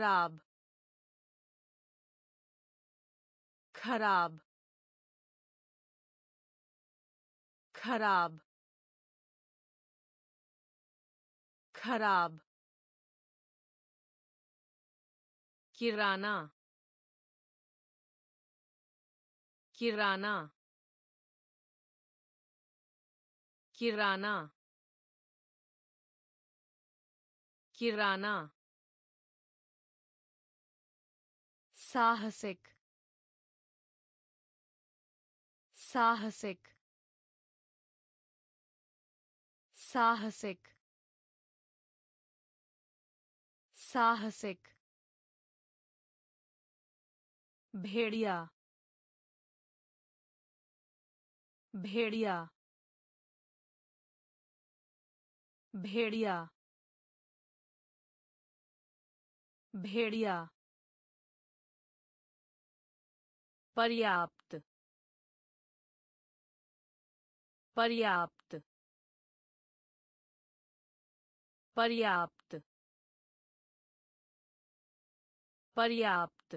खराब। खराब। खराब। खराब। किराना। किराना। किराना। किराना। साहसिक साहसिक साहसिक साहसिक। भेड़िया भेड़िया। भेड़िया भेड़िया। पर्याप्त पर्याप्त पर्याप्त पर्याप्त।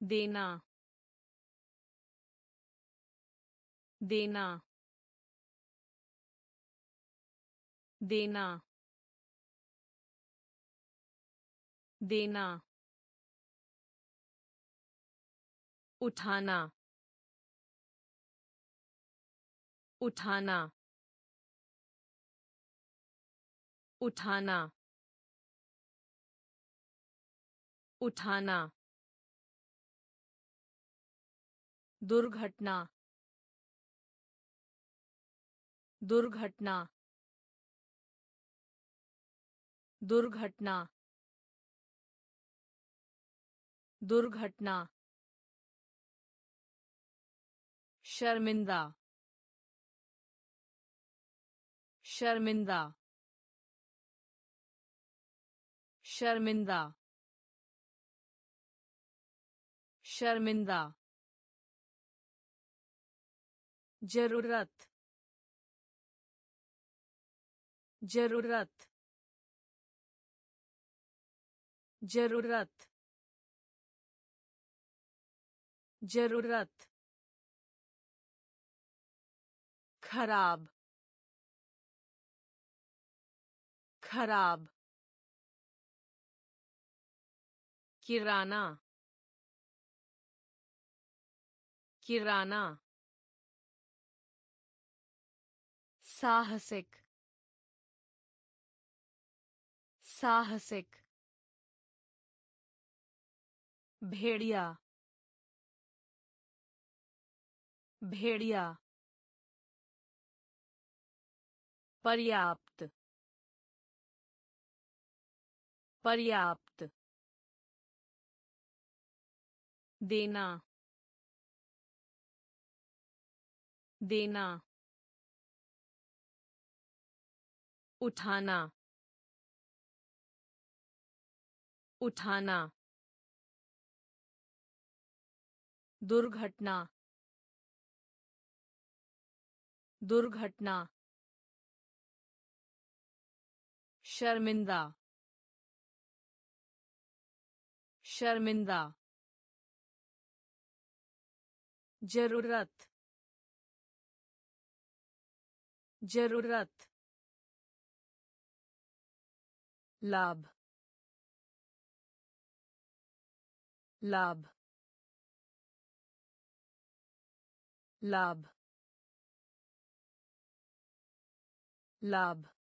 देना देना देना देना। उठाना। उठाना। उठाना। उठाना। दुर्घटना। दुर्घटना। दुर्घटना। दुर्घटना। शर्मिंदा शर्मिंदा शर्मिंदा शर्मिंदा। ज़रूरत ज़रूरत ज़रूरत। ज़रूरत खराब। खराब। किराना। किराना। साहसिक। साहसिक। भेड़िया। भेड़िया। पर्याप्त पर्याप्त देना देना उठाना उठाना दुर्घटना दुर्घटना शर्मिंदा। शर्मिंदा। ज़रूरत। ज़रूरत। लाभ। लाभ। लाभ। लाभ।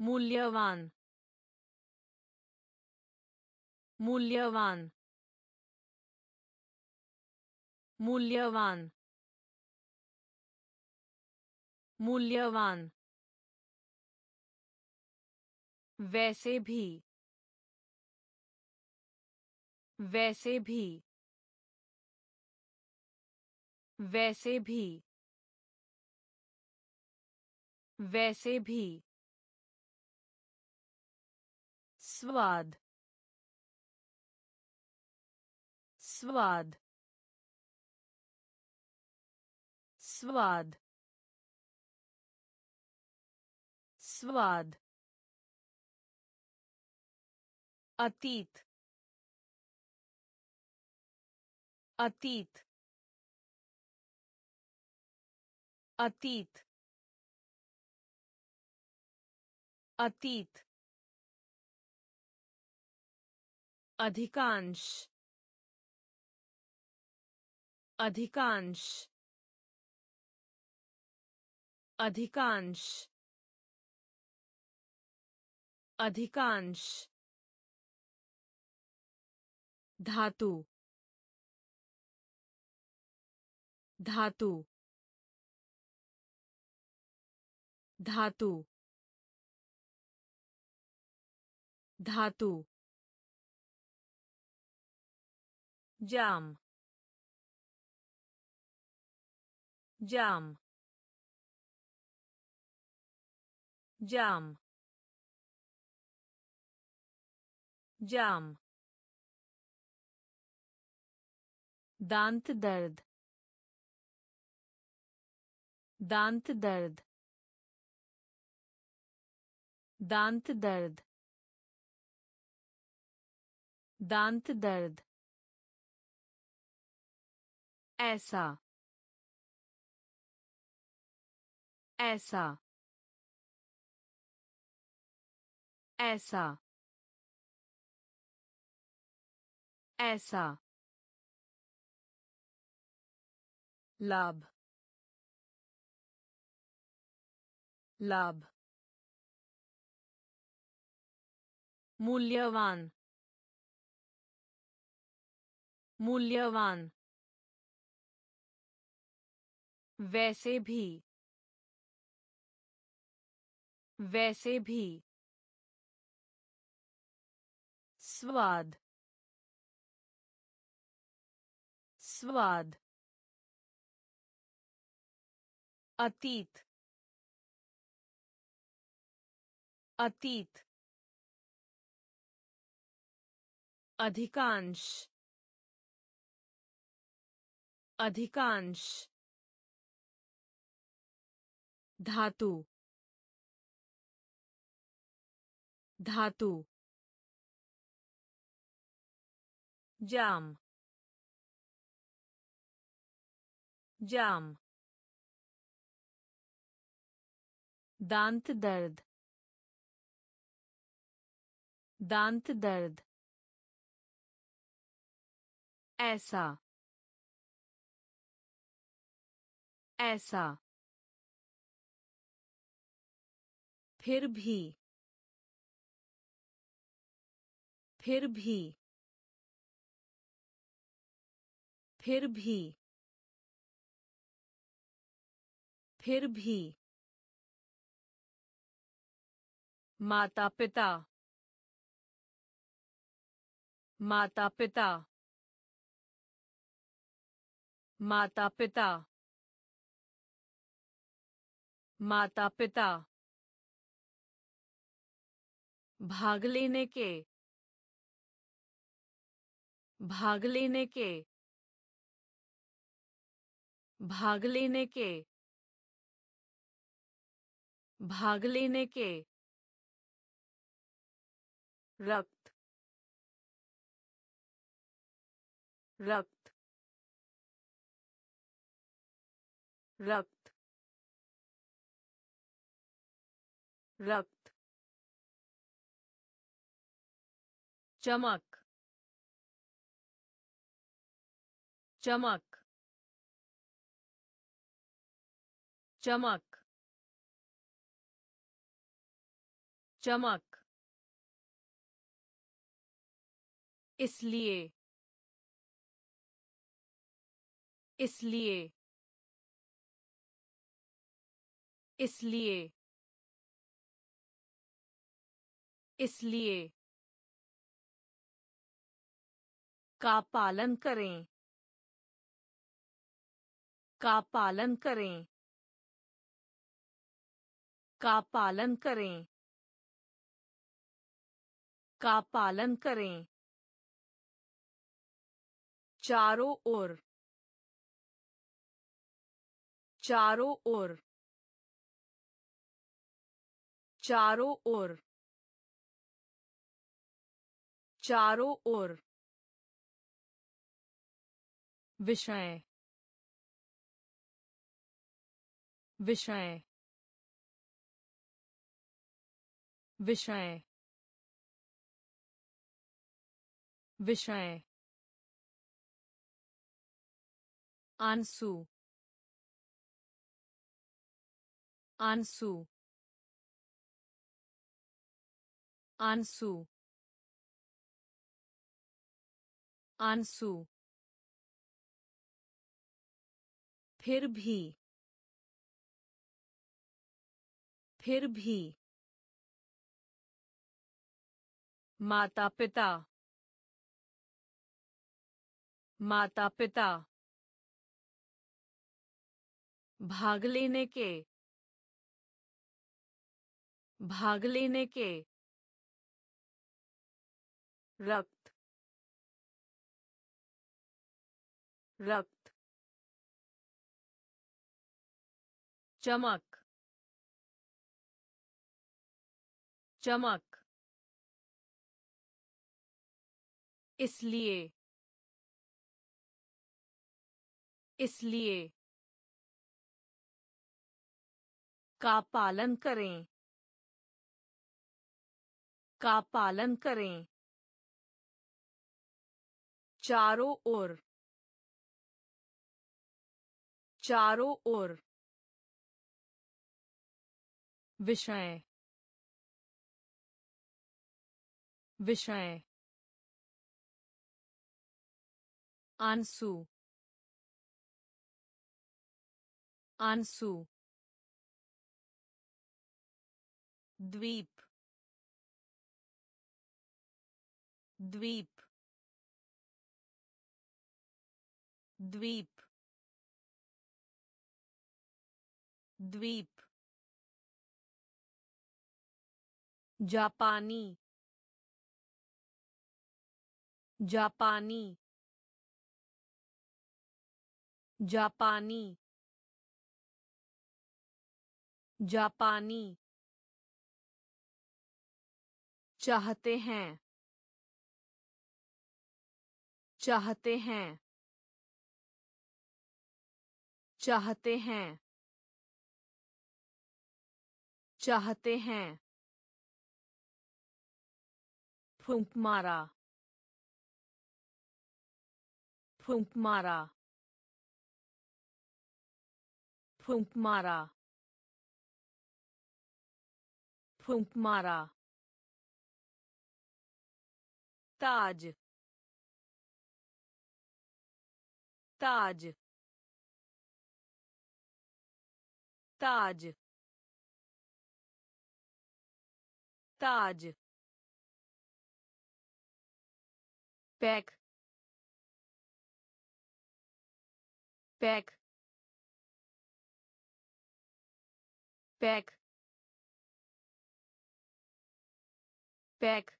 मूल्यवान मूल्यवान मूल्यवान मूल्यवान वैसे भी। वैसे भी। वैसे भी। वैसे भी। स्वाद स्वाद स्वाद स्वाद अतीत अतीत अतीत अतीत अधिकांश अधिकांश अधिकांश अधिकांश। धातु धातु धातु धातु। जाम जाम जाम जाम। दांत दर्द दांत दर्द दांत दर्द दांत दर्द। ऐसा ऐसा ऐसा ऐसा। लाभ लाभ। मूल्यवान मूल्यवान। वैसे भी। वैसे भी। स्वाद। स्वाद। अतीत। अतीत। अधिकांश। अधिकांश। धातु धातु जाम जाम दांत दर्द दांत दर्द ऐसा ऐसा फिर भी फिर भी फिर भी फिर भी। माता पिता माता पिता माता पिता माता पिता भाग लेने के। भाग लेने के। भाग लेने के। भाग लेने के। रक्त। रक्त। रक्त। रक्त। चमक चमक चमक चमक। इसलिए इसलिए इसलिए इसलिए। का पालन करें। का पालन करें। का पालन करें। का पालन करें। चारों ओर। चारों ओर। चारों ओर। चारों ओर। विषय। विषय। विषय। विषय। आँसू। आँसू। आँसू। आँसू। फिर भी फिर भी माता पिता माता पिता भाग लेने के, भाग लेने के, रक्त रक्त चमक चमक इसलिए इसलिए का पालन करें का पालन करें चारों ओर चारों ओर विषय विषय आँसू आँसू द्वीप द्वीप द्वीप द्वीप जापानी जापानी जापानी जापानी। चाहते हैं चाहते हैं चाहते हैं चाहते हैं। फूंक मारा फूंक मारा फूंक मारा फूंक मारा ताज ताज ताज ताज पैक पैक पैक पैक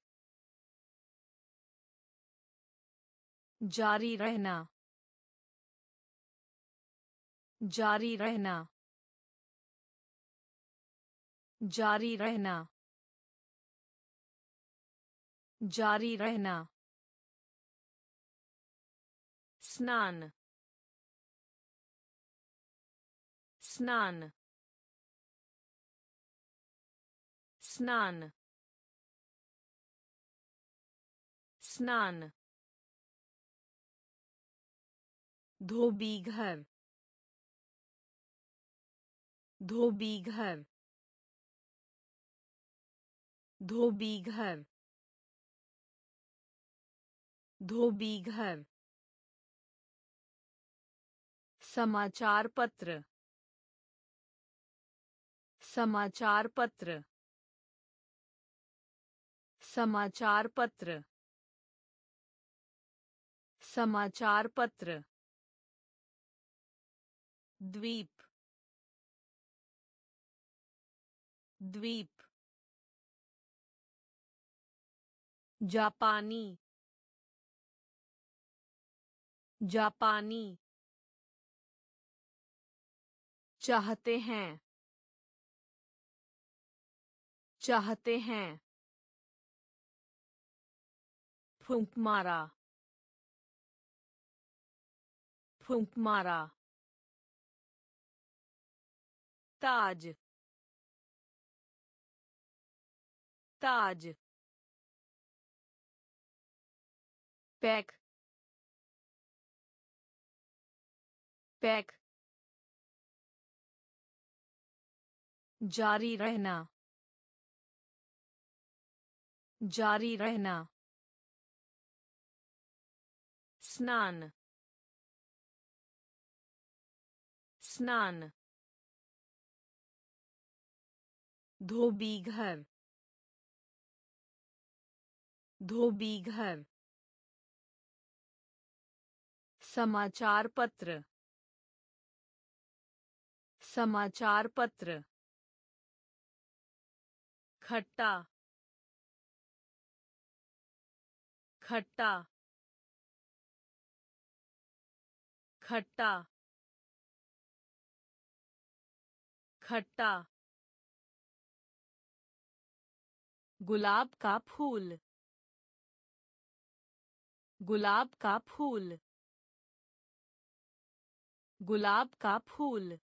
जारी रहना जारी रहना जारी रहना जारी रहना स्नान स्नान स्नान स्नान धोबी घर धोबी घर धोबी घर धोबी घर समाचार पत्र समाचार पत्र समाचार पत्र समाचार पत्र द्वीप द्वीप जापानी जापानी चाहते हैं। चाहते हैं। फूंक मारा। फूंक मारा। ताज। ताज। पैक। पैक। जारी रहना। जारी रहना। स्नान। स्नान। धोबी घर। धोबी घर। समाचार पत्र। समाचार पत्र। खट्टा खट्टा खट्टा खट्टा, गुलाब का फूल, गुलाब का फूल, गुलाब का फूल,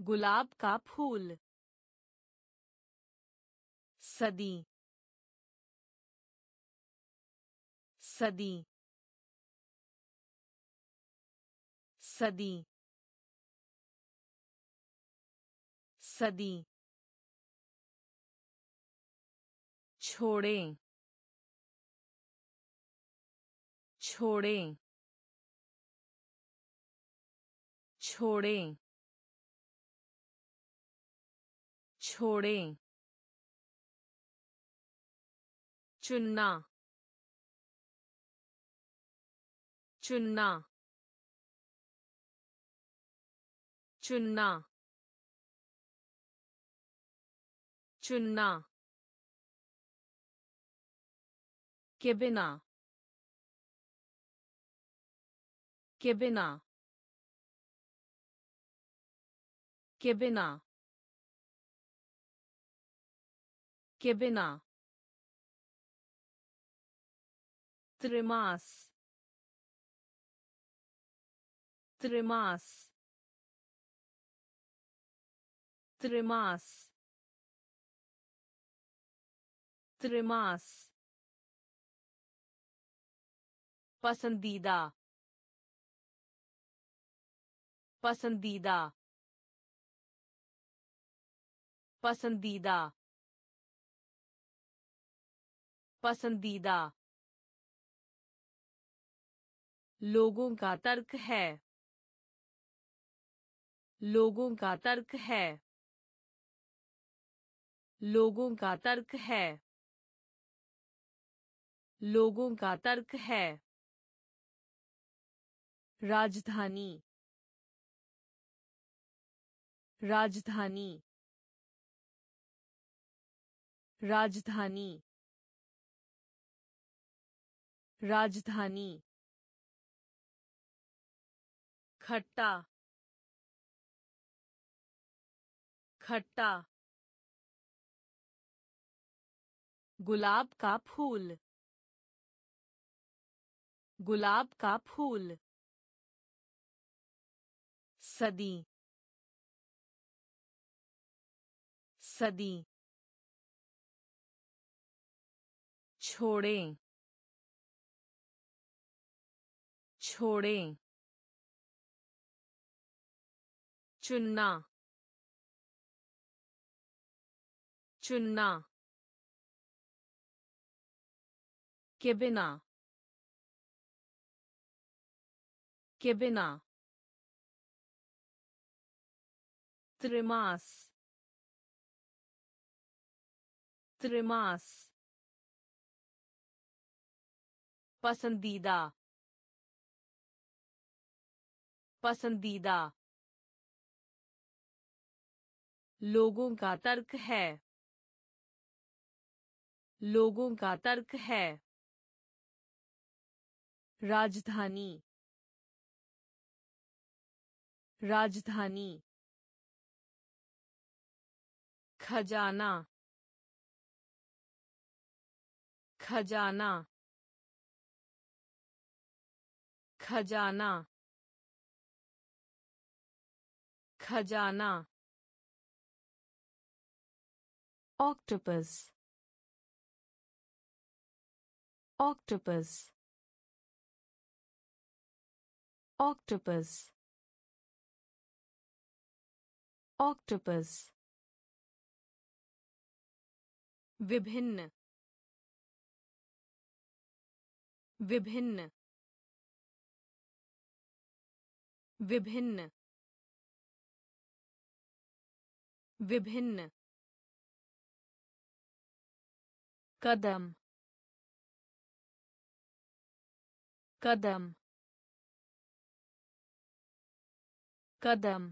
गुलाब का फूल। सदी सदी सदी सदी। छोड़ें छोड़ें छोड़ें छोड़ें। चुनना। चुनना। चुनना। चुनना। के बिना। के बिना। के बिना। के बिना। त्रिमास त्रिमास त्रिमास त्रिमास पसंदीदा पसंदीदा पसंदीदा पसंदीदा लोगों का तर्क है। लोगों का तर्क है। लोगों का तर्क है। लोगों का तर्क है। राजधानी। राजधानी। राजधानी। राजधानी। खट्टा खट्टा गुलाब का फूल गुलाब का फूल सदी सदी छोड़ें छोड़ें। चुनना। चुनना। के बिना। के बिना। त्रिमास। त्रिमास। पसंदीदा। पसंदीदा। लोगों का तर्क है। लोगों का तर्क है। राजधानी। राजधानी। खजाना। खजाना। खजाना। खजाना। octopus octopus octopus octopus विभिन्न विभिन्न विभिन्न विभिन्न कदम कदम कदम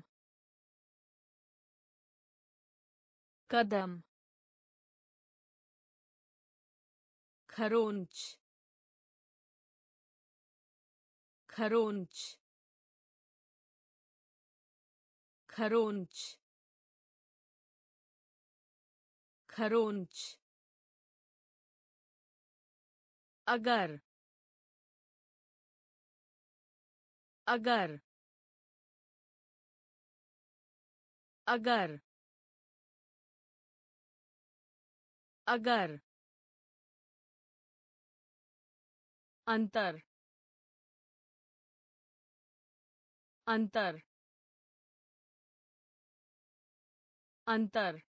कदम खरोंच खरोंच खरोंच खरोंच अगर अगर अगर अगर अंतर अंतर अंतर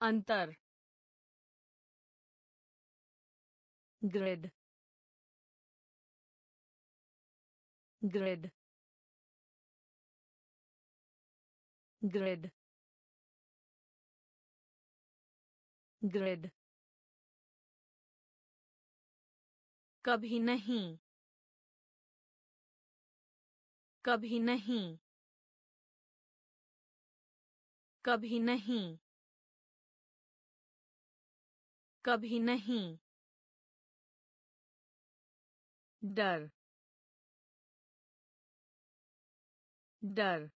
अंतर ग्रिड ग्रिड ग्रिड ग्रिड कभी नहीं कभी नहीं कभी नहीं कभी नहीं. डर डर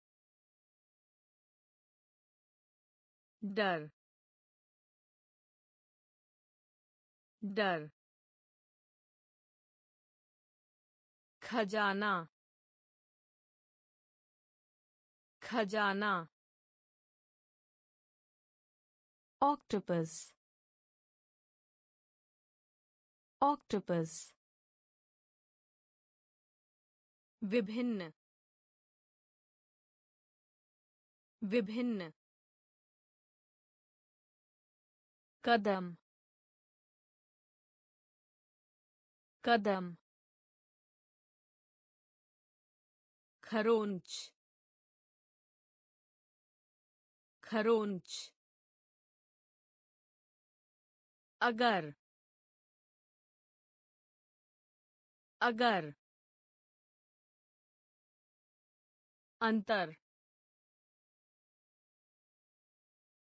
डर डर। खजाना खजाना। octopus octopus विभिन्न विभिन्न कदम कदम खरोंच खरोंच अगर अगर अंतर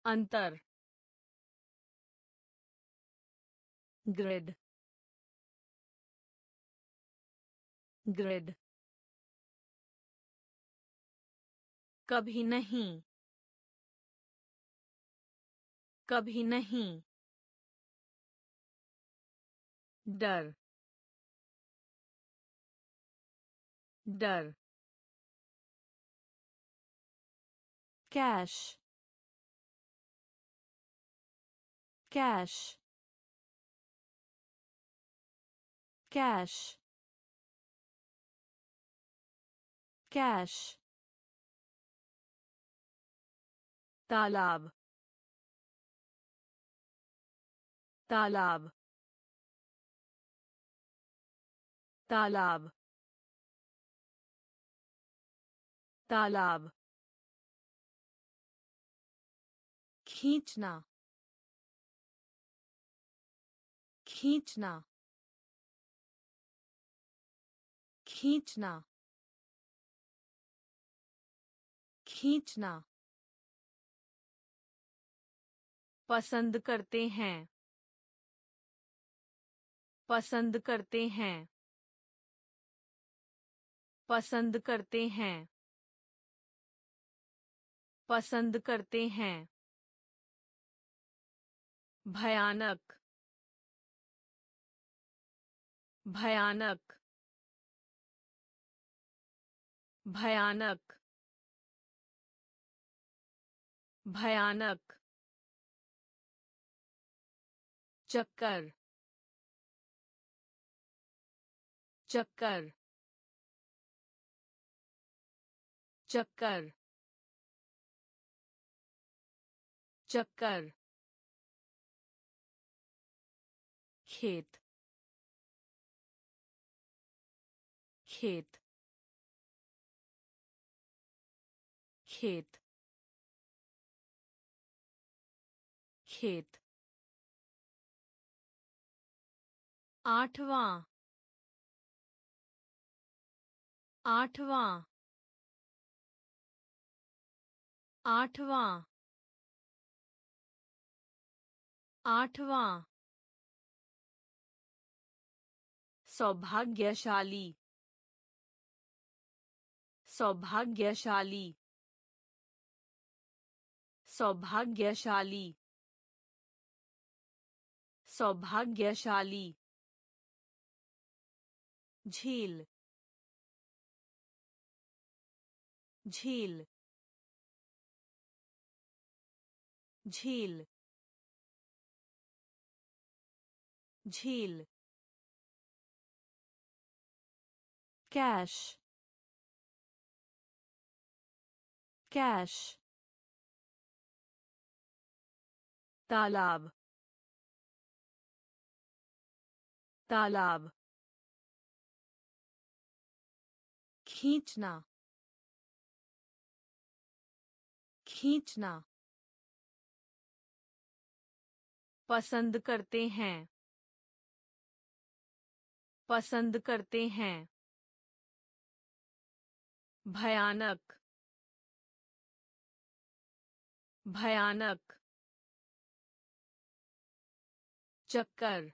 अंतर ग्रिड ग्रिड कभी नहीं कभी नहीं डर डर कैश कैश कैश कैश तालाब तालाब तालाब तालाब खींचना। खींचना। खींचना। खींचना। पसंद करते हैं। पसंद करते हैं। पसंद करते हैं। पसंद करते हैं। भयानक भयानक भयानक भयानक चक्कर चक्कर चक्कर चक्कर खेत। खेत। खेत। खेत। आठवां। आठवां। आठवां। आठवां। सौभाग्यशाली। सौभाग्यशाली। सौभाग्यशाली। सौभाग्यशाली। झील। झील। झील। झील। Cash. Cash. तालाब तालाब खींचना खींचना पसंद करते हैं पसंद करते हैं भयानक भयानक चक्कर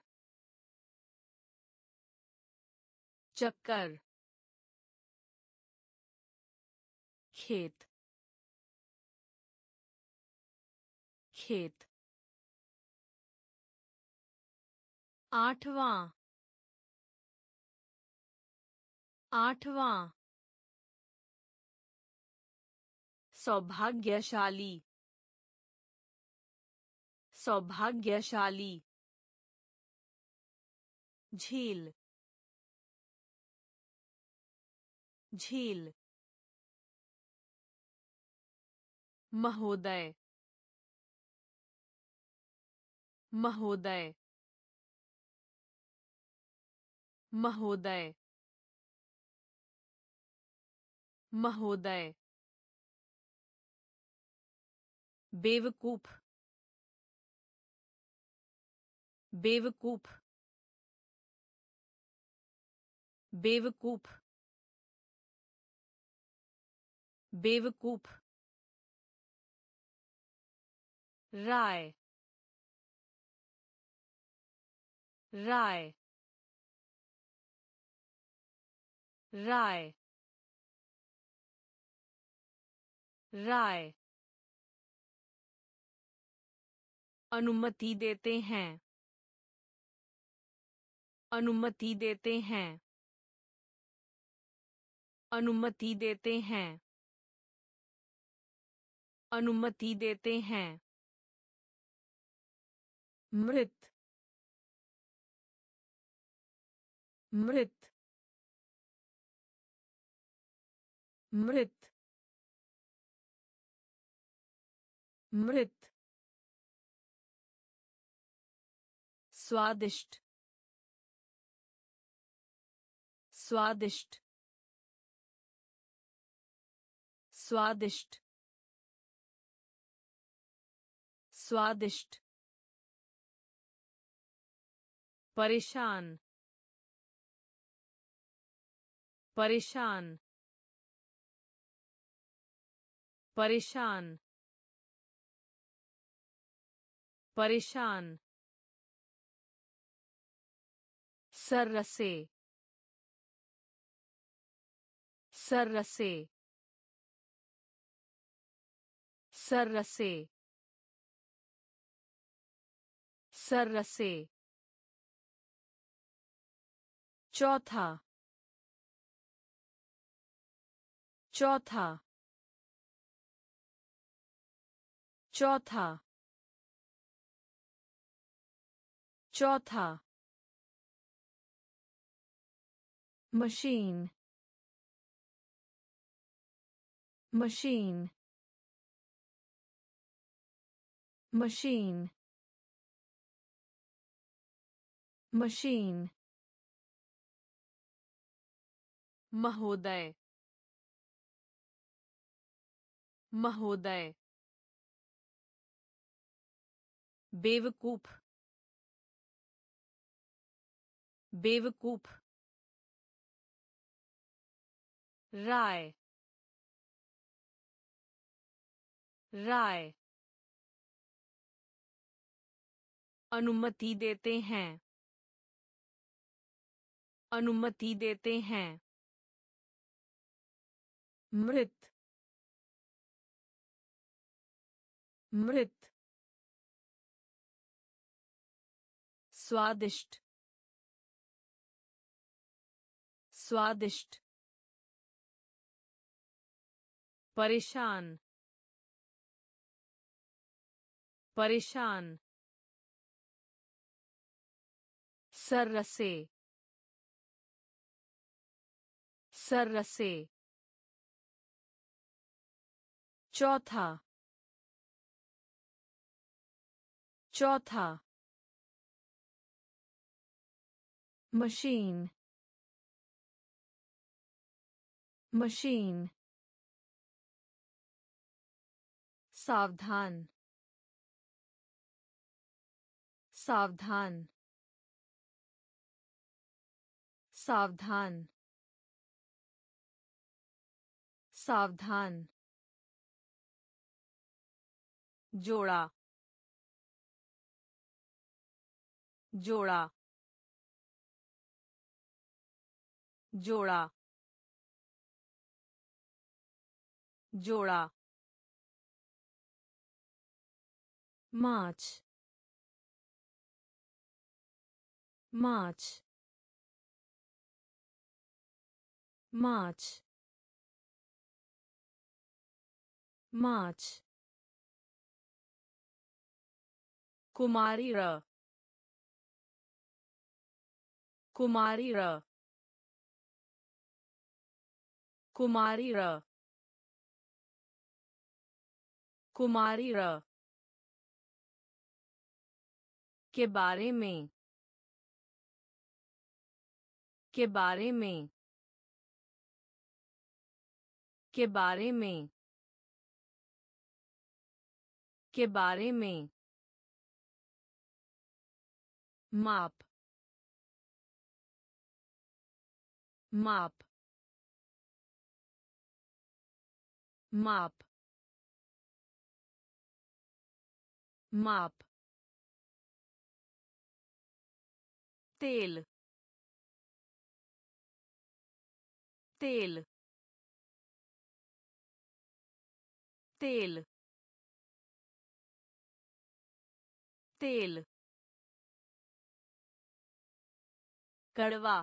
चक्कर खेत खेत आठवां आठवां सौभाग्यशाली। सौभाग्यशाली। झील। झील। महोदय। महोदय। महोदय। महोदय। बेवकूफ़ बेवकूफ़ बेवकूफ़ बेवकूफ़ राय राय राय राय अनुमति देते हैं। अनुमति देते हैं। अनुमति देते हैं। अनुमति देते हैं। मृत। मृत। मृत। मृत। स्वादिष्ट। स्वादिष्ट। स्वादिष्ट। स्वादिष्ट। परेशान। परेशान। परेशान। परेशान। सर्रसे सर्रसे सर्रसे सर्रसे चौथा चौथा। चौथा चौथा। मशीन मशीन मशीन मशीन महोदय महोदय बेवकूफ़ बेवकूफ़ राय राय। अनुमति देते हैं। अनुमति देते हैं। मृत मृत। स्वादिष्ट स्वादिष्ट। परेशान। परेशान। सर्रसे। सर्रसे। चौथा। चौथा। मशीन। मशीन। सावधान। सावधान। सावधान। सावधान। जोड़ा। जोड़ा। जोड़ा। जोड़ा। March. March. March. March. Kumarira. Kumarira. Kumarira. Kumarira. के बारे में, के बारे में, के बारे में, के बारे में। माप माप माप माप। तेल तेल तेल तेल। कड़वा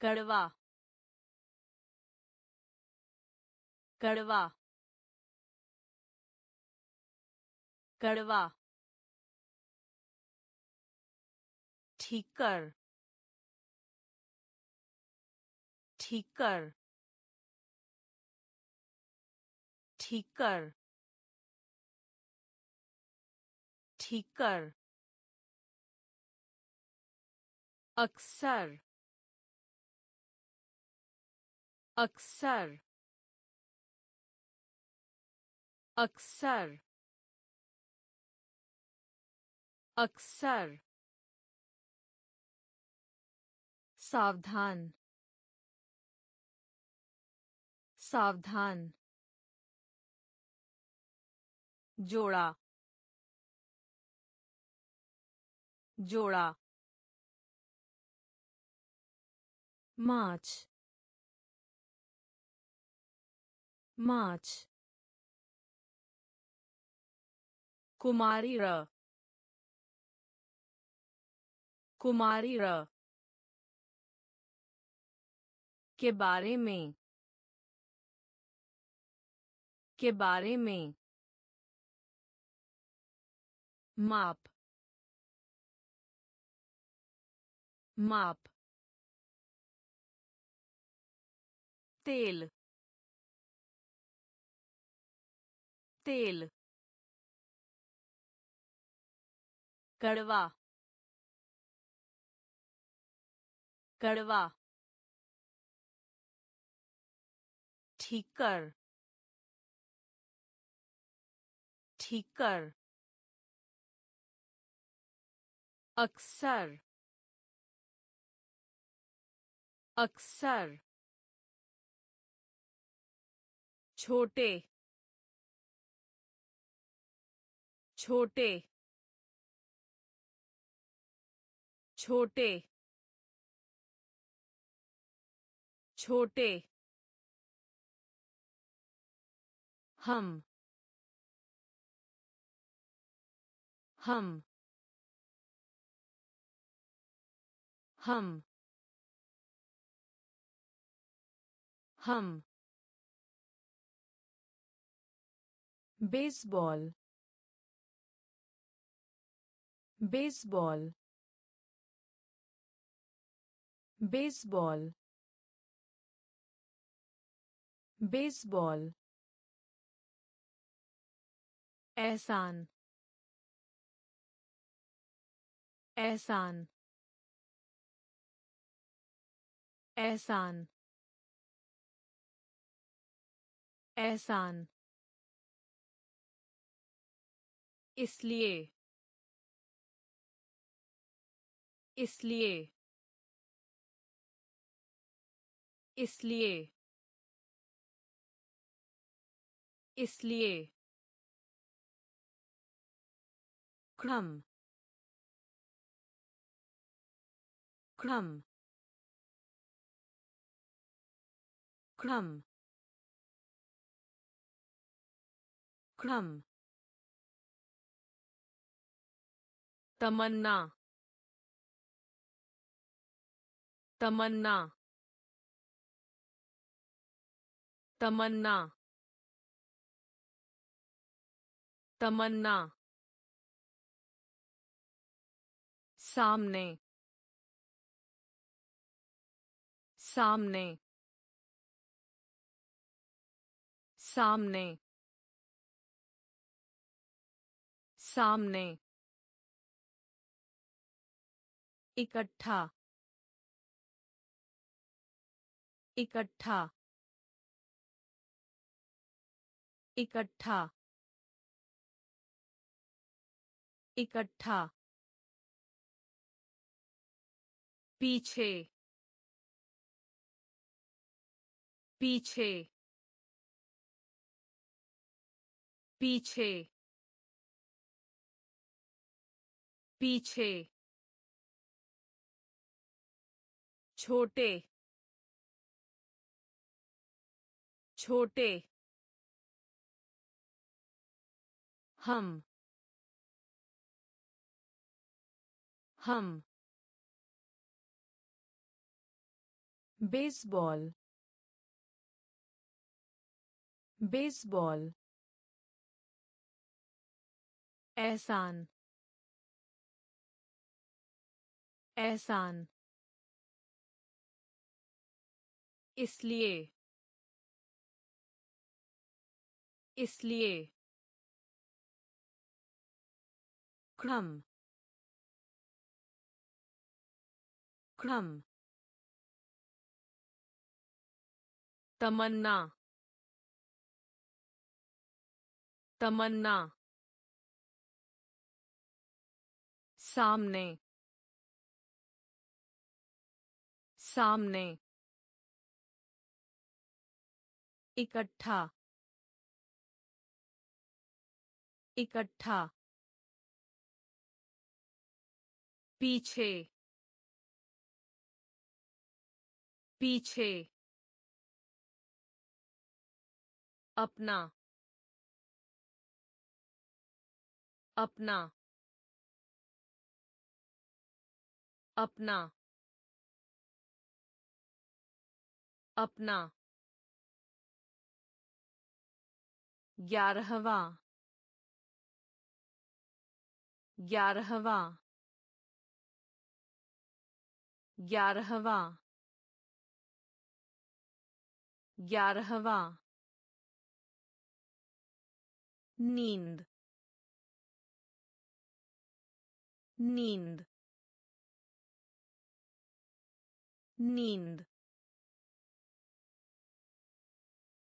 कड़वा। कड़वा कड़वा। ठीक कर। ठीक कर। ठीक कर। ठीक कर। अक्सर। अक्सर। अक्सर। अक्सर। सावधान। सावधान। जोड़ा। जोड़ा। मार्च। March. कुमारी र। कुमारी र। के बारे में के बारे में माप माप तेल तेल कड़वा कड़वा ठीक कर। ठीक कर। अक्सर। अक्सर। छोटे। छोटे। छोटे। छोटे। hum. Hum. Hum. Hum. Baseball. Baseball. Baseball. Baseball. एहसान। एहसान। एहसान। एहसान। इसलिए। इसलिए। इसलिए। इसलिए। क्रम क्रम क्रम क्रम तमन्ना तमन्ना तमन्ना तमन्ना सामने। सामने। सामने। सामने। इकट्ठा। इकट्ठा। इकट्ठा। इकट्ठा। पीछे। पीछे। पीछे। पीछे। छोटे। छोटे। हम। हम। Baseball. Baseball. एहसान एहसान इसलिए इसलिए क्रम क्रम तमन्ना। तमन्ना। सामने। सामने। इकट्ठा। इकट्ठा। पीछे। पीछे। अपना अपना अपना अपना। ग्यारहवा ग्यारहवा ग्यारहवा ग्यारहवा। नींद नींद नींद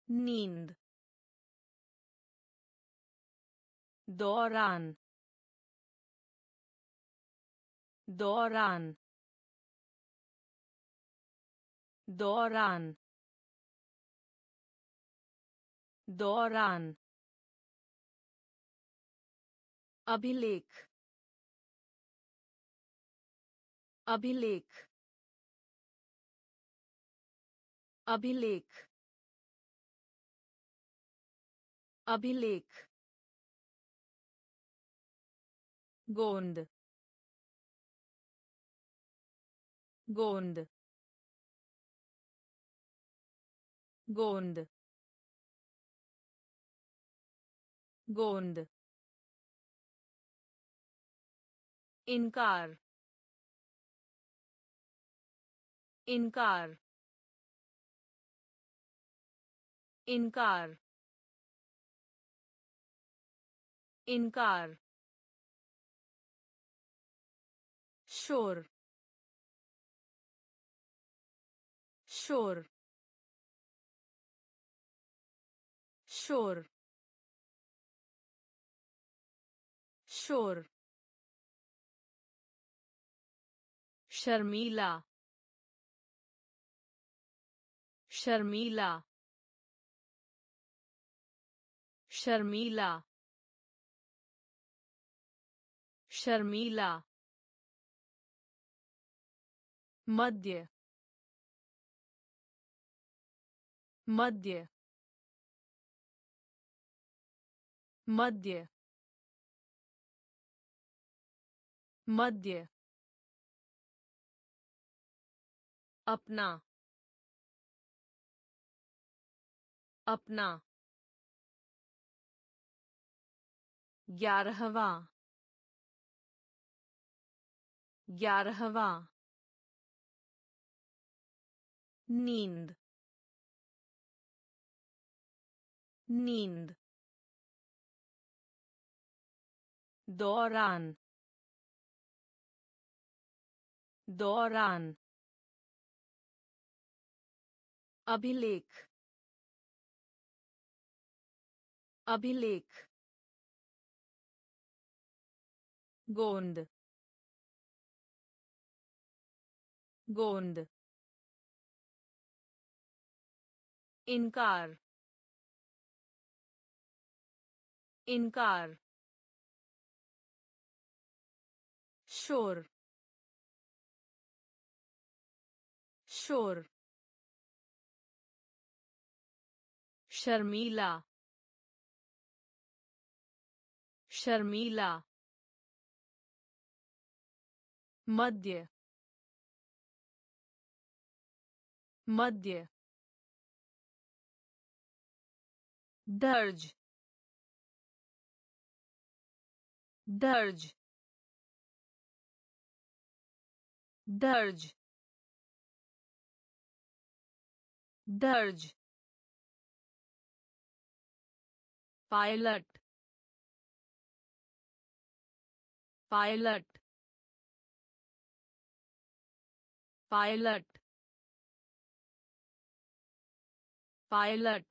नींद दौरान दौरान दौरान दौरान अभिलेख अभिलेख अभिलेख अभिलेख गोंद गोंद गोंद गोंद इनकार इनकार इनकार इनकार शोर शोर शोर शोर शर्मीला शर्मीला शर्मीला शर्मीला मध्य मध्य मध्य मध्य अपना अपना। ग्यारहवा ग्यारहवा। नींद नींद। दौरान दौरान। अभिलेख अभिलेख गोंद गोंद इनकार इनकार शोर शोर शर्मीला शर्मीला मध्य मध्य दर्ज दर्ज दर्ज दर्ज पायलट पायलट पायलट पायलट।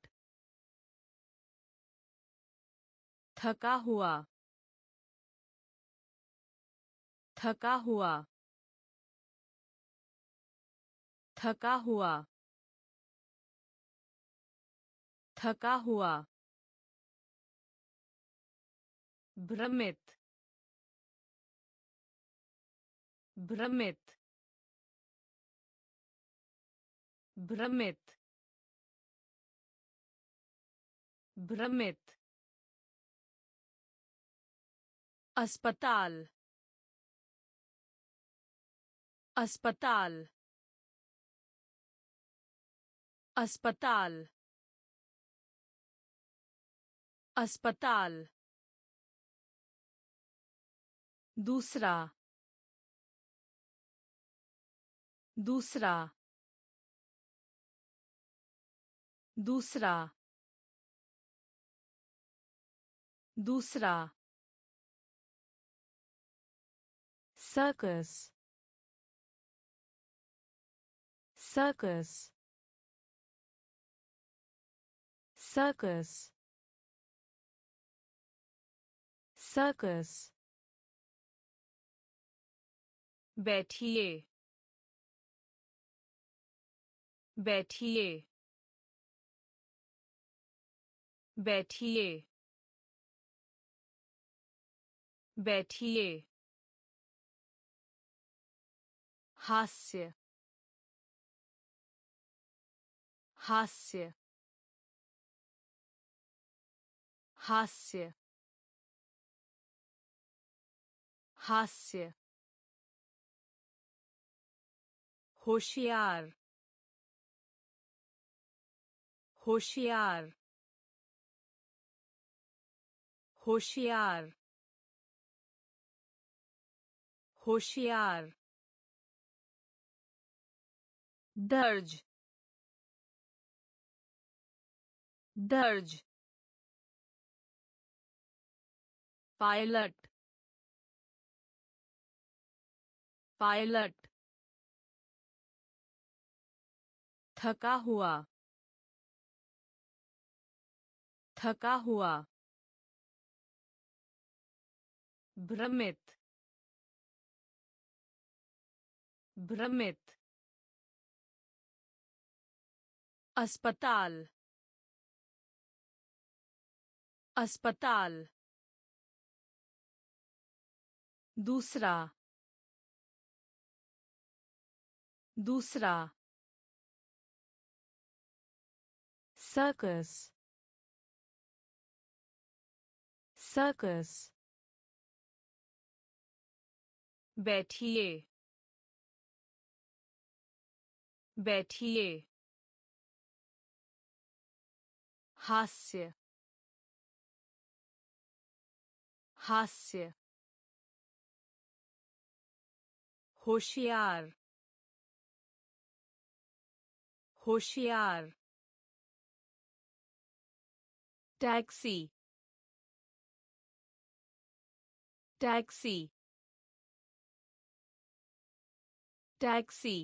थका हुआ थका हुआ थका हुआ थका हुआ। भ्रमित भ्रमित भ्रमित भ्रमित। अस्पताल अस्पताल अस्पताल। अस्पताल। दूसरा दूसरा दूसरा दूसरा। सर्कस सर्कस सर्कस सर्कस बैठिए। बैठिए। बैठिए। बैठिए। हास्य। हास्य। हास्य। हास्य। होशियार होशियार होशियार होशियार दर्ज दर्ज पायलट पायलट थका हुआ। थका हुआ। भ्रमित। भ्रमित। अस्पताल। अस्पताल। दूसरा। दूसरा। Circus. Circus. बैठिए। बैठिए। हास्य। हास्य। होशियार। होशियार। टैक्सी। टैक्सी। टैक्सी।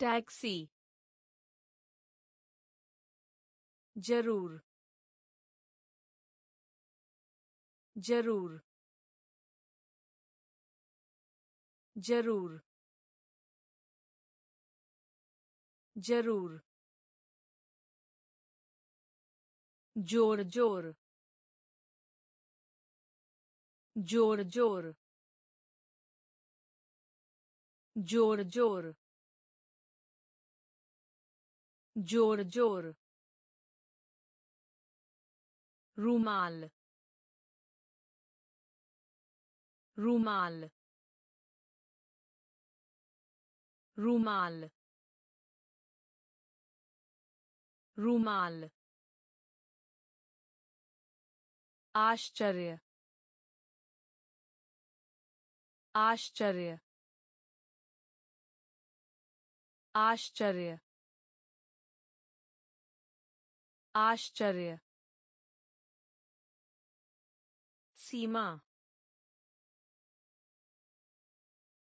टैक्सी। ज़रूर। ज़रूर। ज़रूर। ज़रूर। ज़ोर ज़ोर। ज़ोर ज़ोर। ज़ोर ज़ोर। ज़ोर ज़ोर। रूमाल। रूमाल। रूमाल। रूमाल। आश्चर्य। आश्चर्य। आश्चर्य। आश्चर्य। सीमा।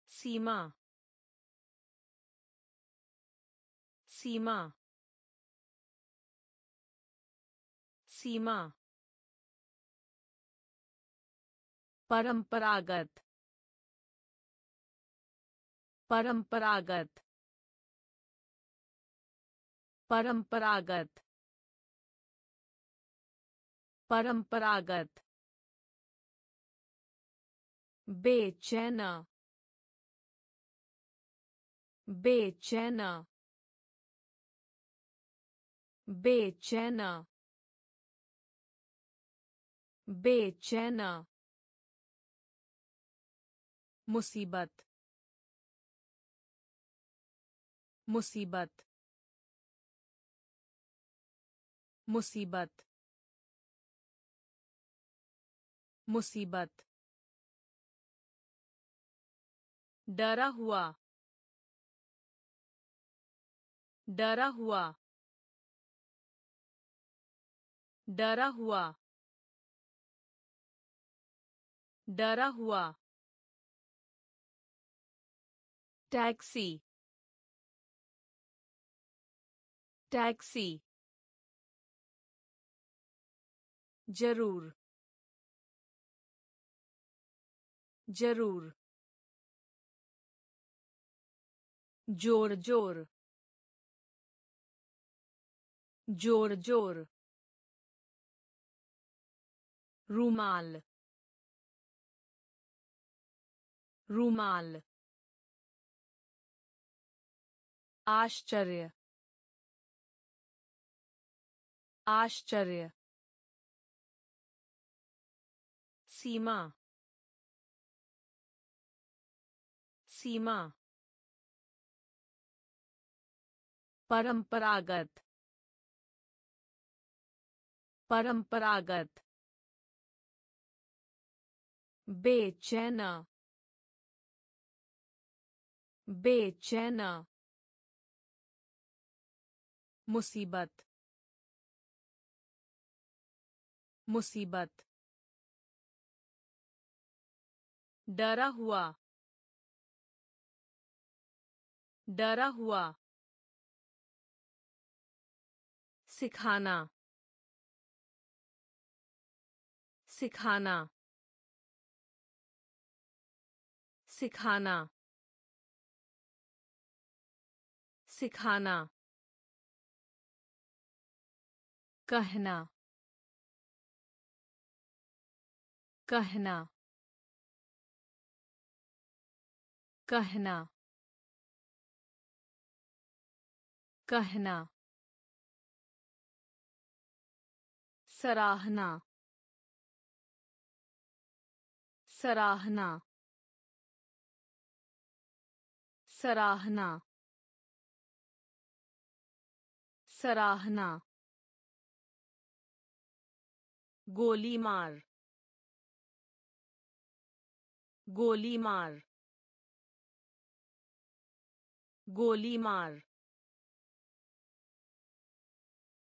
सीमा। सीमा। सीमा। परंपरागत परंपरागत परंपरागत परंपरागत बेचैना बेचैना बेचैना बेचैना। मुसीबत मुसीबत मुसीबत मुसीबत डरा हुआ डरा हुआ डरा हुआ डरा हुआ टैक्सी। टैक्सी। ज़रूर। ज़रूर। ज़ोर ज़ोर ज़ोर ज़ोर रूमाल। रूमाल। आश्चर्य। आश्चर्य। सीमा। सीमा। परंपरागत। परंपरागत। बेचैना। बेचैना। मुसीबत मुसीबत डरा हुआ डरा हुआ सिखाना सिखाना सिखाना सिखाना कहना। कहना। कहना। कहना। सराहना। सराहना। सराहना। सराहना। गोली मार गोली मार गोली मार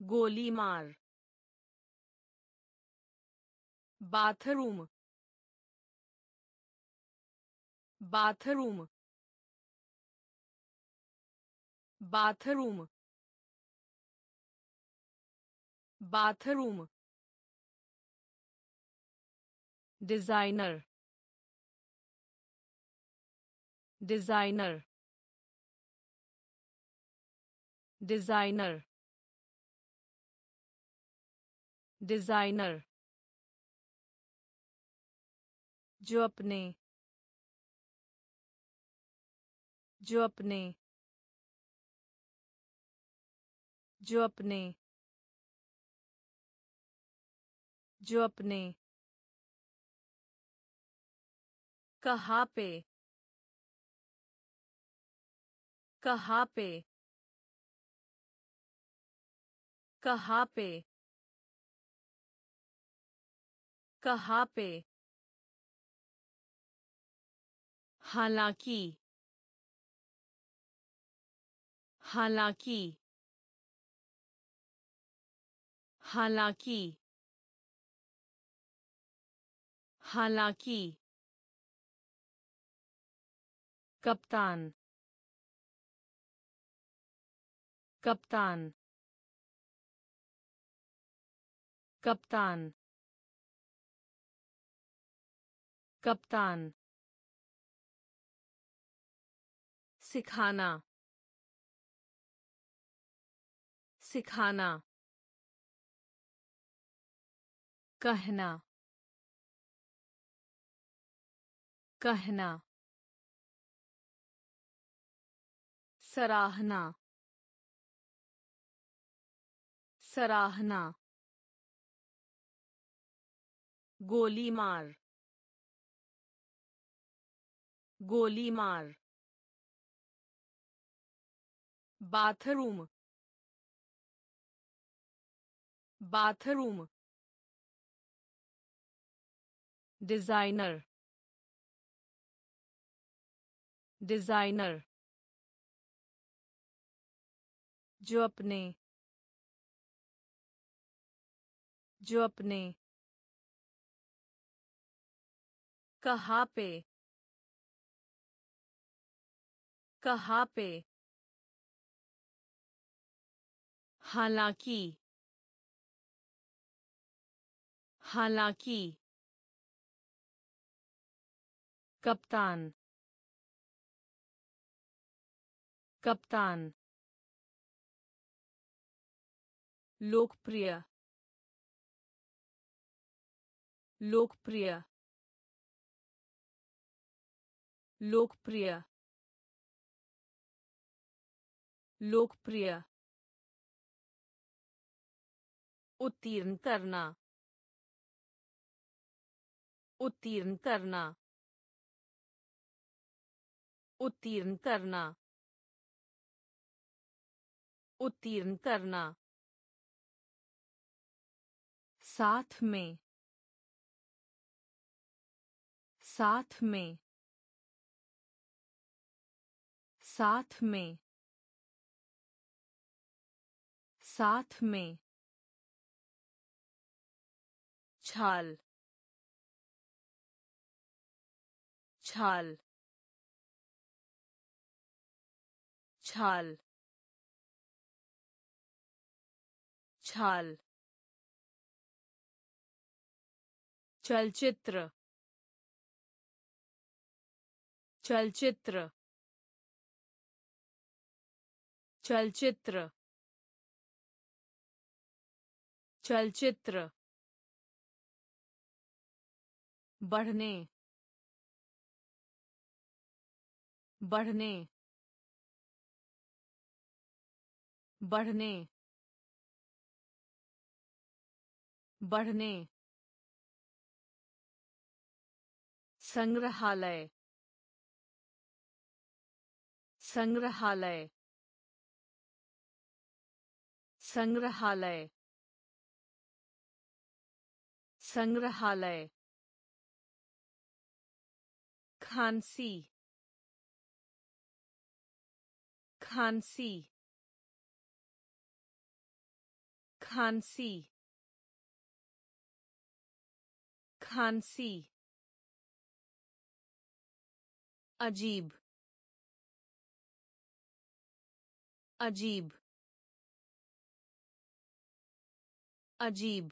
गोली मार bathroom bathroom bathroom bathroom designer designer designer designer जो अपने। जो अपने। जो अपने। जो अपने। कहाँ पे कहाँ पे कहाँ पे कहाँ पे हालाँकि। हालाँकि। हालाँकि। हालाँकि। कप्तान कप्तान कप्तान कप्तान सिखाना सिखाना कहना कहना सराहना। सराहना। गोली मार गोली मार बाथरूम। बाथरूम। डिज़ाइनर। डिज़ाइनर। जो अपने। जो अपने। कहाँ पे। कहाँ पे। हालाँकि। हालाँकि। कप्तान। कप्तान। लोकप्रिय। लोकप्रिय। लोकप्रिय। लोकप्रिय। उत्तीर्ण करना। उत्तीर्ण करना। उत्तीर्ण करना। उत्तीर्ण करना। साथ में साथ में साथ में साथ में छाल छाल छाल छाल चलचित्र चलचित्र चलचित्र चलचित्र। बढ़ने बढ़ने। बढ़ने बढ़ने। संग्रहालय। संग्रहालय। संग्रहालय। संग्रहालय। खांसी। खांसी। खांसी। खांसी। अजीब अजीब अजीब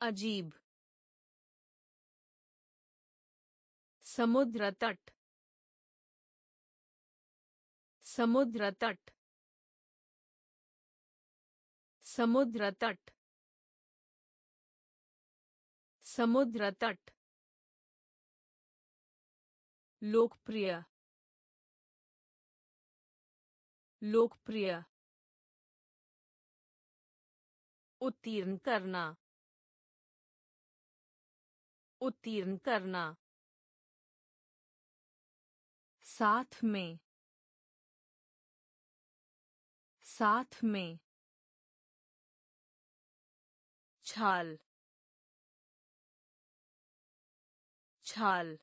अजीब। समुद्र तट समुद्र तट समुद्र तट समुद्र तट। लोकप्रिय। लोकप्रिय। उत्तीर्ण करना। उत्तीर्ण करना। साथ में। साथ में। छाल। छाल।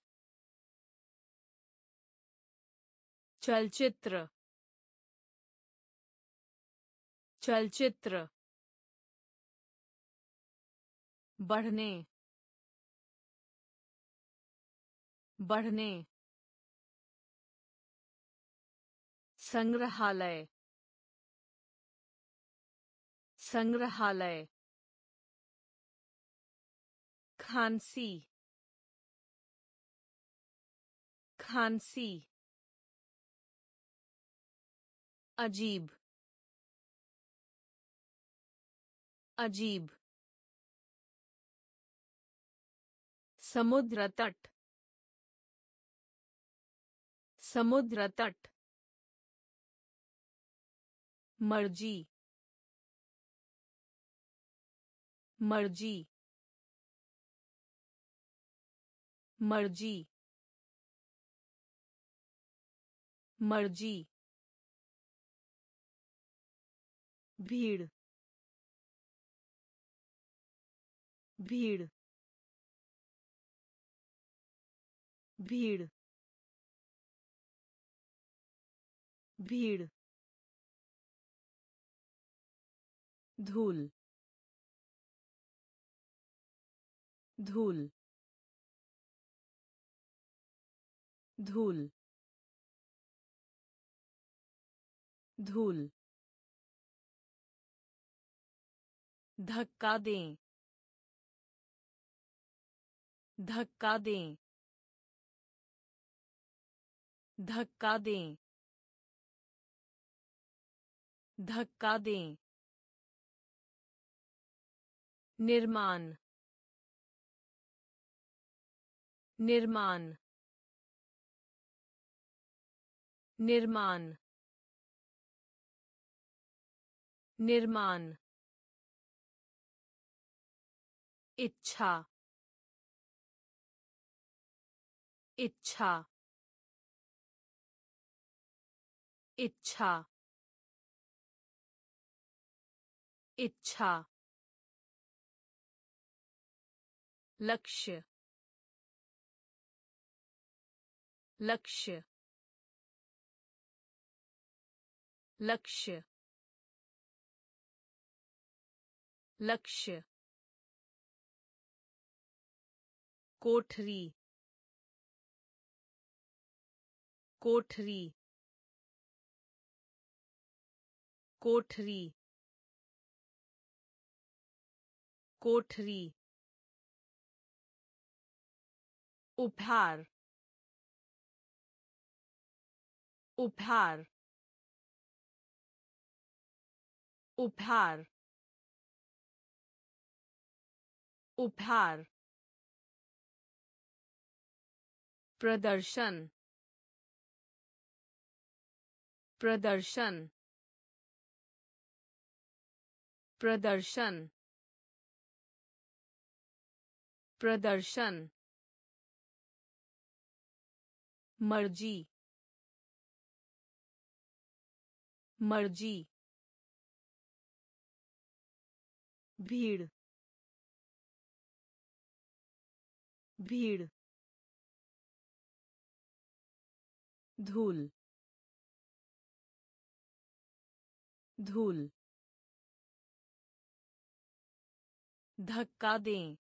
चलचित्र चलचित्र बढ़ने बढ़ने संग्रहालय संग्रहालय खांसी खांसी अजीब अजीब समुद्र तट समुद्र तट मर्ज़ी मर्ज़ी मर्ज़ी मर्ज़ी भीड़ भीड़ भीड़ भीड़ धूल धूल धूल धूल धक्का दें। धक्का दें। धक्का दें। धक्का दें। निर्माण। निर्माण। निर्माण। निर्माण। इच्छा इच्छा इच्छा इच्छा। लक्ष्य लक्ष्य। लक्ष्य। लक्ष्य। कोठरी। कोठरी। कोठरी। कोठरी। उपहार। उपहार। उपहार। उपहार। प्रदर्शन। प्रदर्शन। प्रदर्शन। प्रदर्शन। मर्ज़ी। मर्ज़ी। भीड़। भीड़। धूल धूल धक्का दें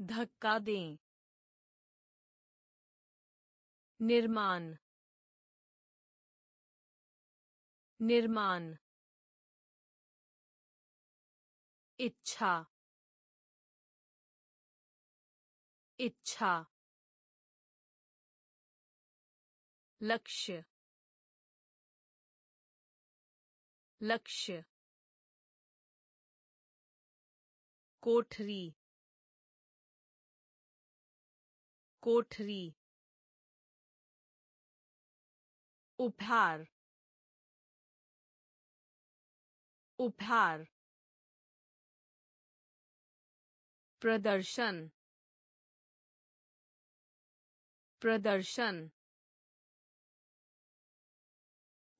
धक्का दें निर्माण निर्माण इच्छा इच्छा। लक्ष्य लक्ष्य कोठरी कोठरी उपहार उपहार प्रदर्शन प्रदर्शन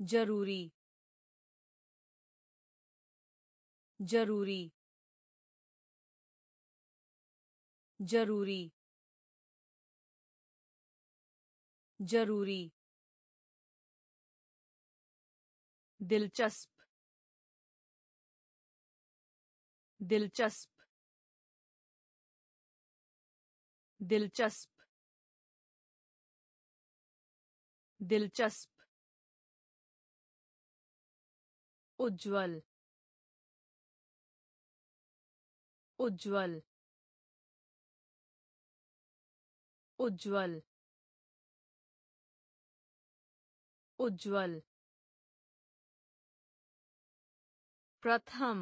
ज़रूरी ज़रूरी ज़रूरी ज़रूरी दिलचस्प दिलचस्प दिलचस्प दिलचस्प। उज्ज्वल उज्ज्वल उज्ज्वल उज्ज्वल। प्रथम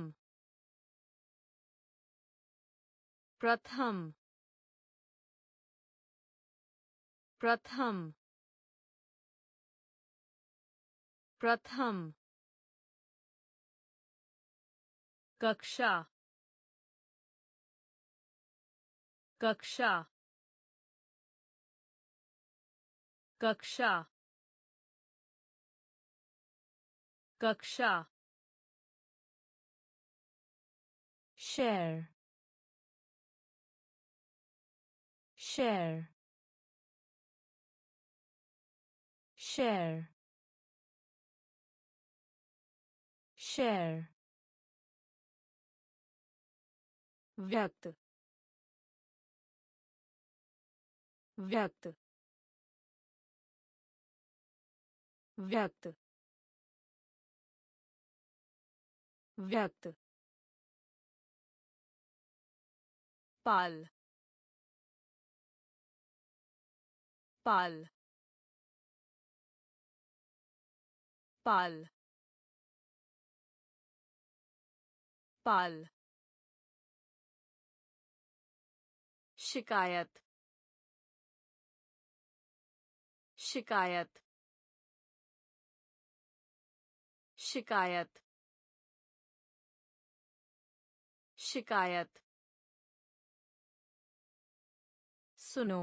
प्रथम प्रथम प्रथम। कक्षा कक्षा कक्षा कक्षा share share share share व्यक्त व्यक्त व्यक्त व्यक्त। पाल पाल। पाल पाल। शिकायत। शिकायत। शिकायत। शिकायत। सुनो।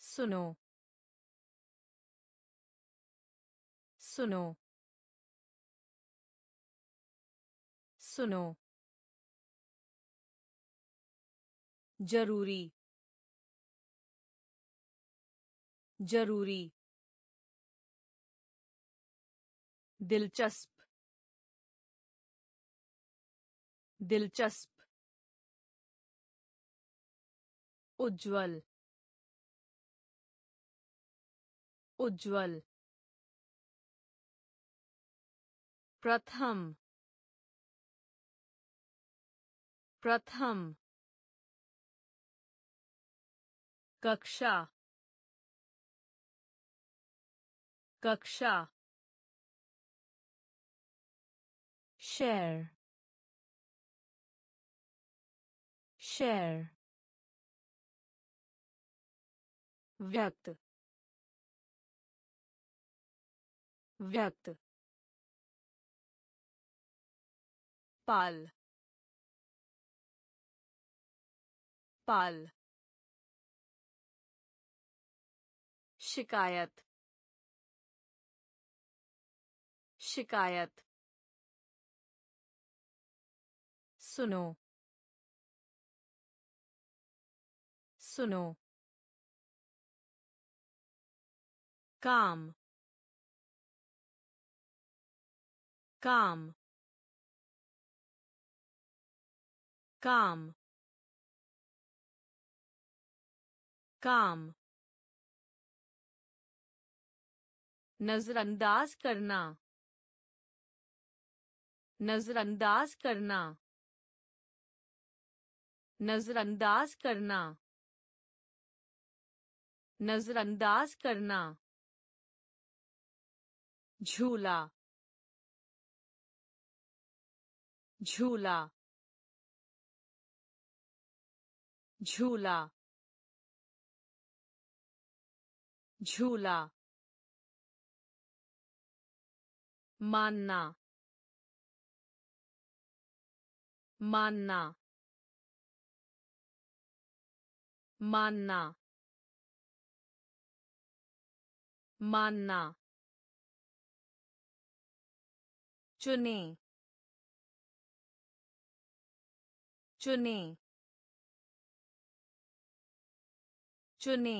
सुनो। सुनो। सुनो। ज़रूरी ज़रूरी दिलचस्प दिलचस्प उज्ज्वल उज्ज्वल प्रथम प्रथम कक्षा कक्षा share share व्यक्त व्यक्त पाल पाल शिकायत। शिकायत। सुनो। सुनो। काम। काम। काम। काम। नजरअंदाज करना। नजरअंदाज करना। नजरअंदाज करना। नजरअंदाज करना। झूला। झूला। झूला। झूला। मानना मानना मानना मानना चुने चुने चुने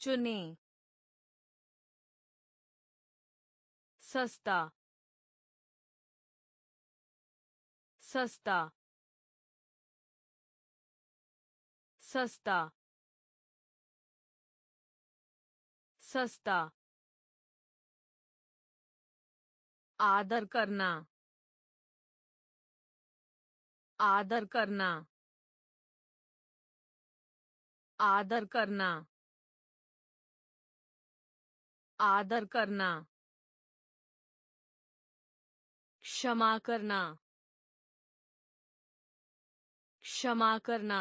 चुने. सस्ता सस्ता सस्ता सस्ता। आदर करना आदर करना आदर करना आदर करना। क्षमा करना। क्षमा करना।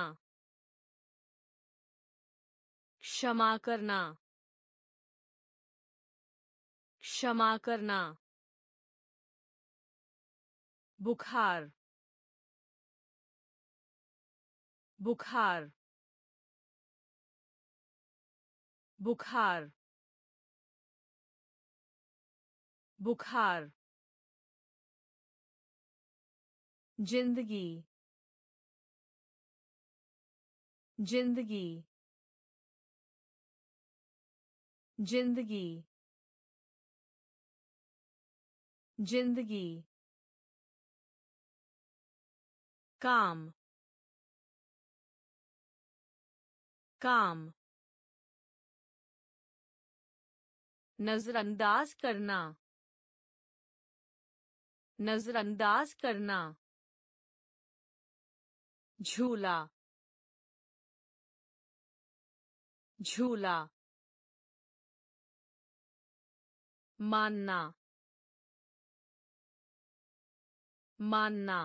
क्षमा करना। क्षमा करना। बुखार। बुखार। बुखार। बुखार। ज़िंदगी ज़िंदगी ज़िंदगी ज़िंदगी काम काम नजरअंदाज करना नजरअंदाज करना। झूला झूला मानना मानना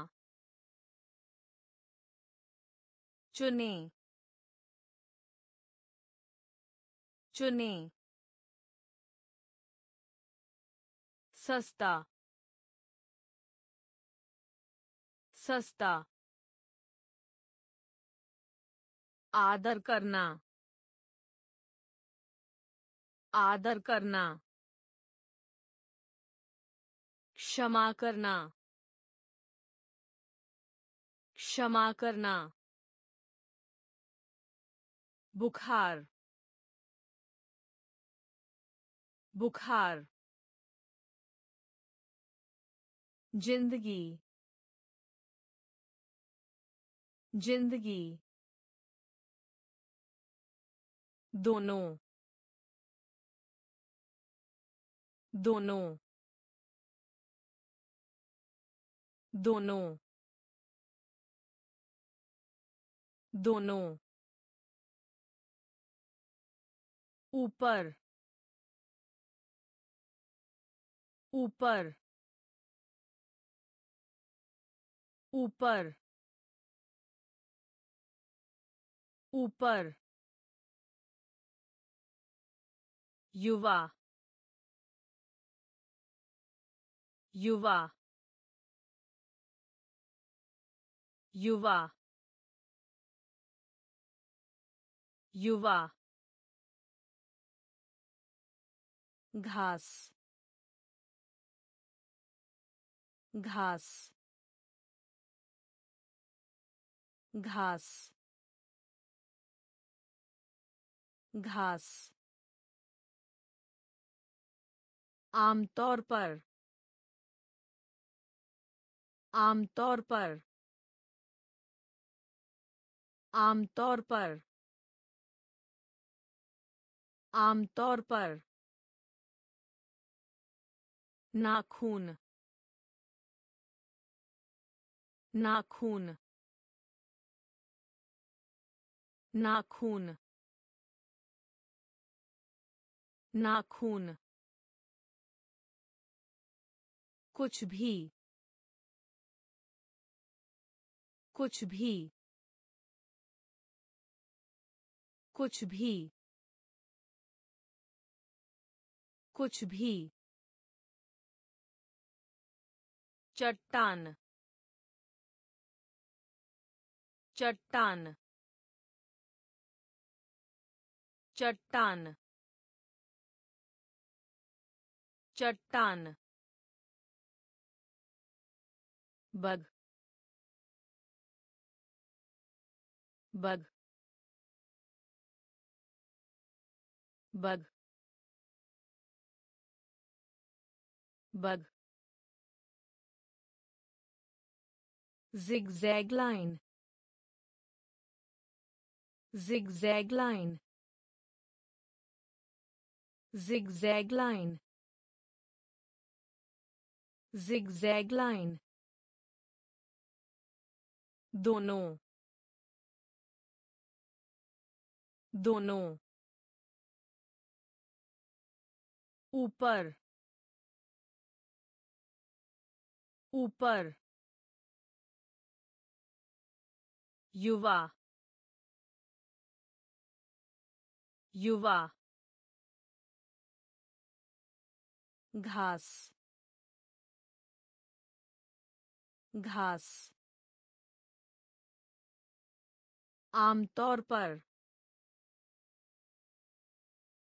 चुने चुने सस्ता सस्ता आदर करना। आदर करना। क्षमा करना। क्षमा करना। बुखार। बुखार। ज़िंदगी। ज़िंदगी। दोनों। दोनों। दोनों। दोनों। ऊपर। ऊपर। ऊपर। ऊपर। युवा युवा युवा युवा घास घास घास घास आमतौर पर आमतौर पर आमतौर पर आमतौर पर। नाखून नाखून नाखून नाखून। कुछ भी। कुछ भी। कुछ भी। कुछ भी। चट्टान। चट्टान। चट्टान। चट्टान। bug. Bug. Bug. Bug. Zigzag line. Zigzag line. Zigzag line. Zigzag line. दोनों। दोनों। ऊपर। ऊपर। युवा। युवा। घास। घास। आमतौर पर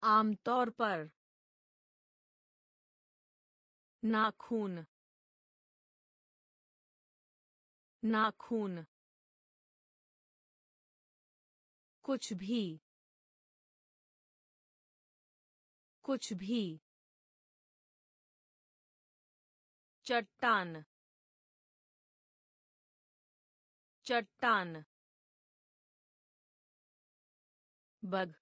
आमतौर पर नाखून नाखून कुछ भी कुछ भी चट्टान चट्टान bug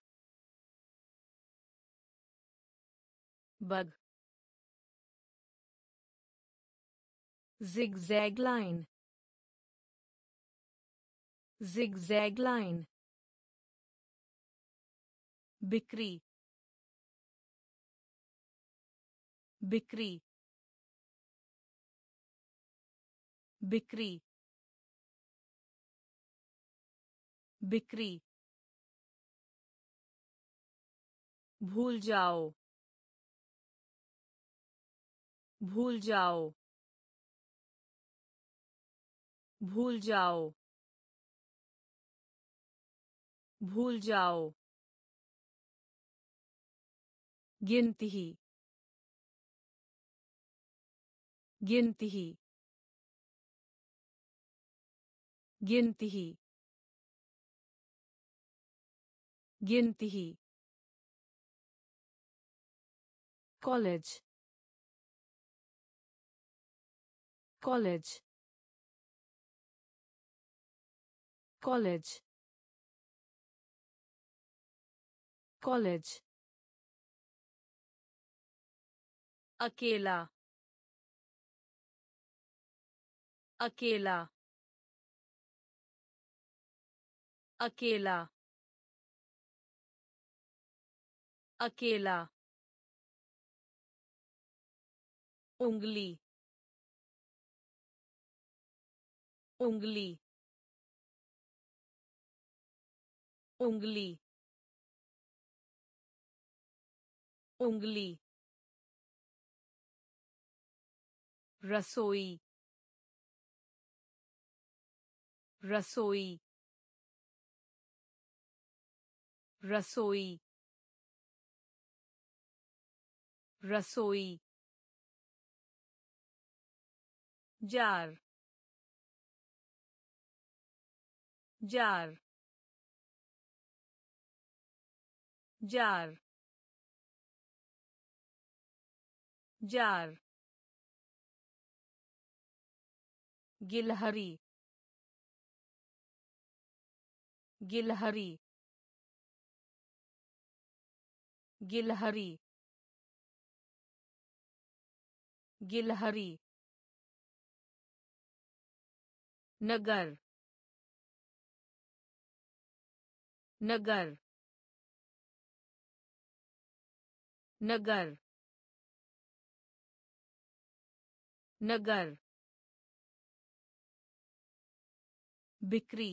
bug zigzag line zigzag line बिक्री बिक्री बिक्री बिक्री भूल जाओ। भूल जाओ। भूल जाओ। भूल जाओ। गिनती ही। गिनती ही। गिनती ही। गिनती ही। कॉलेज कॉलेज कॉलेज कॉलेज अकेला अकेला अकेला अकेला उंगली। उंगली। उंगली। उंगली। रसोई। रसोई। रसोई। रसोई। जार जार जार जार गिलहरी गिलहरी गिलहरी गिलहरी नगर नगर नगर नगर बिक्री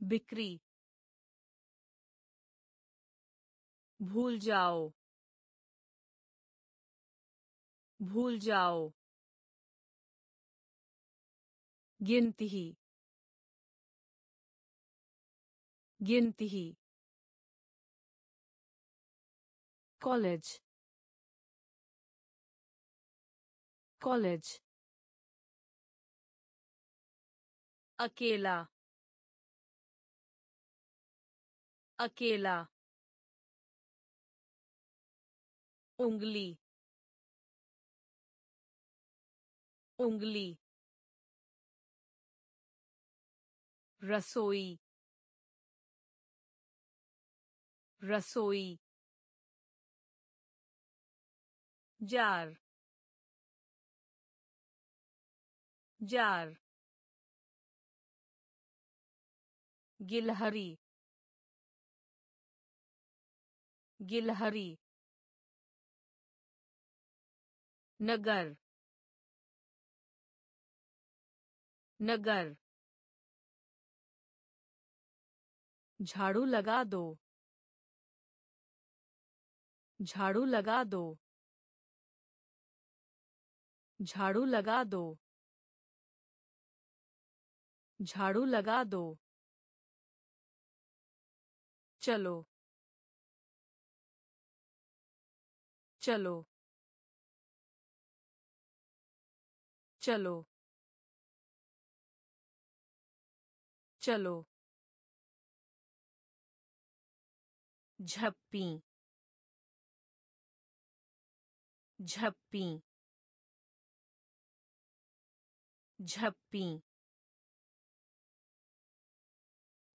बिक्री भूल जाओ भूल जाओ गिनती ही। गिनती ही। कॉलेज। कॉलेज। अकेला। अकेला। उंगली। उंगली। रसोई रसोई जार जार गिलहरी गिलहरी नगर नगर झाड़ू लगा दो। झाड़ू लगा दो। झाड़ू लगा दो। झाड़ू लगा दो। चलो। चलो। चलो। चलो। झप्पी। झप्पी। झप्पी।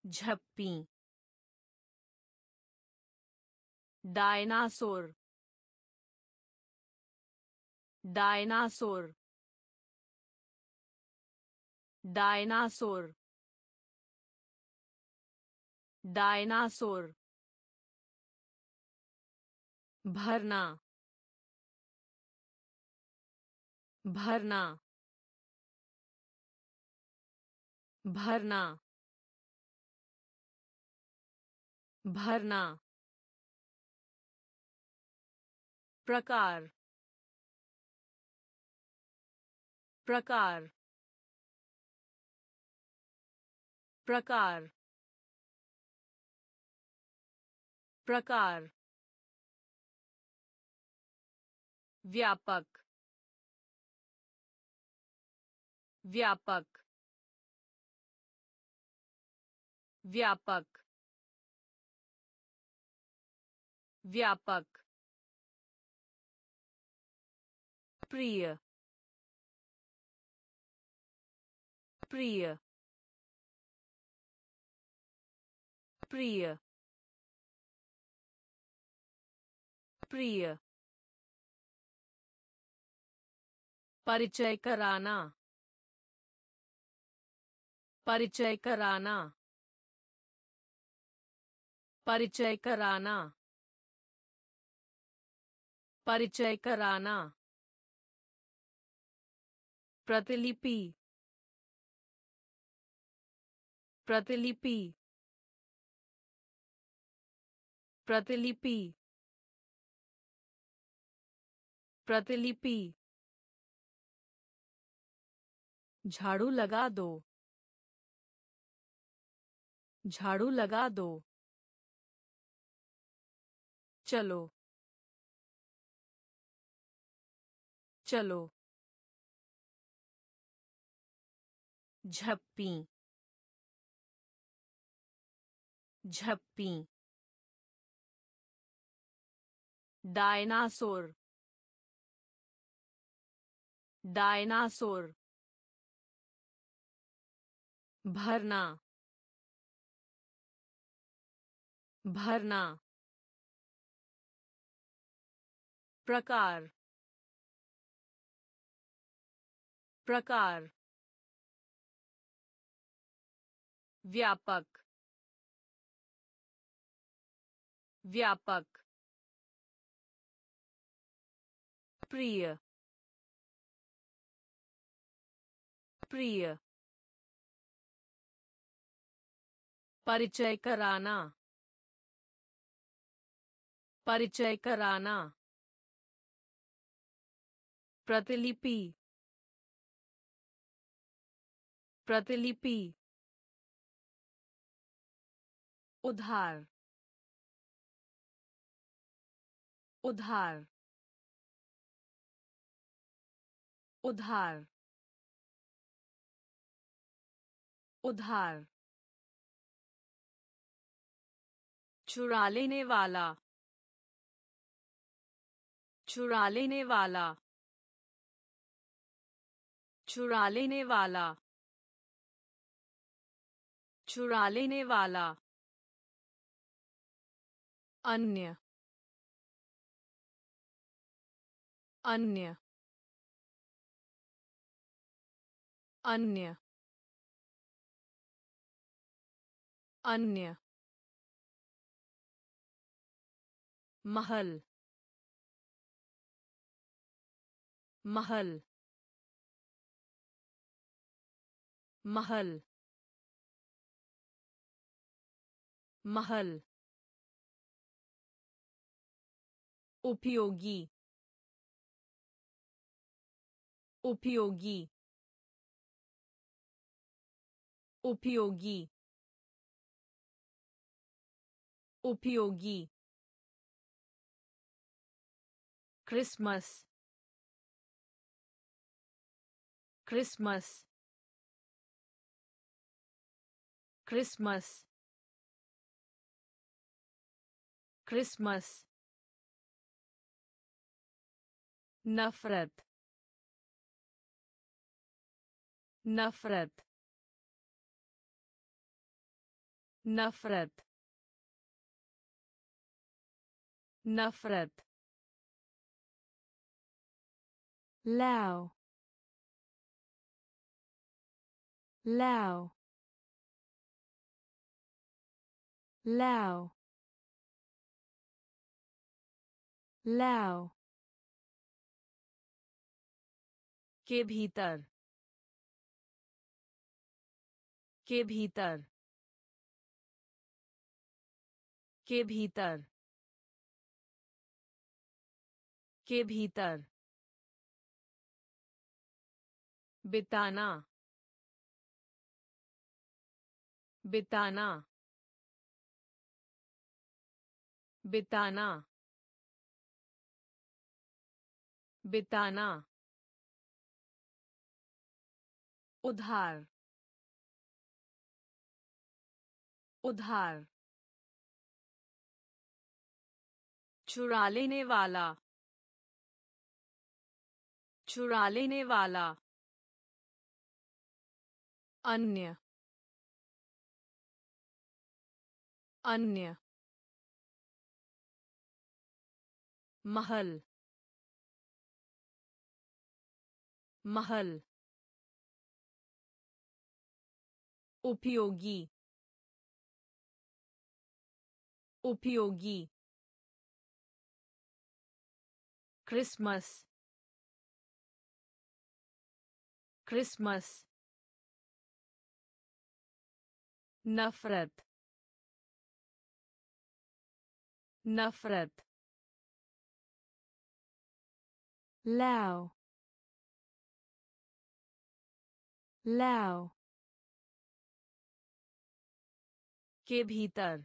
झप्पी। डायनासोर। डायनासोर। डायनासोर। डायनासोर। भरना भरना भरना भरना प्रकार प्रकार प्रकार प्रकार व्यापक व्यापक व्यापक व्यापक प्रिय प्रिय प्रिय प्रिय परिचय कराना। परिचय कराना। परिचय कराना। परिचय कराना। प्रतिलिपि। प्रतिलिपि। प्रतिलिपि। प्रतिलिपि। झाड़ू लगा दो। झाड़ू लगा दो। चलो। चलो। झप्पी। झप्पी। डायनासोर। डायनासोर। भरना। भरना। प्रकार। प्रकार। व्यापक। व्यापक। प्रिय। प्रिय। परिचय कराना। परिचय कराना। प्रतिलिपि। प्रतिलिपि। उधार। उधार। उधार। उधार। चुरा लेने वाला। चुरा लेने वाला। चुरा लेने वाला। चुरा लेने वाला। अन्य। अन्य। अन्य। अन्य। महल महल महल महल उपयोगी उपयोगी उपयोगी उपयोगी। क्रिसमस क्रिसमस क्रिसमस क्रिसमस नफरत नफरत नफरत नफरत लाओ लाओ लाओ लाओ के भीतर। के भीतर। के भीतर। के भीतर। बिताना बिताना बिताना बिताना उधार उधार चुरा लेने वाला चुरा लेने वाला अन्य अन्य महल महल उपयोगी उपयोगी क्रिसमस क्रिसमस नफरत नफरत लाओ लाओ के भीतर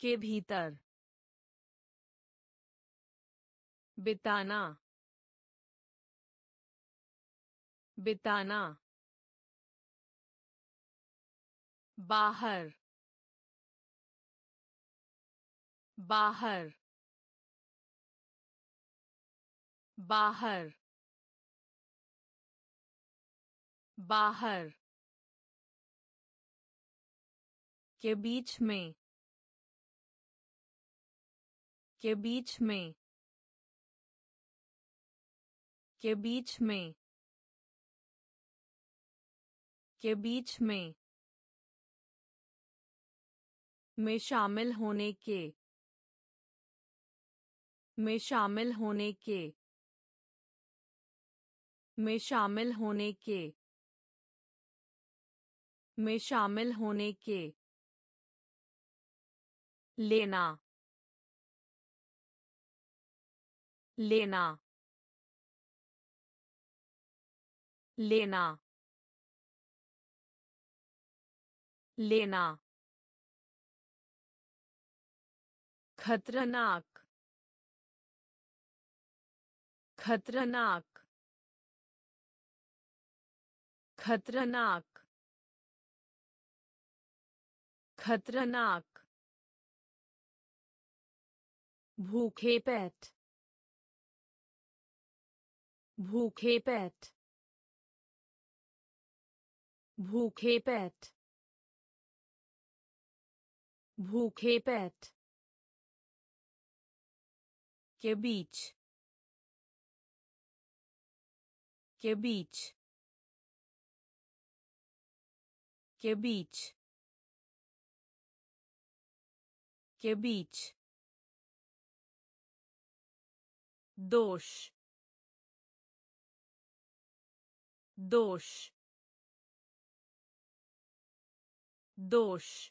के भीतर बिताना बिताना बाहर। बाहर। बाहर। बाहर। के बीच में। के बीच में। के बीच में। के बीच में। में शामिल होने के, में शामिल होने के, में शामिल होने के, में शामिल होने के। लेना लेना लेना लेना। खतरनाक खतरनाक खतरनाक खतरनाक। भूखे पेट भूखे पेट भूखे पेट भूखे पेट। के बीच के बीच के बीच के बीच। दोष दोष दोष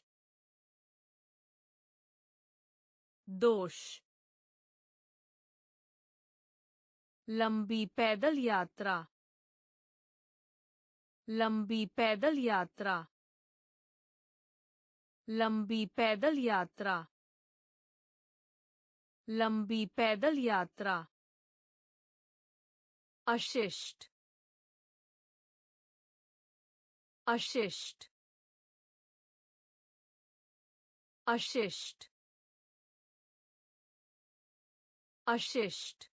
दोष। लंबी पैदल यात्रा। लंबी पैदल यात्रा। लंबी पैदल यात्रा। लंबी पैदल यात्रा। अशिष्ट। अशिष्ट। अशिष्ट। अशिष्ट।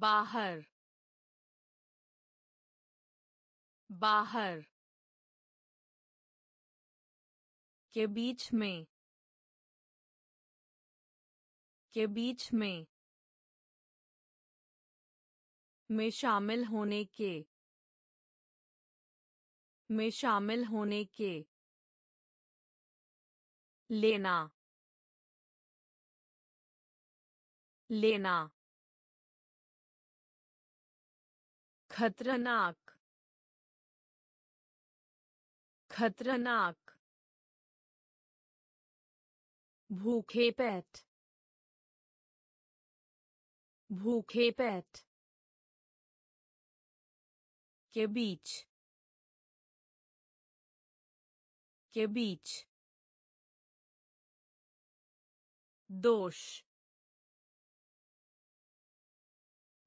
बाहर। बाहर। के बीच में। के बीच में। में शामिल होने के। में शामिल होने के। लेना। लेना। खतरनाक खतरनाक भूखे पेट भूखे पेट के बीच के बीच दोष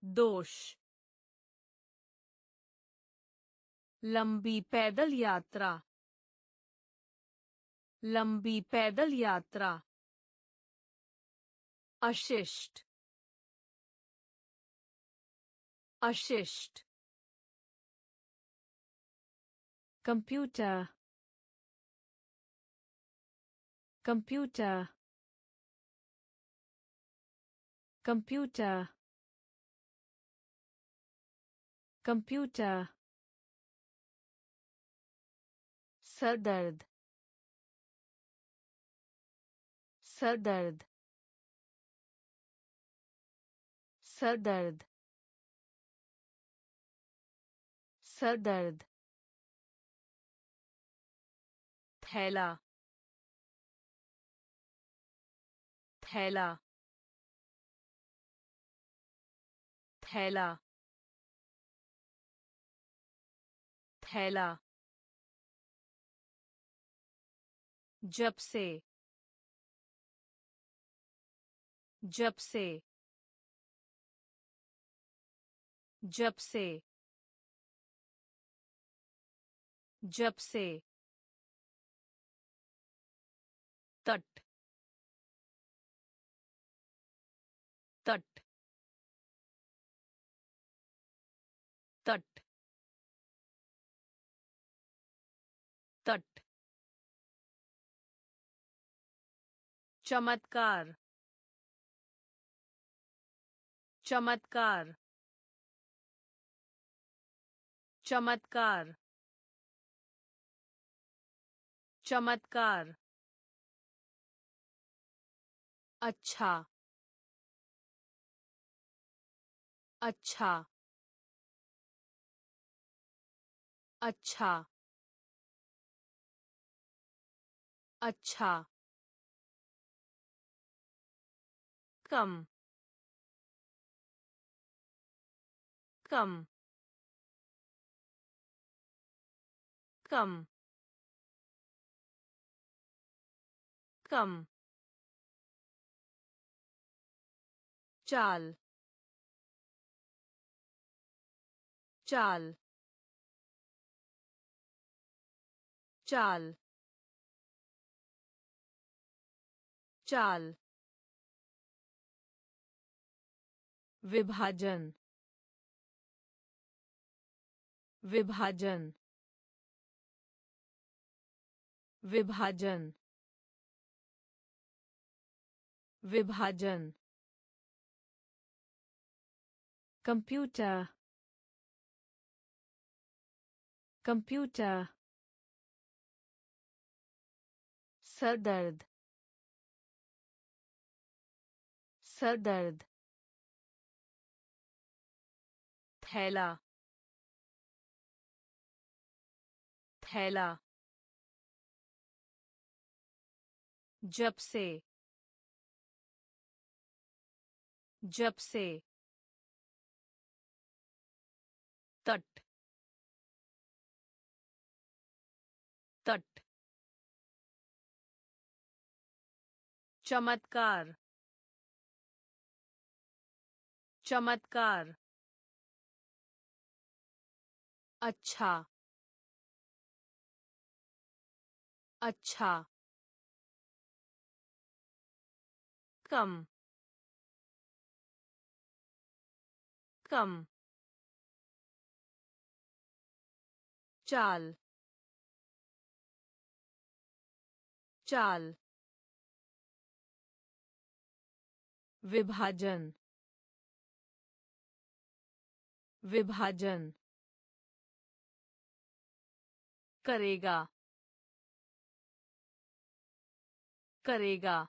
दोष। लंबी पैदल यात्रा। लंबी पैदल यात्रा। अशिष्ट। अशिष्ट। कंप्यूटर। कंप्यूटर। कंप्यूटर। कंप्यूटर। सर दर्द सर दर्द सर दर्द सर दर्द थैला। थैला। थैला। थैला। जब से जब से जब से जब से। चमत्कार चमत्कार चमत्कार चमत्कार। अच्छा अच्छा अच्छा अच्छा। कम। कम। कम। कम। चाल। चाल। चाल। चाल। विभाजन। विभाजन। विभाजन। विभाजन। कंप्यूटर। कंप्यूटर। सर दर्द थैला। थैला। जब से। जब से। तट। तट। चमत्कार। चमत्कार। अच्छा। अच्छा। कम। कम। चाल। चाल। विभाजन। विभाजन। करेगा। करेगा।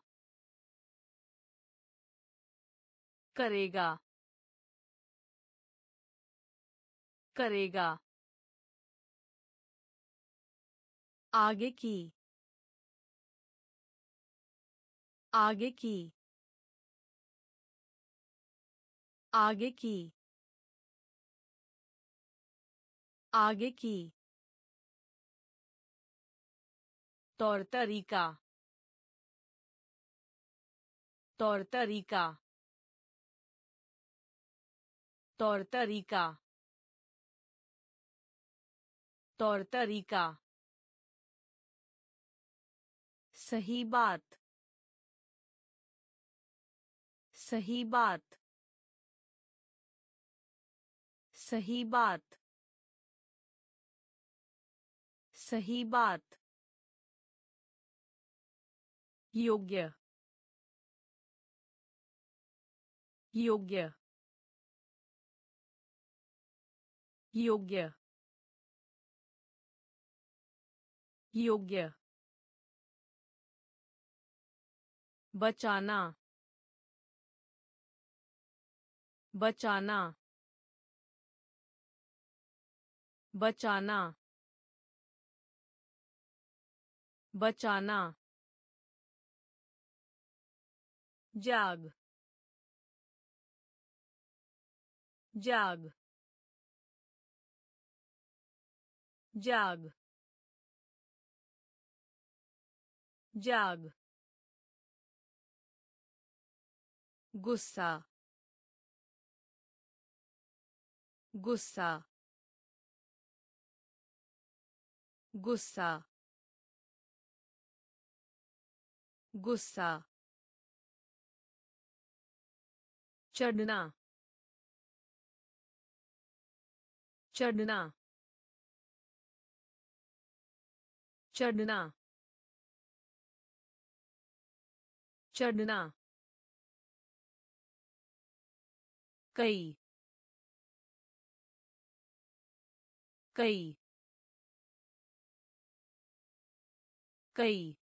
करेगा। करेगा। आगे की। आगे की। आगे की। आगे की। तौर तरीका। तौर तरीका। तौर तरीका। तौर तरीका। सही बात। सही बात। सही बात। सही बात। योग्य योग्य योग्य योग्य। बचाना बचाना बचाना बचाना। जाग जाग जाग जाग गुस्सा गुस्सा गुस्सा गुस्सा चढ़ना। चढ़ना। चढ़ना। चढ़ना। कई। कई। कई।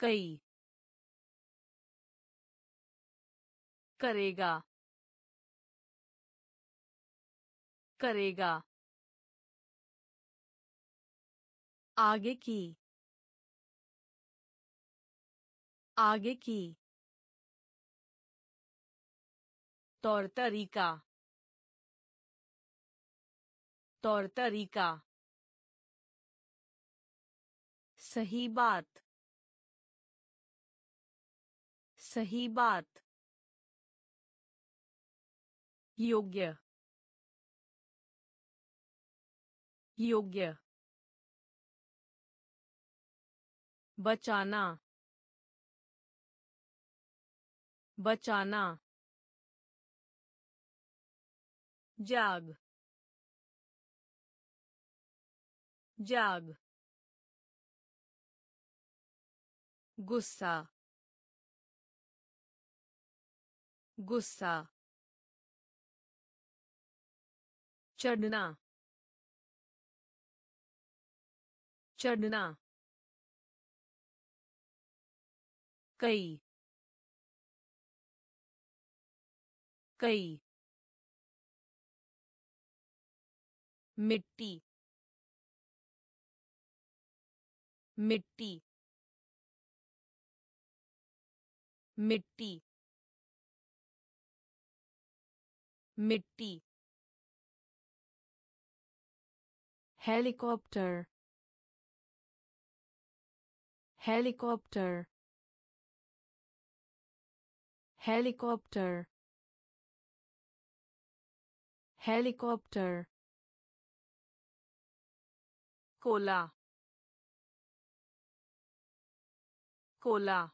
कई। करेगा। करेगा। आगे की। आगे की। तौर तरीका। तौर तरीका। सही बात। सही बात। योग्य योग्य बचाना बचाना जाग जाग गुस्सा गुस्सा चढ़ना। चढ़ना। कई। कई। मिट्टी। मिट्टी। मिट्टी। मिट्टी। helicopter. Helicopter. Helicopter. Helicopter. Cola. Cola.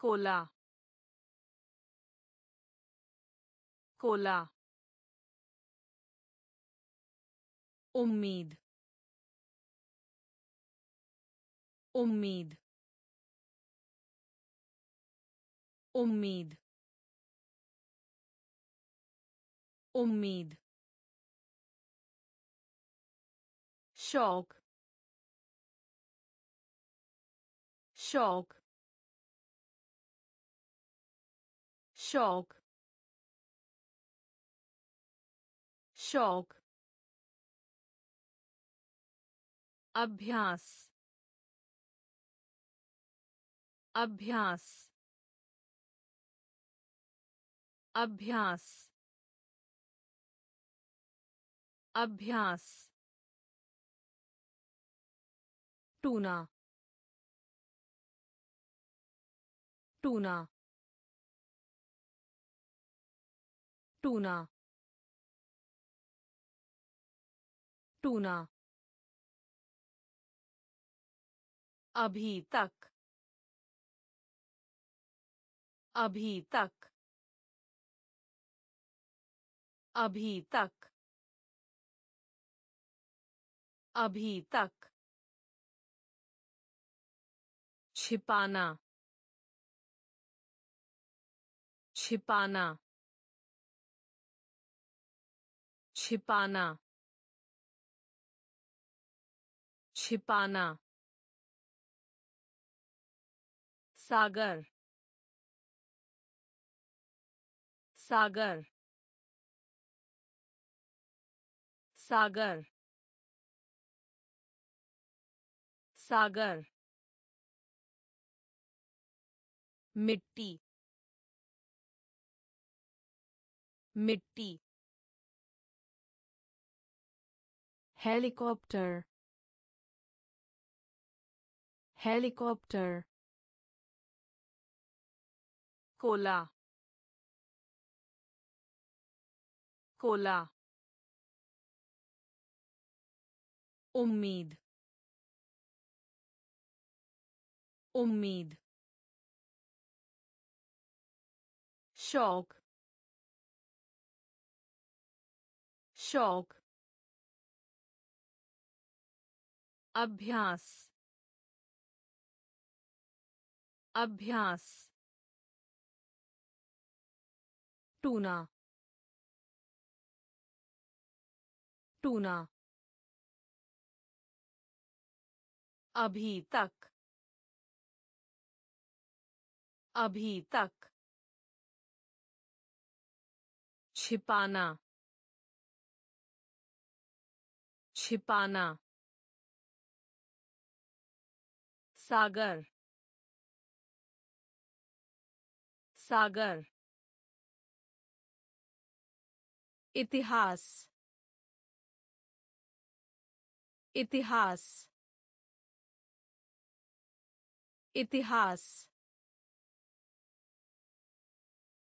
Cola. Cola. उम्मीद उम्मीद उम्मीद उम्मीद शौक शौक शौक शौक अभ्यास अभ्यास अभ्यास अभ्यास टूना टूना टूना टूना अभी तक। अभी तक। अभी तक। अभी तक। छिपाना। छिपाना। छिपाना। छिपाना। सागर सागर सागर सागर मिट्टी मिट्टी हेलीकॉप्टर हेलीकॉप्टर कोला कोला उम्मीद उम्मीद शौक शौक अभ्यास अभ्यास टूना। टूना। अभी तक। अभी तक। छिपाना। छिपाना। सागर। सागर। इतिहास इतिहास इतिहास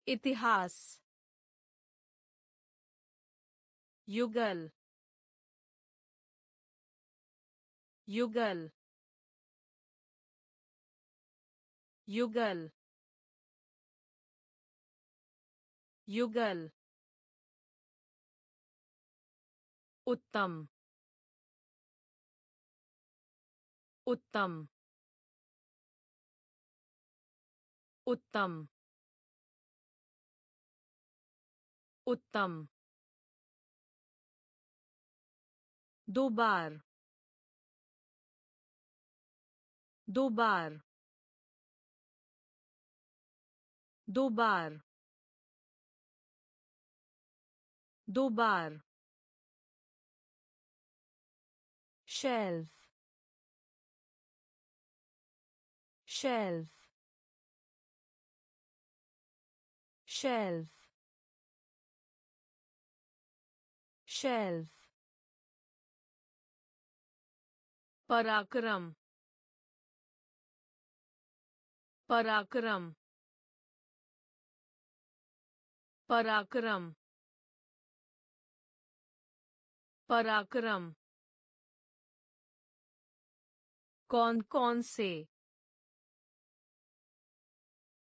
इतिहास युगल युगल युगल युगल उत्तम। उत्तम। उत्तम। उत्तम। दो बार। दो बार। दो बार। दो बार। shelf shelf shelf shelf पराक्रम पराक्रम पराक्रम पराक्रम कौन कौन से?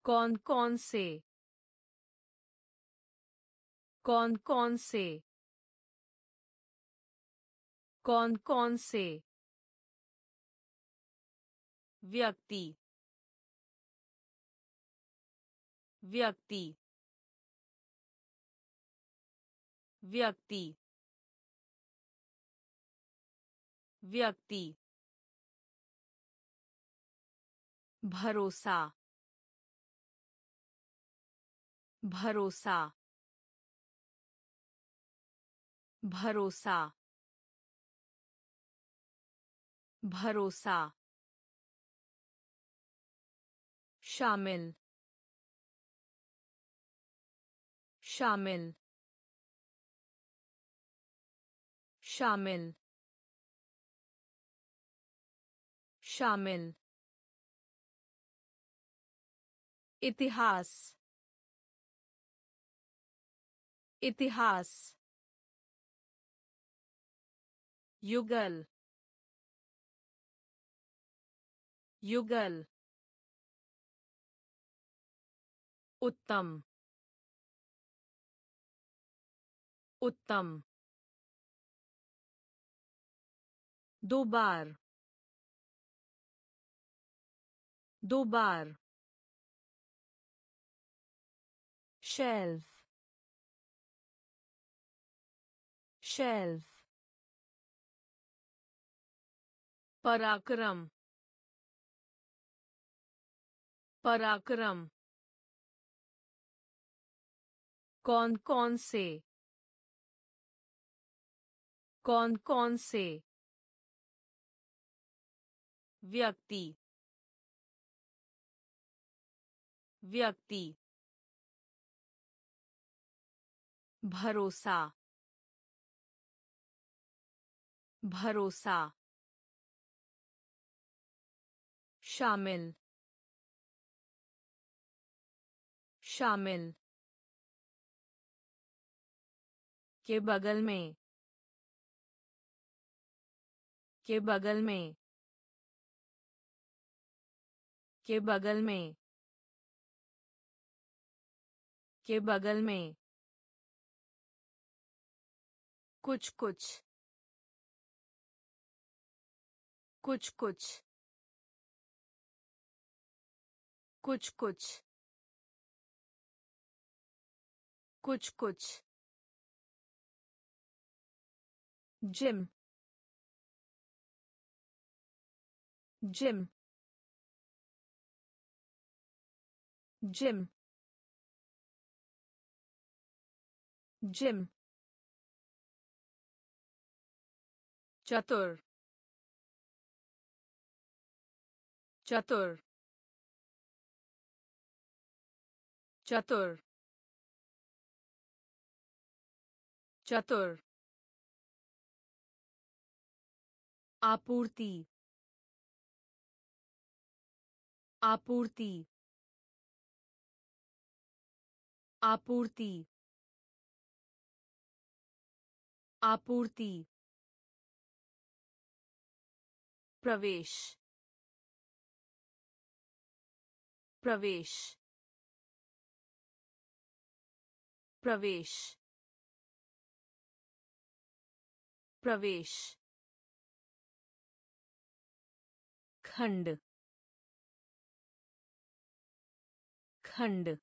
कौन कौन से? कौन कौन से? कौन कौन से? व्यक्ति। व्यक्ति। व्यक्ति। व्यक्ति। भरोसा भरोसा भरोसा भरोसा। शामिल शामिल शामिल शामिल। इतिहास इतिहास युगल युगल उत्तम उत्तम दो बार दो बार shelf. Shelf. पराक्रम पराक्रम कौन कौन से कौन कौन से व्यक्ति व्यक्ति भरोसा भरोसा, शामिल शामिल, के बगल में, के बगल में, के बगल में, के बगल में कुछ कुछ कुछ कुछ कुछ कुछ कुछ कुछ जिम। जिम। जिम। जिम। चतुर चतुर चतुर चतुर आपूर्ति आपूर्ति आपूर्ति आपूर्ति प्रवेश। प्रवेश। प्रवेश। प्रवेश। खंड। खंड।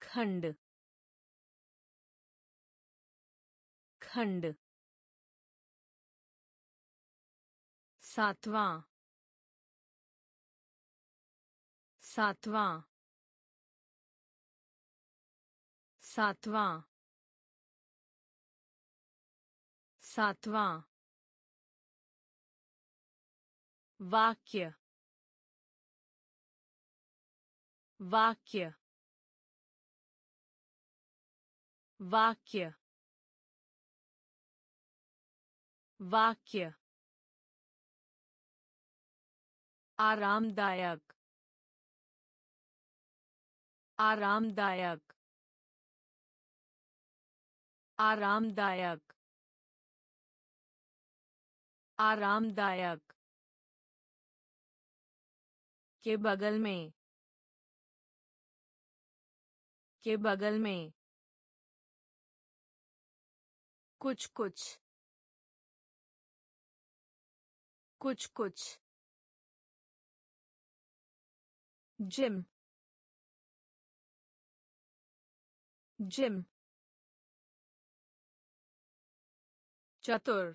खंड। खंड। सातवां। सातवां। सातवां। सातवां। वाक्य। वाक्य। वाक्य। वाक्य। आरामदायक आरामदायक आरामदायक आरामदायक। के बगल में के बगल में। कुछ कुछ कुछ कुछ। जिम जिम चतुर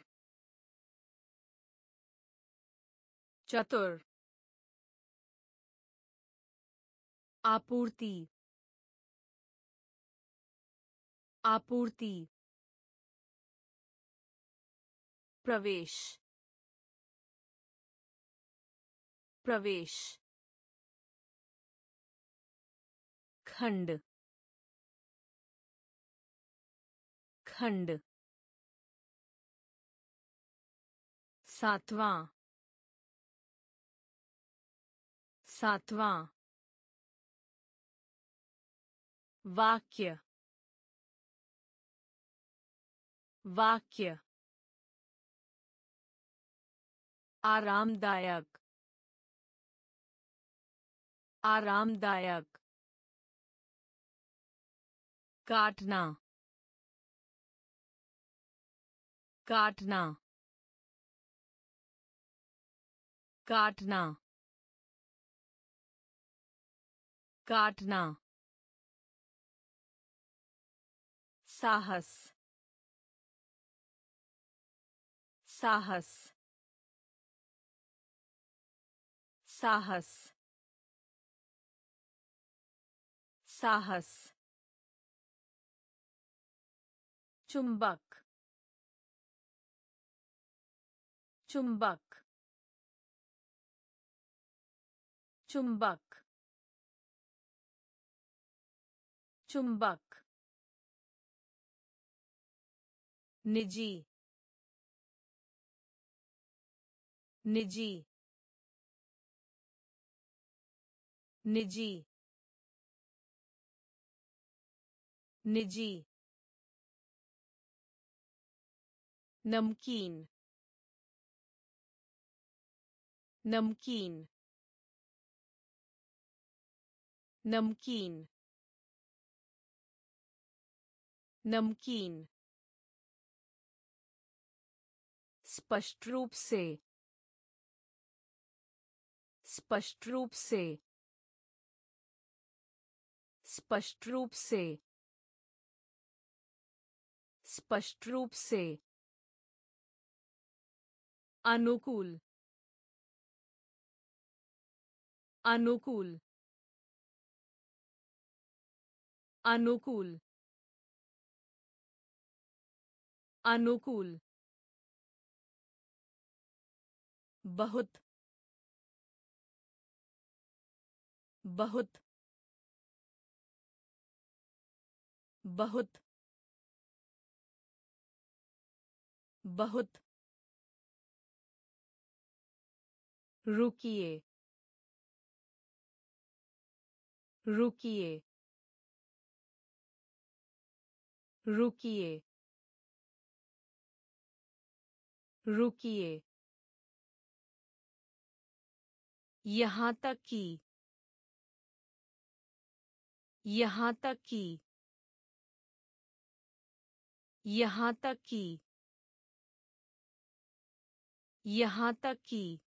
चतुर आपूर्ति आपूर्ति प्रवेश प्रवेश खंड खंड सातवां सातवां वाक्य वाक्य आरामदायक आरामदायक काटना। काटना। काटना। काटना। साहस। साहस। साहस। साहस। चुंबक चुंबक चुंबक चुंबक निजी निजी निजी निजी नमकीन। नमकीन। नमकीन। नमकीन। स्पष्ट रूप से। स्पष्ट रूप से। स्पष्ट रूप से। स्पष्ट रूप से। अनुकूल। अनुकूल। अनुकूल। अनुकूल। बहुत। बहुत। बहुत। बहुत। रुकिए। रुकिए। रुकिए। रुकिए। यहाँ तक कि। यहाँ तक कि। यहाँ तक कि। यहाँ तक कि।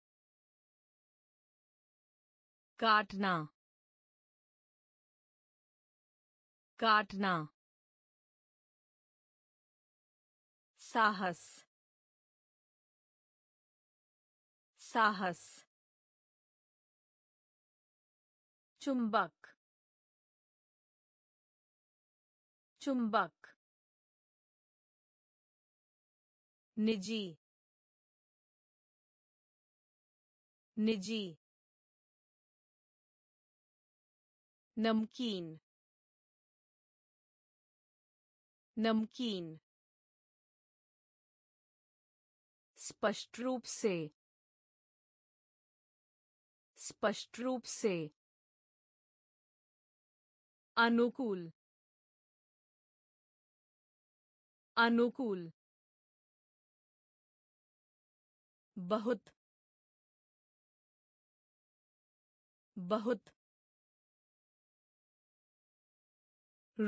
काटना। काटना। साहस। साहस। चुंबक। चुंबक। निजी। निजी। नमकीन। नमकीन। स्पष्ट रूप से। स्पष्ट रूप से। अनुकूल। अनुकूल। बहुत। बहुत।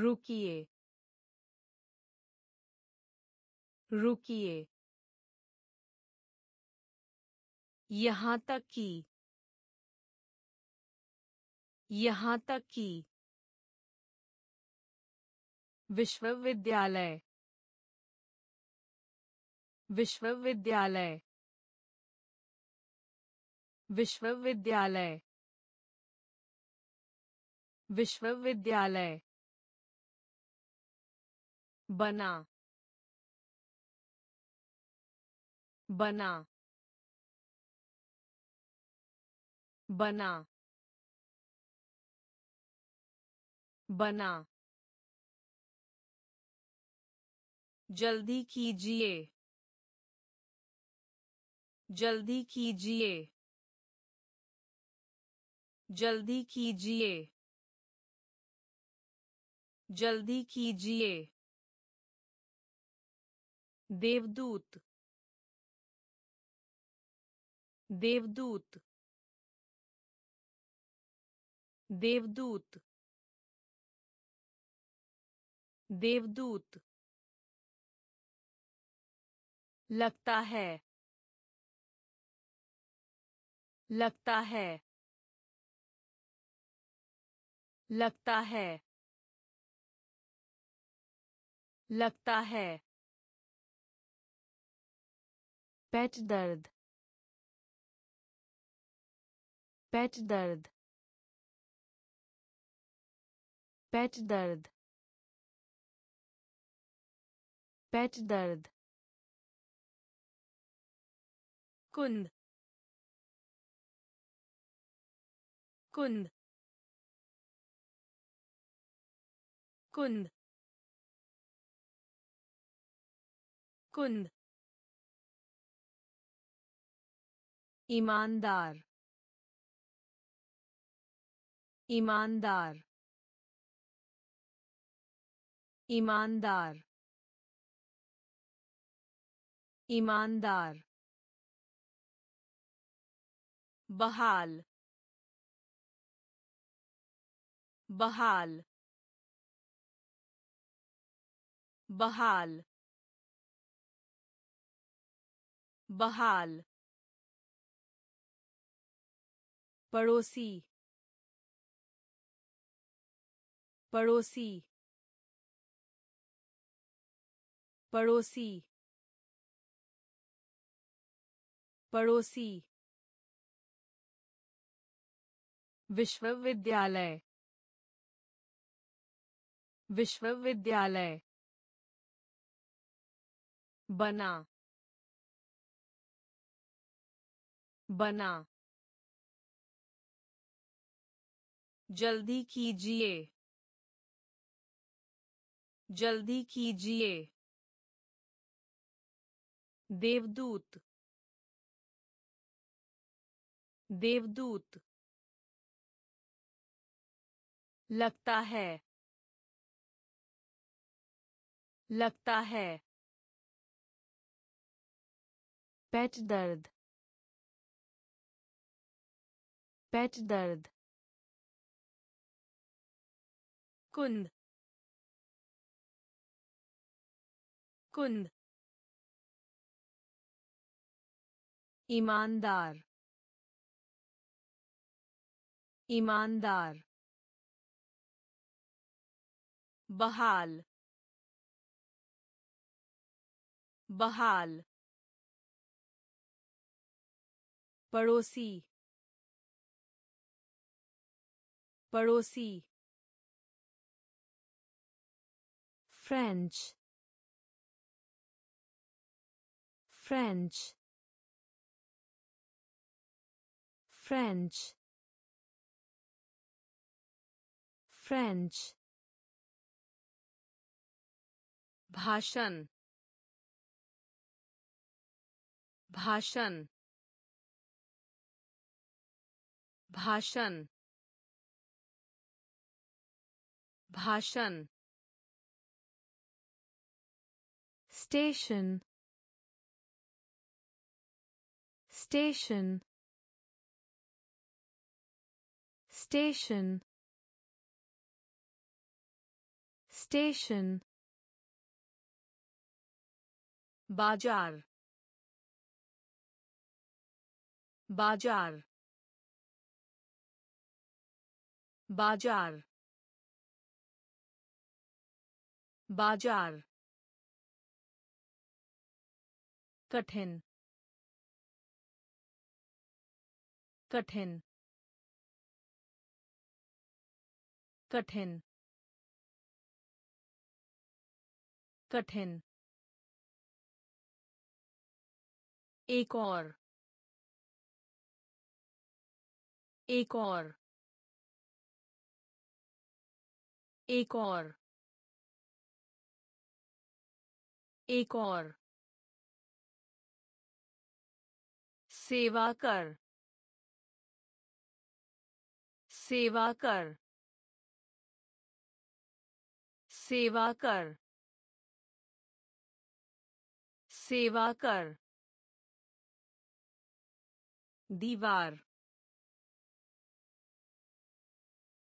रुकिए। रुकिए। यहाँ तक कि। यहाँ तक कि। विश्वविद्यालय। विश्वविद्यालय। विश्वविद्यालय। विश्वविद्यालय। बना बना बना बना। जल्दी कीजिए जल्दी कीजिए जल्दी कीजिए जल्दी कीजिए। देवदूत देवदूत देवदूत देवदूत। लगता है लगता है लगता है लगता है। पेट दर्द। पेट दर्द। पेट दर्द। पेट दर्द। कुंद। कुंद। कुंद। कुंद। ईमानदार ईमानदार ईमानदार ईमानदार बहाल बहाल बहाल बहाल पड़ोसी। पड़ोसी। पड़ोसी। पड़ोसी। विश्वविद्यालय। विश्वविद्यालय। बना। बना। जल्दी कीजिए। जल्दी कीजिए। देवदूत। देवदूत। लगता है। लगता है। पेट दर्द। पेट दर्द। कुंद कुंद ईमानदार ईमानदार बहाल बहाल पड़ोसी पड़ोसी French French French French भाषण भाषण भाषण भाषण station station station station बाज़ार बाज़ार बाज़ार बाज़ार कठिन। कठिन। कठिन। कठिन। एक और। एक और। एक और। एक और। सेवा कर। सेवा कर। सेवा कर। सेवा कर। दीवार।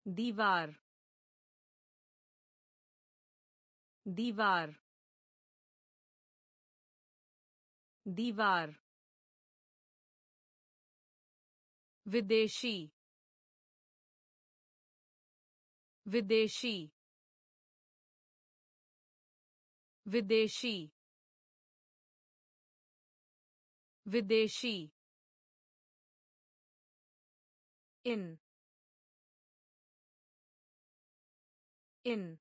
दीवार। दीवार। दीवार। विदेशी विदेशी विदेशी विदेशी इन इन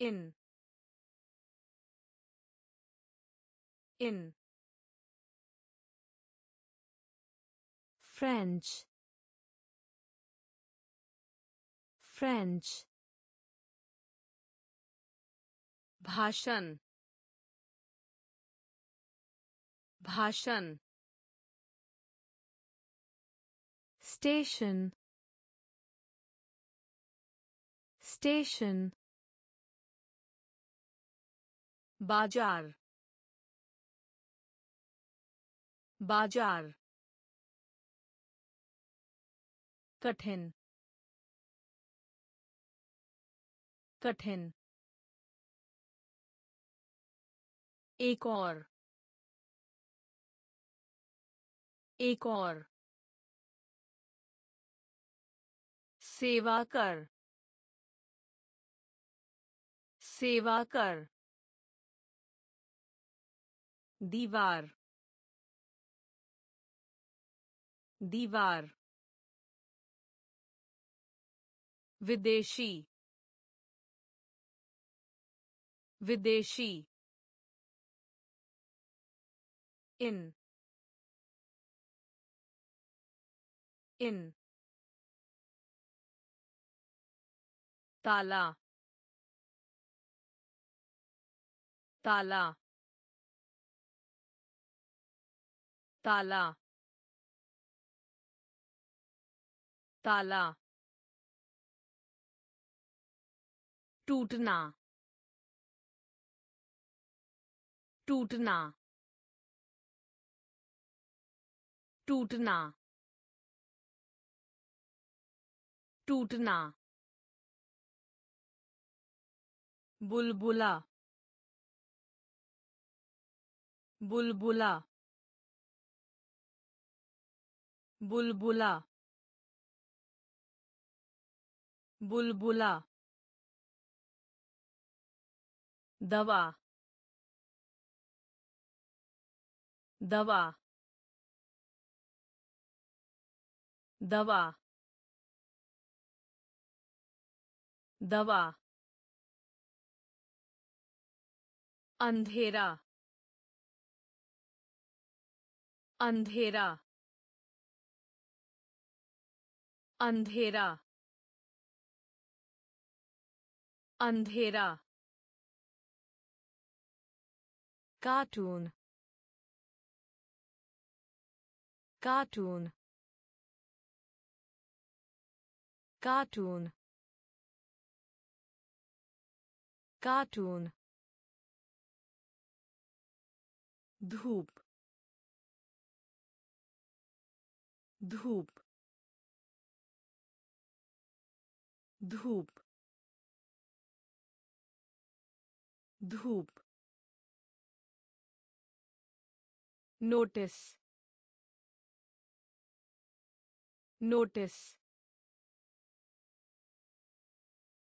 इन इन French French भाषण भाषण station station बाज़ार बाज़ार कठिन। कठिन। एक और। एक और। सेवा कर। सेवा कर। दीवार। दीवार। विदेशी विदेशी इन इन ताला ताला ताला ताला टूटना टूटना टूटना टूटना बुलबुला बुलबुला बुलबुला बुलबुला दवा दवा दवा दवा अंधेरा अंधेरा अंधेरा अंधेरा। Cartoon cartoon cartoon cartoon धूप धूप धूप धूप notice. Notice.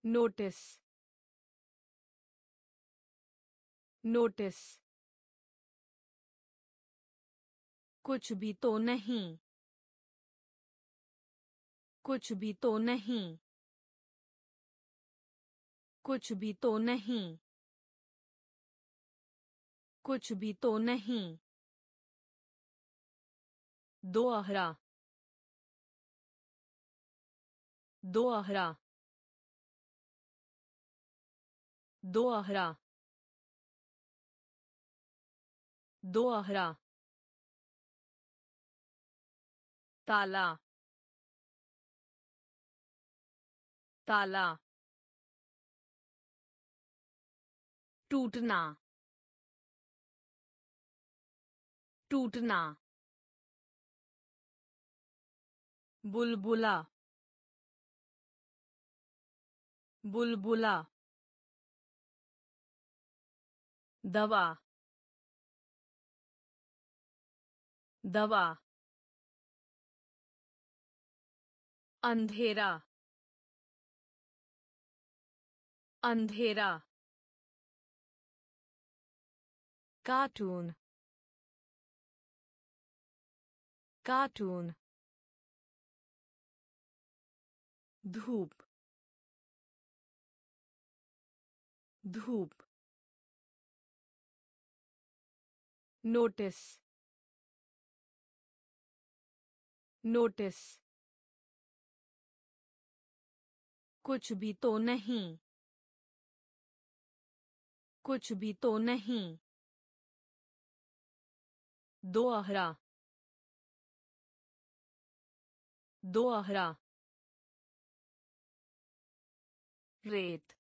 Notice. Notice. कुछ भी तो नहीं। कुछ भी तो नहीं। कुछ भी तो नहीं। कुछ भी तो नहीं। दोहरा। दोहरा। दोहरा। दोहरा। ताला। ताला। टूटना। टूटना। बुलबुला बुलबुला दवा दवा अंधेरा अंधेरा cartoon. Cartoon. धूप धूप notice notice. कुछ भी तो नहीं कुछ भी तो नहीं. दोहरा दोहरा. रेत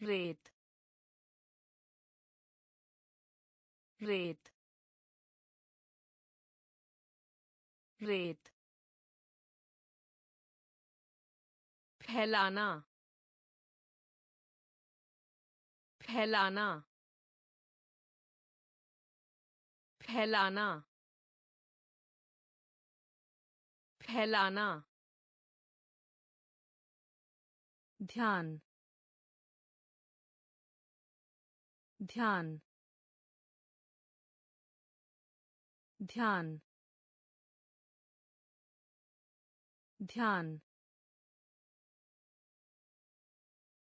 रेत रेत रेत फैलाना फैलाना फैलाना फैलाना ध्यान ध्यान ध्यान ध्यान।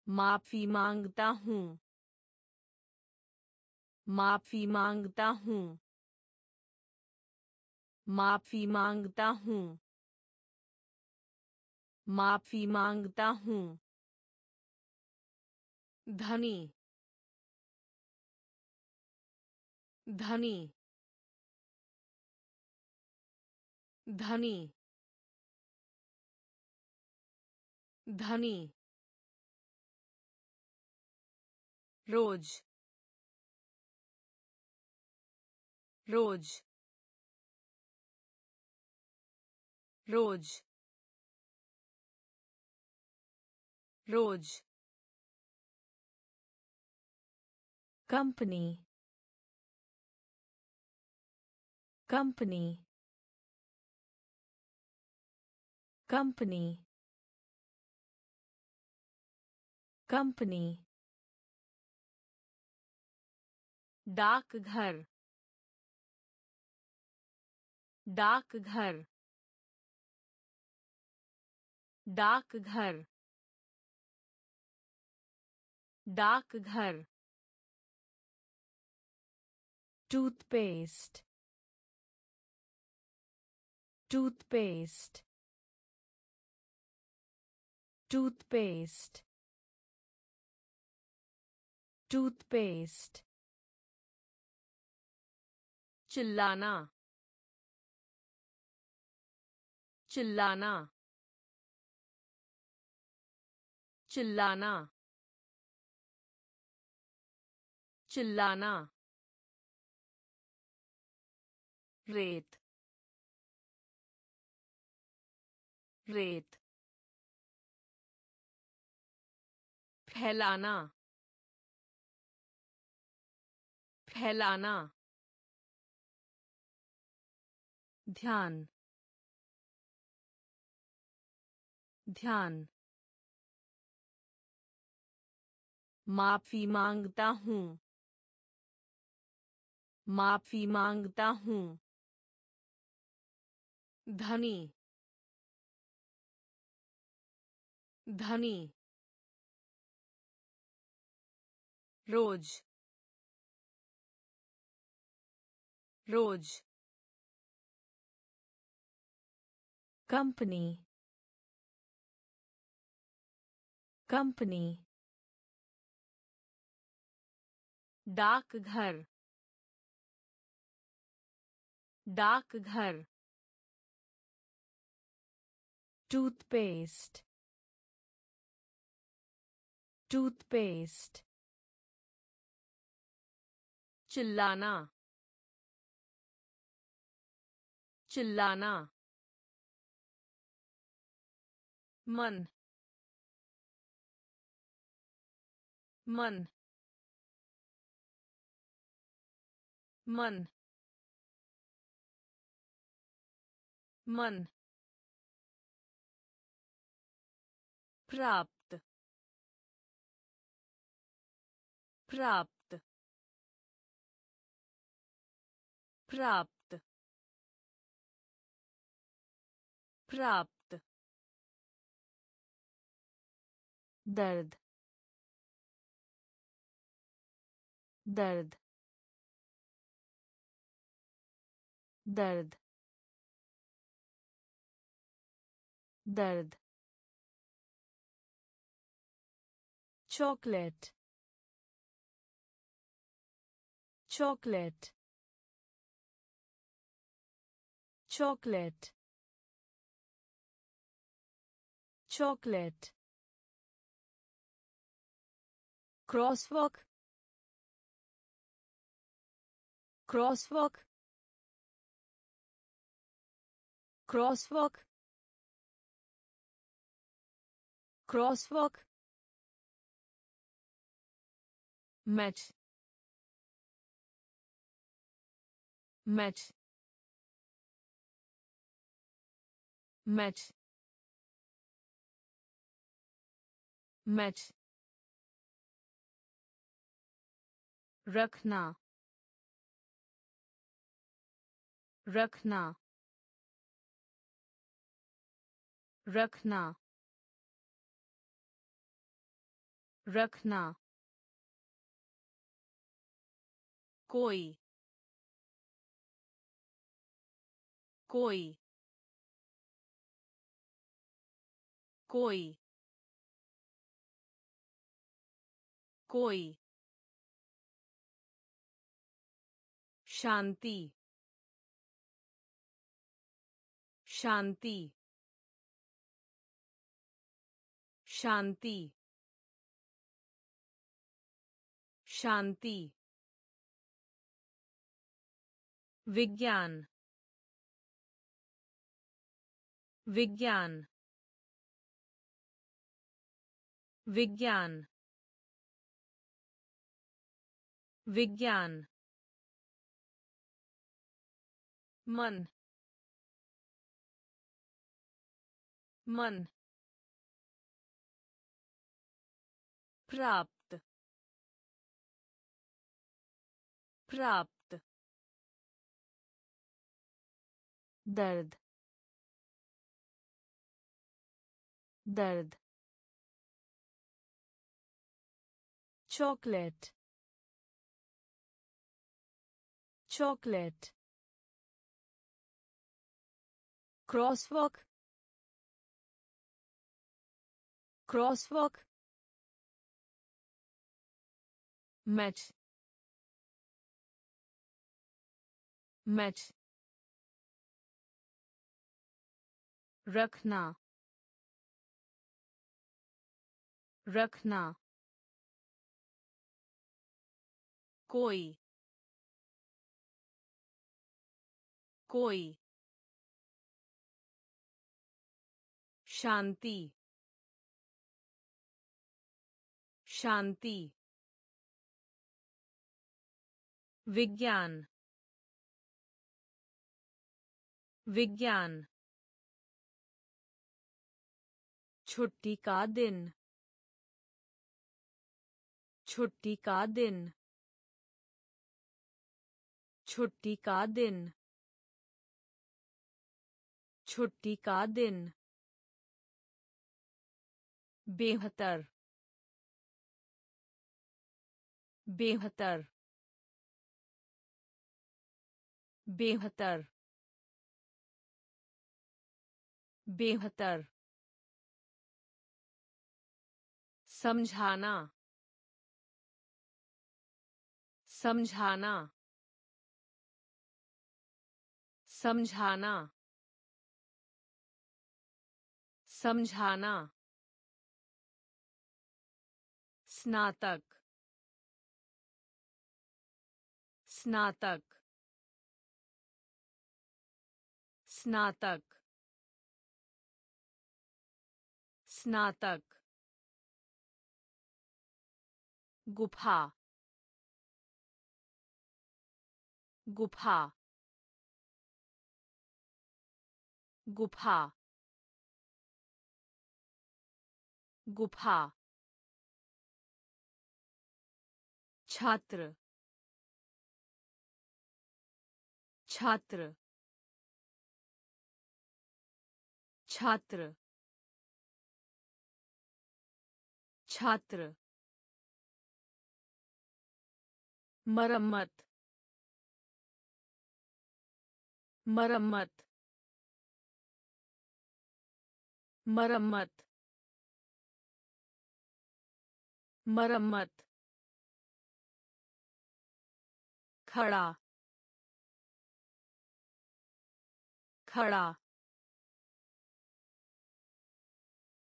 माफ़ी माँगता हूँ, माफ़ी माँगता हूँ, माफ़ी माँगता हूँ, माफ़ी माँगता हूँ। धनी धनी धनी धनी रोज रोज रोज रोज company company company company डाकघर डाकघर डाकघर डाकघर toothpaste toothpaste toothpaste toothpaste चिल्लाना चिल्लाना चिल्लाना चिल्लाना रेत रेत फैलाना फैलाना ध्यान ध्यान माफ़ी माँगता हूँ माफ़ी माँगता हूँ धनी धनी रोज रोज कंपनी कंपनी डाकघर डाकघर toothpaste toothpaste चिल्लाना चिल्लाना मन मन मन मन प्राप्त प्राप्त प्राप्त प्राप्त दर्द दर्द दर्द दर्द chocolate. Chocolate. Chocolate. Chocolate. Crosswalk. Crosswalk. Crosswalk. Crosswalk match match match match रखना रखना रखना रखना कोई कोई कोई कोई शांति शांति शांति शांति विज्ञान विज्ञान विज्ञान विज्ञान मन मन प्राप्त प्राप्त दर्द दर्द chocolate chocolate crosswalk crosswalk match match रखना रखना कोई कोई शांति शांति विज्ञान विज्ञान छुट्टी का दिन। छुट्टी का दिन। छुट्टी का दिन। छुट्टी का दिन। बेहतर। बेहतर। बेहतर। बेहतर। समझाना समझाना समझाना समझाना स्नातक स्नातक स्नातक स्नातक। गुफा। गुफा। गुफा। गुफा। छात्र। छात्र। छात्र। छात्र। मरम्मत मरम्मत मरम्मत मरम्मत खड़ा खड़ा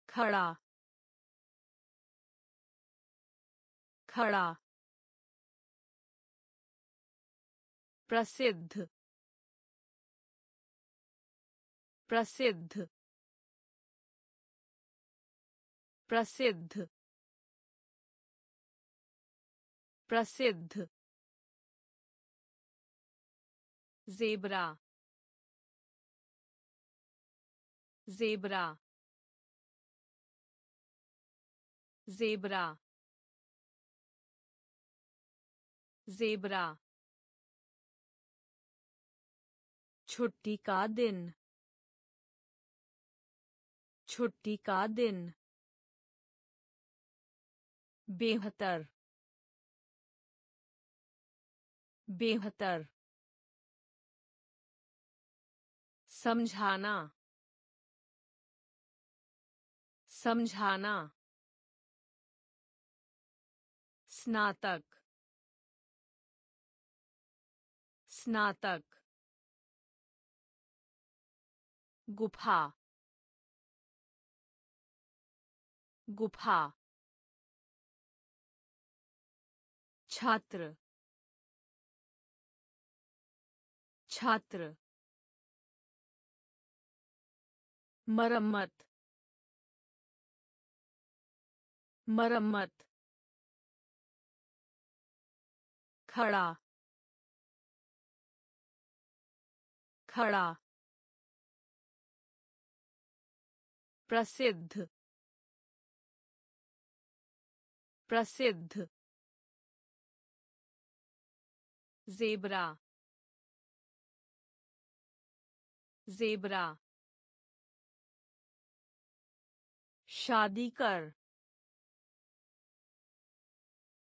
खड़ा खड़ा। प्रसिद्ध प्रसिद्ध प्रसिद्ध प्रसिद्ध जेबरा जेबरा जेबरा जेबरा छुट्टी का दिन। छुट्टी का दिन। बेहतर। बेहतर। समझाना। समझाना। स्नातक। स्नातक। गुफा। गुफा। छात्र। छात्र। मरम्मत। मरम्मत। खड़ा। खड़ा। प्रसिद्ध प्रसिद्ध जेबरा जेबरा शादी कर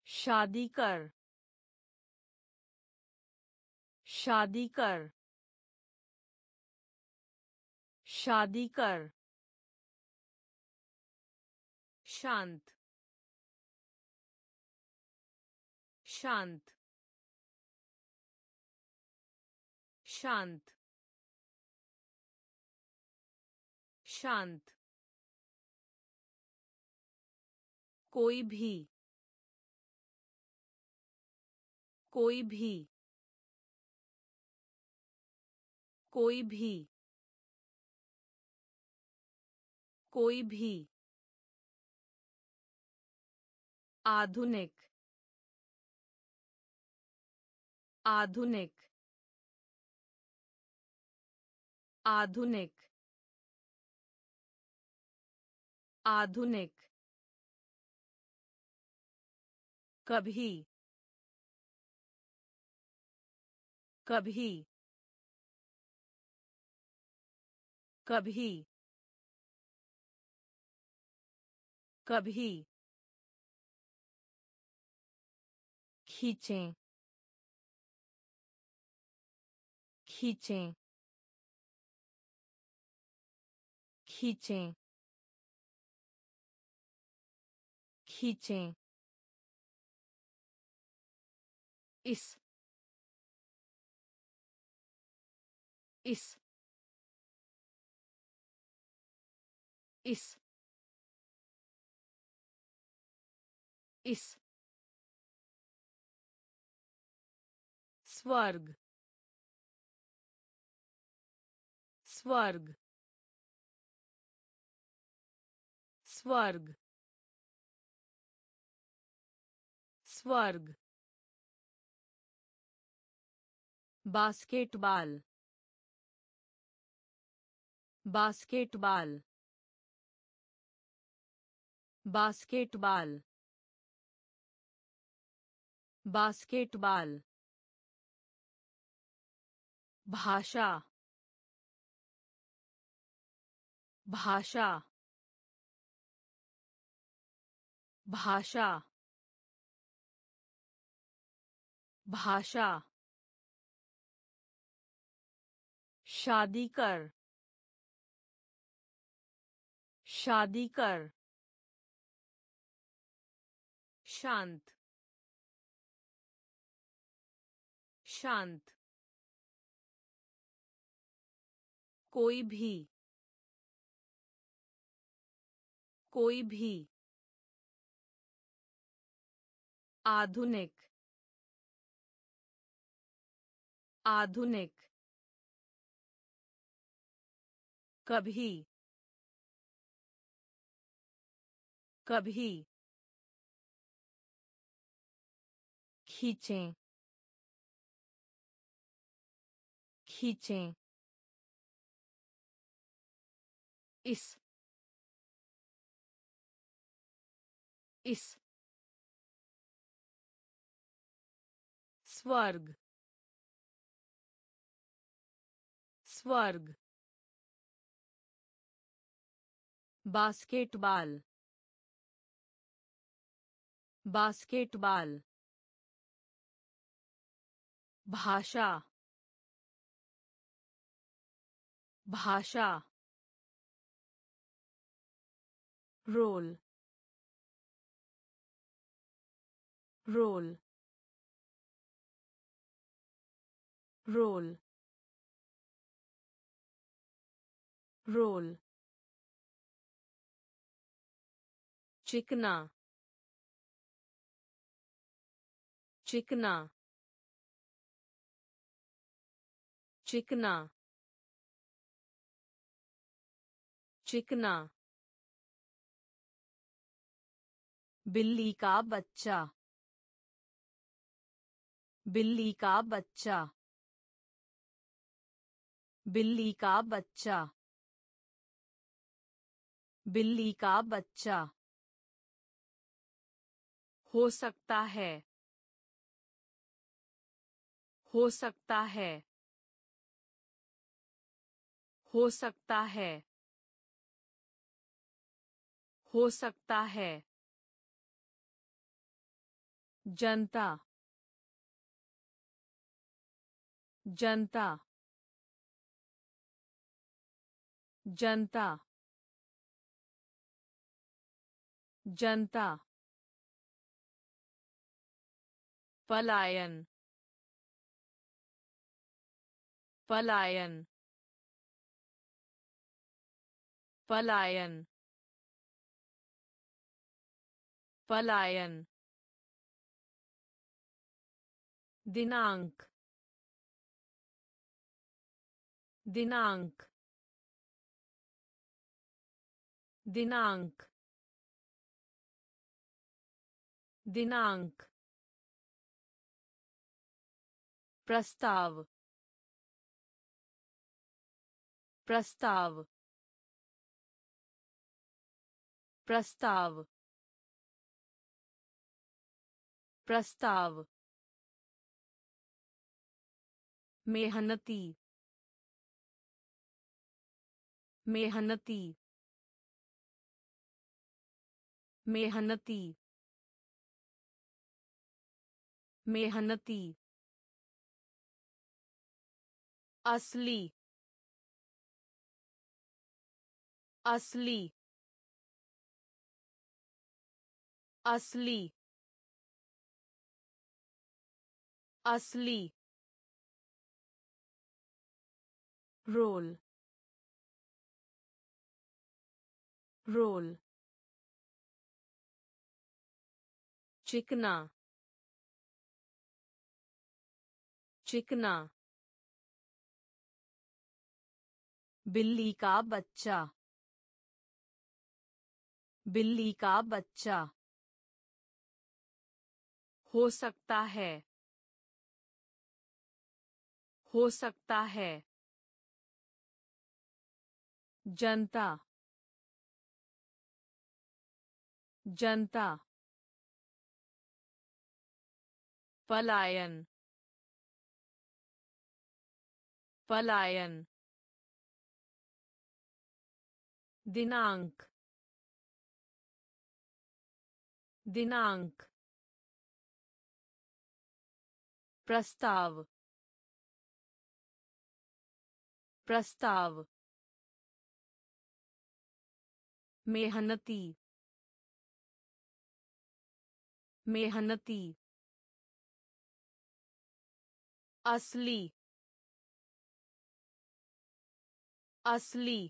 शादी कर शादी कर शादी कर शांत। शांत। शांत। शांत। कोई भी। कोई भी। कोई भी। कोई भी। आधुनिक आधुनिक आधुनिक आधुनिक। कभी कभी कभी। कभी। खींचें खींचें खींचें खींचें इस इस इस इस स्वर्ग स्वर्ग स्वर्ग स्वर्ग बास्केटबॉल बास्केटबॉल बास्केटबॉल बास्केटबॉल भाषा भाषा भाषा भाषा। शादी कर शादी कर। शांत शांत। कोई भी। कोई भी। आधुनिक। आधुनिक। कभी। कभी। खींचें। खींचें। इस। इस। स्वर्ग। स्वर्ग। बास्केटबॉल। बास्केटबॉल। भाषा। भाषा। रोल रोल रोल रोल चिकना चिकना चिकना चिकना बिल्ली का बच्चा। बिल्ली का बच्चा। बिल्ली का बच्चा। बिल्ली का बच्चा। हो सकता है। हो सकता है। हो सकता है। हो सकता है। जनता जनता जनता जनता पलायन पलायन पलायन पलायन दिनांक दिनांक दिनांक दिनांक प्रस्ताव प्रस्ताव प्रस्ताव प्रस्ताव मेहनती मेहनती मेहनती मेहनती। असली असली असली। असली। रोल रोल चिकना चिकना बिल्ली का बच्चा बिल्ली का बच्चा हो सकता है हो सकता है जनता जनता पलायन पलायन दिनांक दिनांक प्रस्ताव प्रस्ताव मेहनती मेहनती असली असली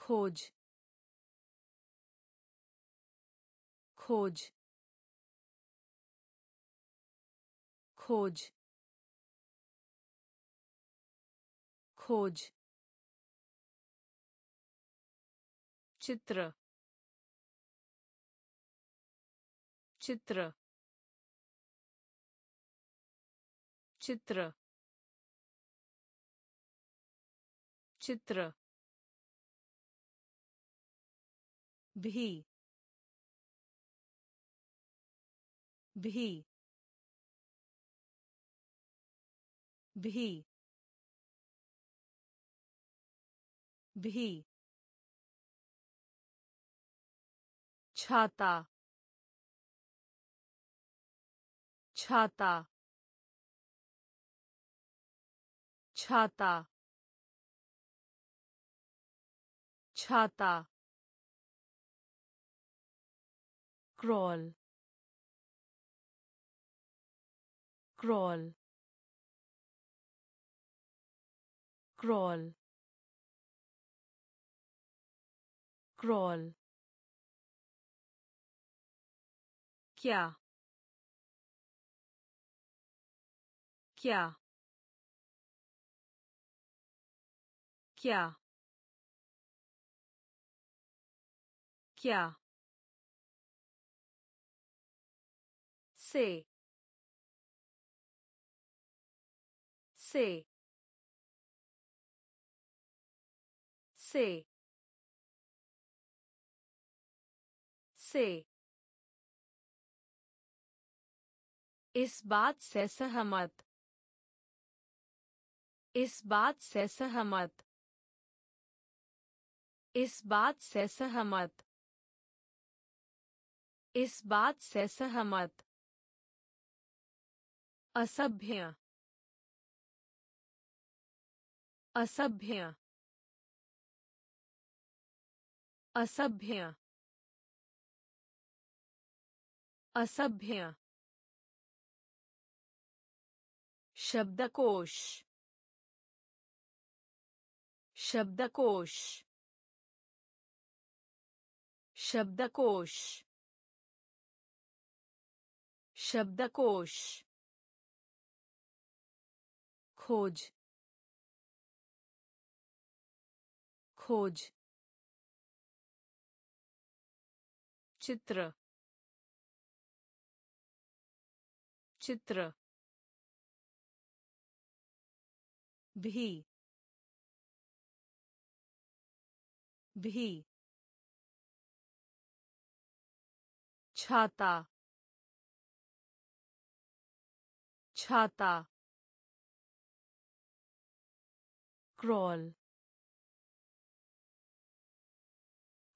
खोज खोज खोज खोज। चित्र चित्र चित्र चित्र भी भी भी भी छाता छाता छाता छाता crawl crawl crawl crawl क्या? क्या? क्या? क्या? से. से. से. से. इस बात से सहमत। इस बात से सहमत। इस बात से सहमत। इस बात से सहमत। असभ्य। असभ्य। असभ्य। असभ्य। शब्दकोश। शब्दकोश। शब्दकोश। शब्दकोश। खोज। खोज। चित्र। चित्र। भी भी छाता छाता क्रॉल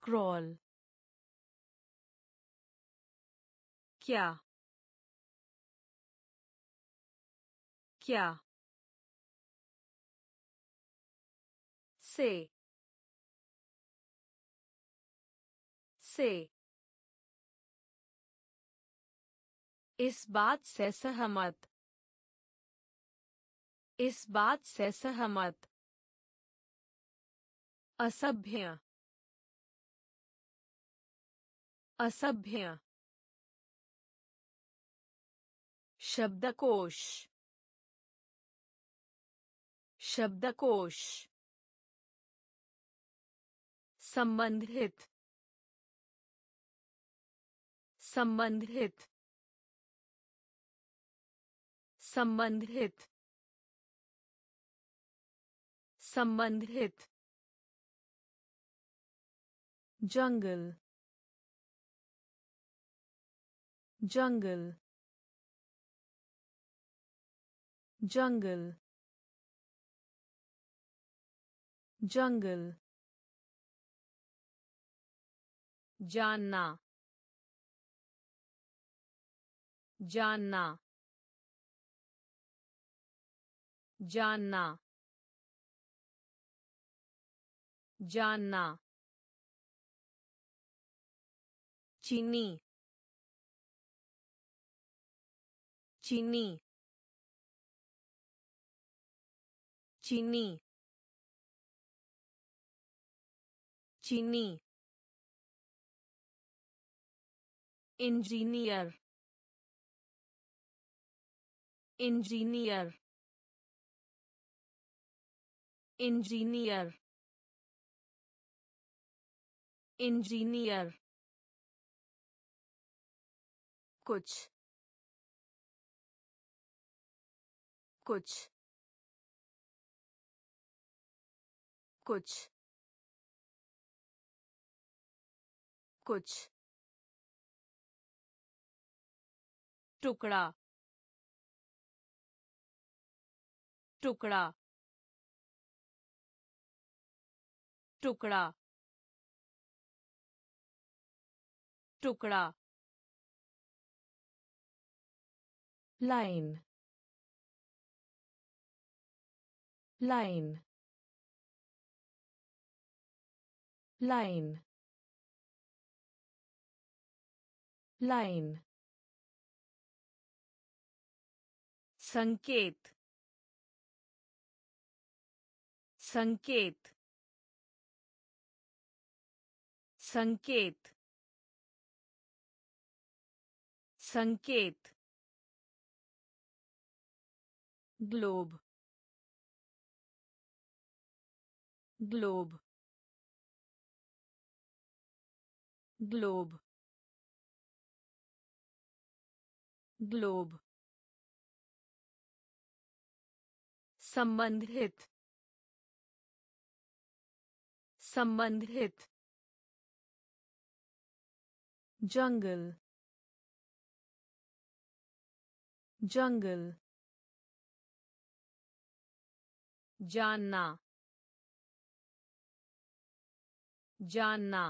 क्रॉल क्या क्या से से। इस बात से सहमत। इस बात से सहमत। असभ्य। असभ्य। शब्दकोश। शब्दकोश। संबंधित संबंधित संबंधित संबंधित। जंगल जंगल। जंगल जंगल। जानना जानना जानना जानना। चीनी चीनी। चीनी चीनी। इंजीनियर इंजीनियर इंजीनियर इंजीनियर कुछ कुछ कुछ कुछ टुकड़ा. टुकड़ा. टुकड़ा. टुकड़ा. लाइन लाइन लाइन लाइन संकेत संकेत संकेत संकेत ग्लोब ग्लोब ग्लोब ग्लोब संबंधित संबंधित जंगल जंगल जानना जानना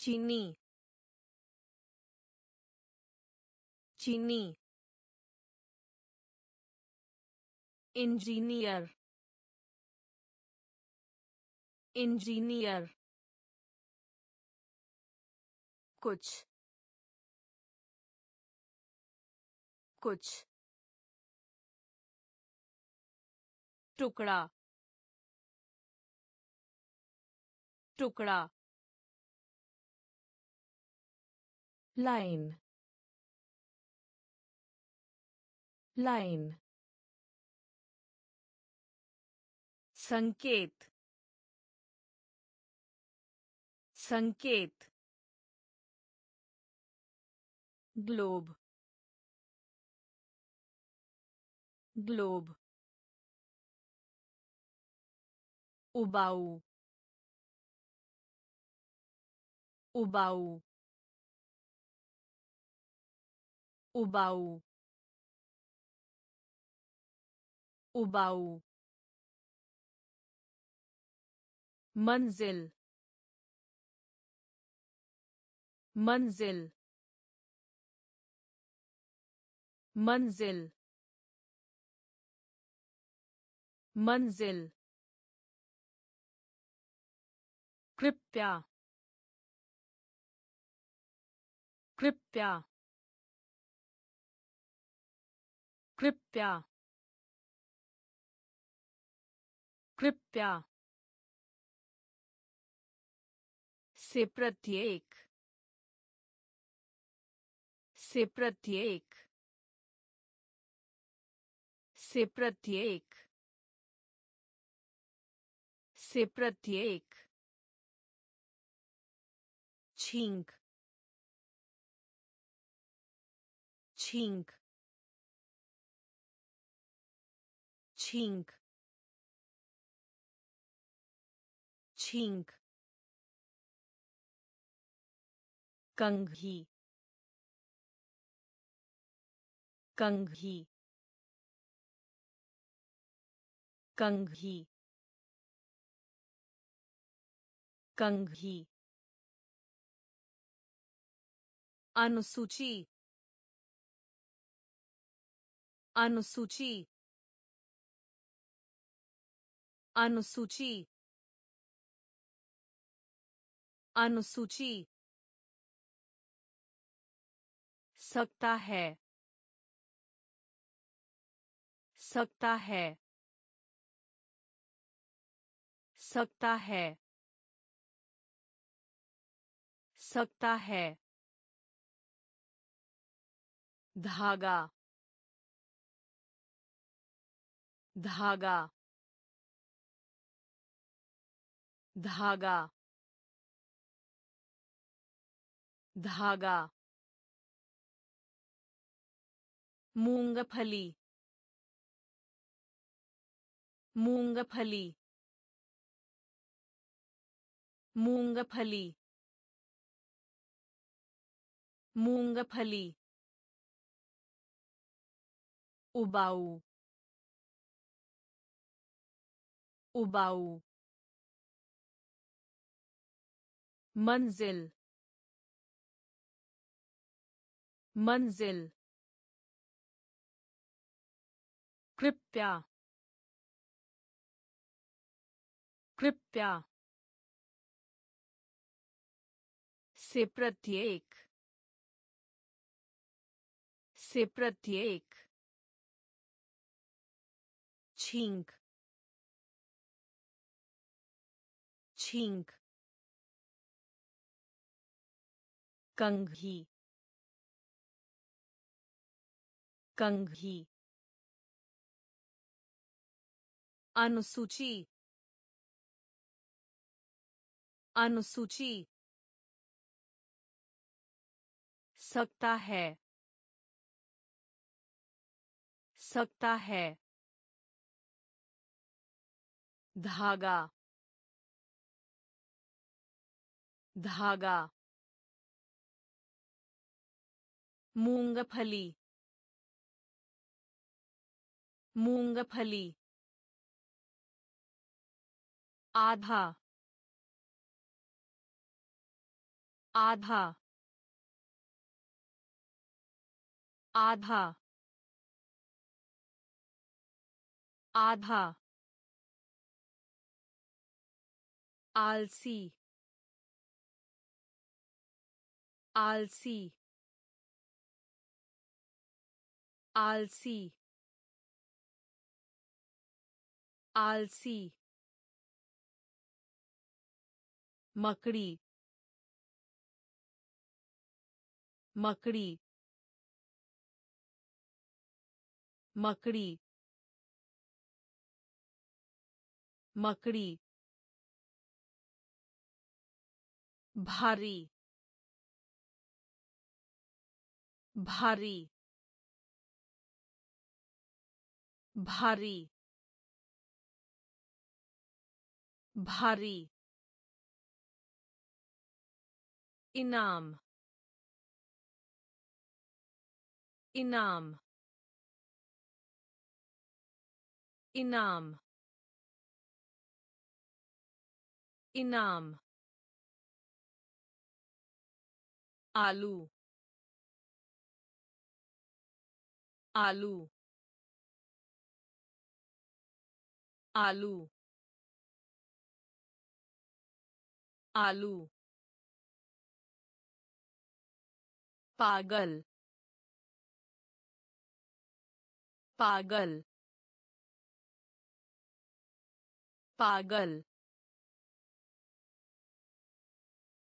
चीनी चीनी इंजीनियर इंजीनियर कुछ कुछ टुकड़ा टुकड़ा लाइन लाइन संकेत संकेत ग्लोब ग्लोब उबाऊ उबाऊ उबाऊ उबाऊ मंजिल मंजिल मंजिल मंजिल कृपया कृपया कृपया कृपया से प्रत्येक। से प्रत्येक। से प्रत्येक। से प्रत्येक। छींक। छींक। छींक। छींक। कंघी कंघी कंघी कंघी अनुसूची। अनुसूची। अनुसूची। अनुसूची। सकता है। सकता है। सकता है। सकता है। धागा। धागा। धागा। धागा। मूंगफली। मूंगफली। मूंगफली। मूंगफली। उबाऊ। उबाऊ। मंजिल। मंजिल। कृपया कृपया से प्रत्येक से प्रत्येक छींक छींक कंघी कंघी अनुसूची। अनुसूची। सकता है। सकता है। धागा। धागा। मूंगफली। मूंगफली। आधा आधा आधा आधा आलसी आलसी आलसी आलसी मकड़ी मकड़ी मकड़ी मकड़ी भारी भारी भारी भारी इनाम इनाम इनाम इनाम आलू आलू आलू आलू पागल पागल पागल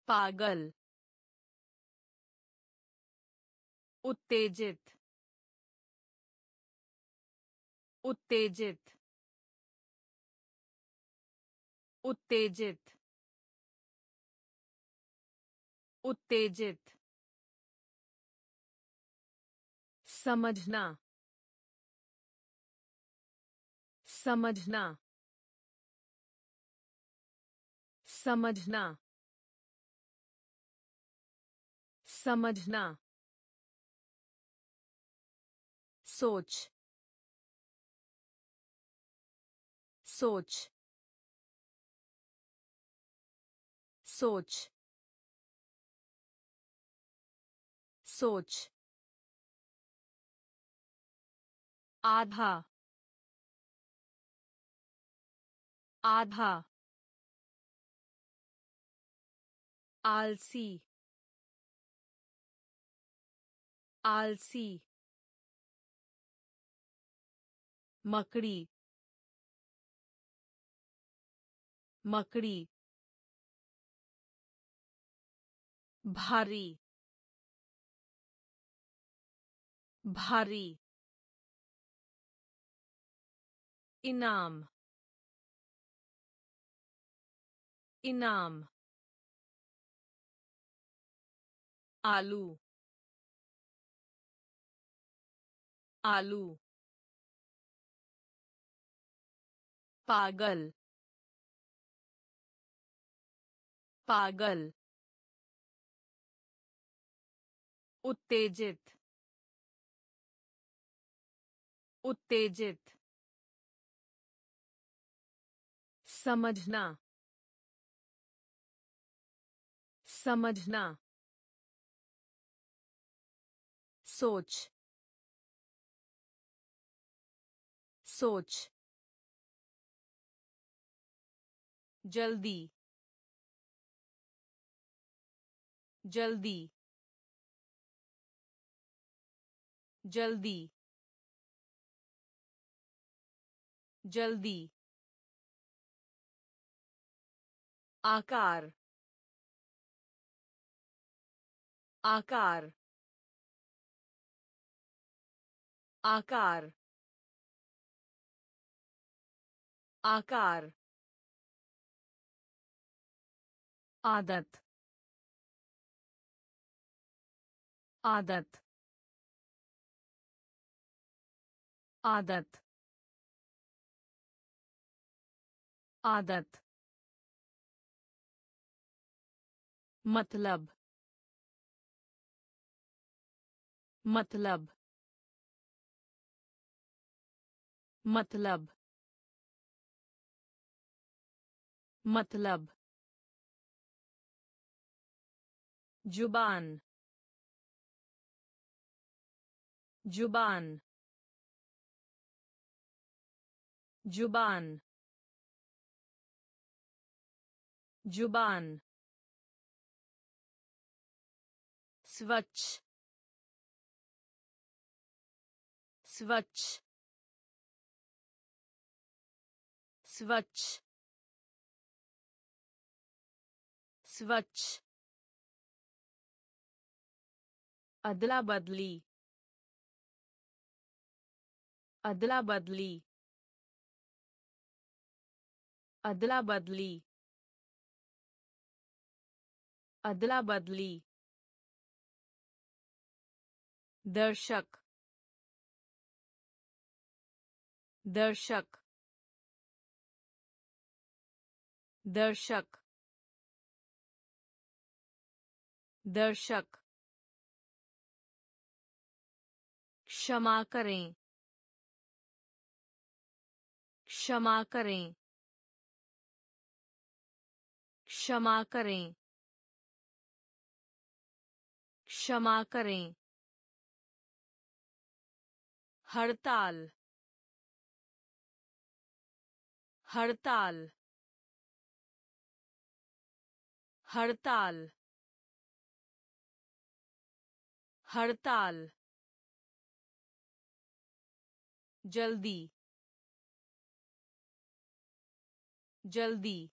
पागल उत्तेजित उत्तेजित उत्तेजित उत्तेजित समझना समझना समझना समझना सोच सोच सोच सोच। आधा आधा आलसी आलसी मकड़ी मकड़ी भारी भारी इनाम इनाम आलू आलू पागल पागल उत्तेजित उत्तेजित समझना। समझना। सोच। सोच। जल्दी। जल्दी। जल्दी। जल्दी। आकार आकार आकार आकार आदत आदत आदत आदत मतलब मतलब मतलब मतलब. ज़ुबान ज़ुबान. ज़ुबान ज़ुबान. स्वच्छ स्वच्छ स्वच्छ स्वच्छ अदला बदली अदला बदली अदला बदली अदला बदली दर्शक दर्शक दर्शक दर्शक। क्षमा करें क्षमा करें क्षमा करें क्षमा करें। हड़ताल हड़ताल हड़ताल हड़ताल जल्दी जल्दी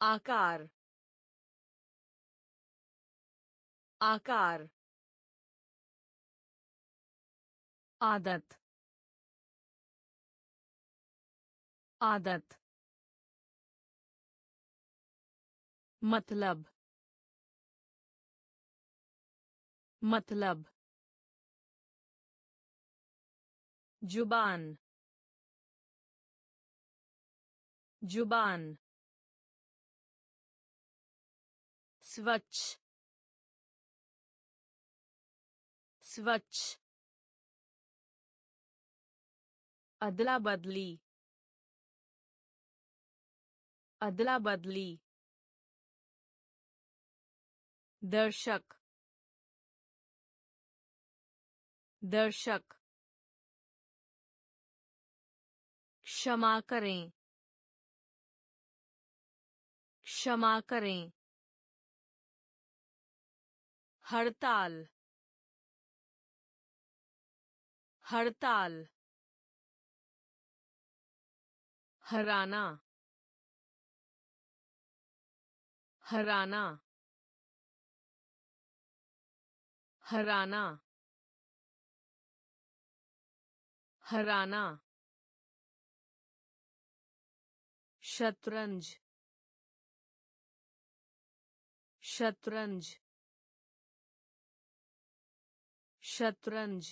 आकार आकार आदत आदत मतलब मतलब ज़ुबान ज़ुबान स्वच्छ स्वच्छ अदला बदली अदला बदली दर्शक। दर्शक। क्षमा करें। क्षमा करें। हड़ताल। हड़ताल। हराना हराना हराना हराना। शतरंज शतरंज। शतरंज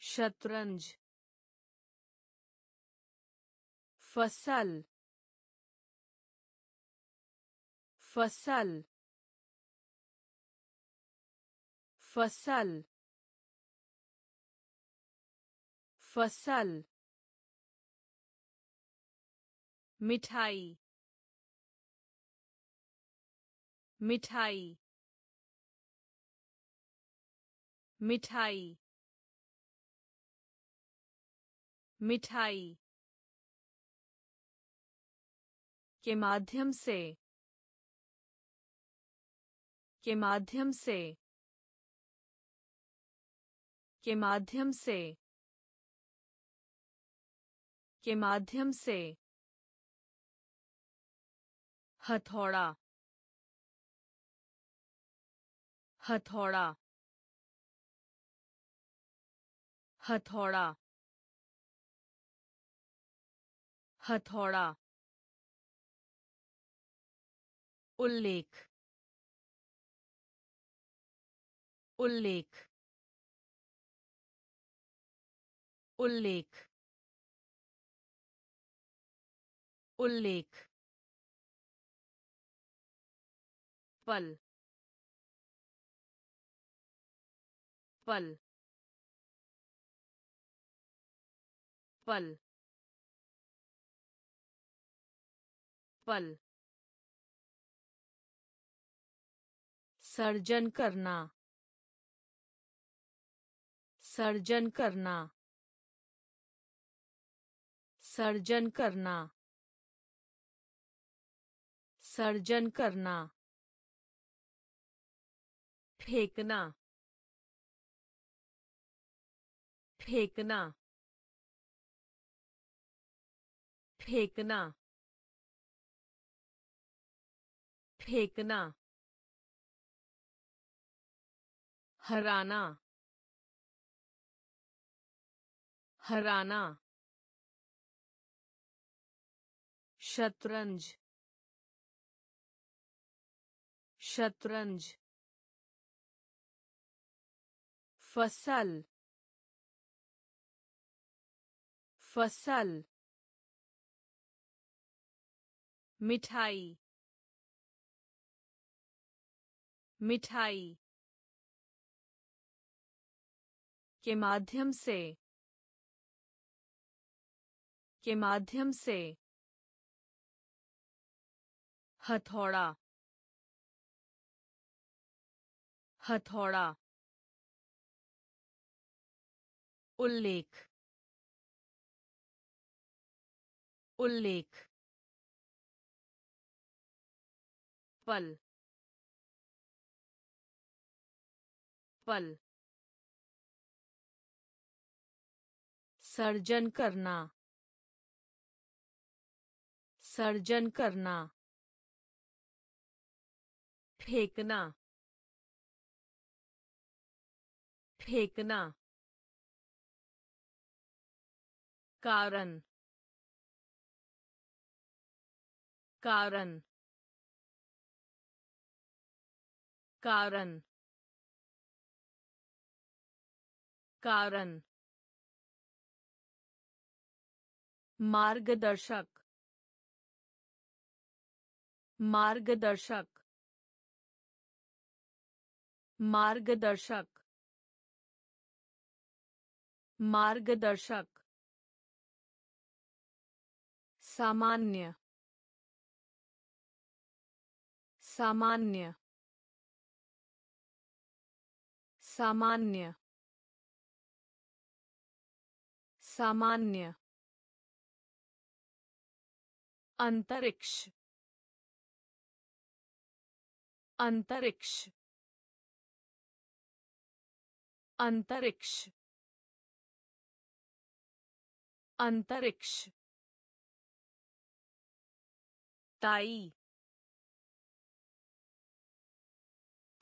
शतरंज। फ़सल फ़सल फ़सल फ़सल मिठाई मिठाई मिठाई मिठाई के माध्यम से, के माध्यम से, के माध्यम से, के माध्यम से, हथौड़ा हथौड़ा हथौड़ा हथौड़ा उल्लेख उल्लेख उल्लेख उल्लेख पल पल पल पल। सर्जन करना। सर्जन करना। सर्जन करना। सर्जन करना। फेंकना। फेंकना। फेंकना। फेंकना। हराना हराना शतरंज शतरंज फ़सल फ़सल मिठाई मिठाई के माध्यम से। के माध्यम से। हथौड़ा। हथौड़ा। उल्लेख। उल्लेख। पल। पल। सर्जन करना। सर्जन करना। फेंकना। फेंकना। कारण। कारण। कारण। कारण। मार्गदर्शक मार्गदर्शक मार्गदर्शक मार्गदर्शक। सामान्य सामान्य सामान्य। सामान्य। अंतरिक्ष। अंतरिक्ष। अंतरिक्ष। अंतरिक्ष। ताई।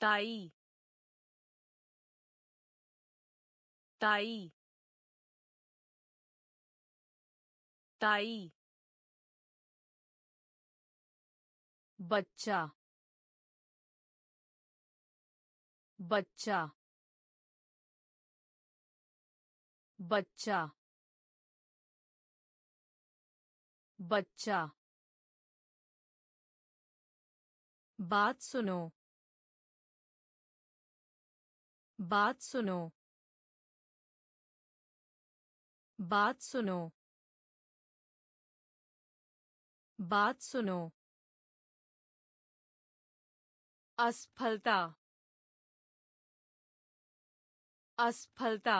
ताई। ताई। ताई। बच्चा बच्चा बच्चा बच्चा। बात सुनो बात सुनो बात सुनो बात सुनो। असफलता। असफलता।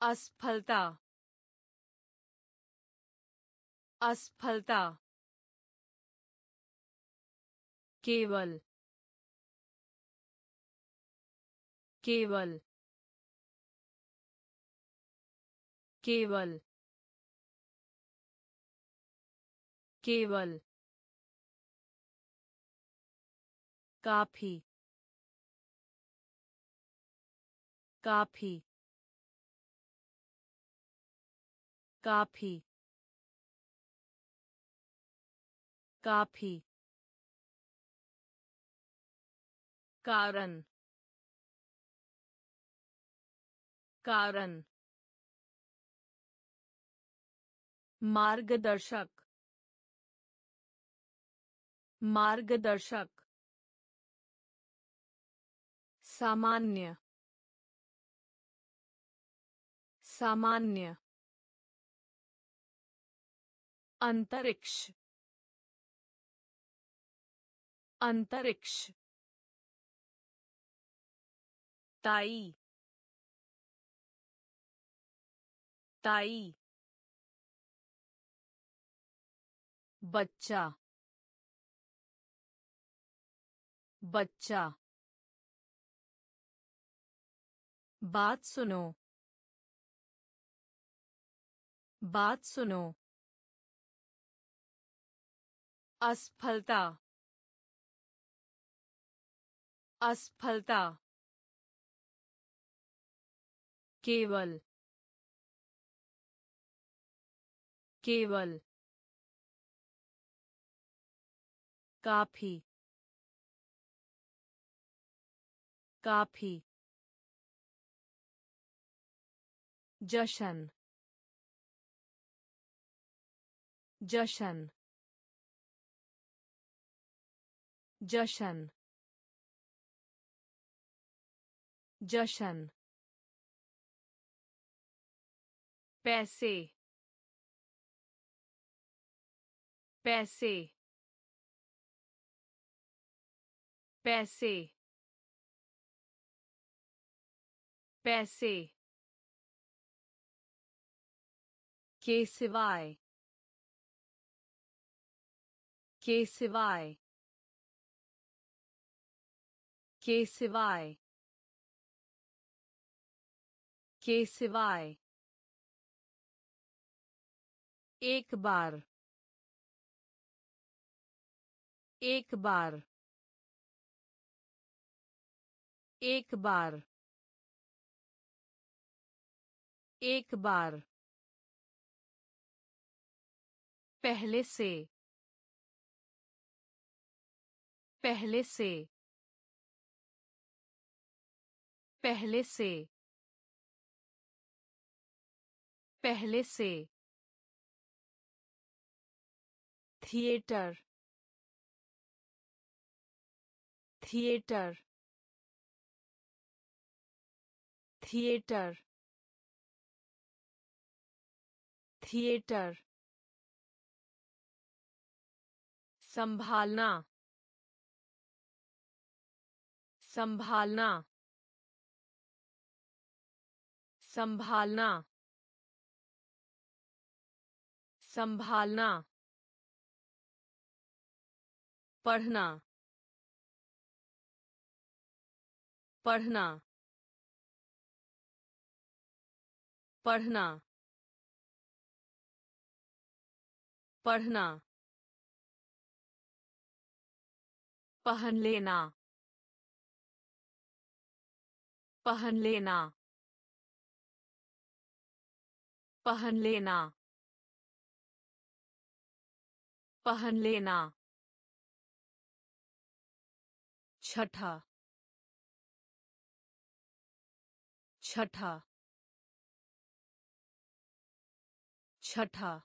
असफलता। असफलता। केवल। केवल। केवल। केवल। काफ़ी। काफ़ी। काफ़ी। काफ़ी। कारण। कारण। मार्गदर्शक। मार्गदर्शक। सामान्य सामान्य अंतरिक्ष अंतरिक्ष ताई ताई बच्चा बच्चा बात सुनो। बात सुनो। असफलता। असफलता। केवल। केवल। काफ़ी। काफ़ी। जशन जशन जशन जशन पैसे. पैसे. पैसे. पैसे. के सिवाय के सिवाय के सिवाय के सिवाय। एक बार एक बार एक बार एक बार। पहले से। पहले से। पहले से। पहले से। थिएटर। थिएटर। थिएटर। थिएटर। संभालना संभालना संभालना संभालना पढ़ना पढ़ना पढ़ना पढ़ना पहन लेना। पहन लेना। पहन लेना। पहन लेना। छठा। छठा। छठा।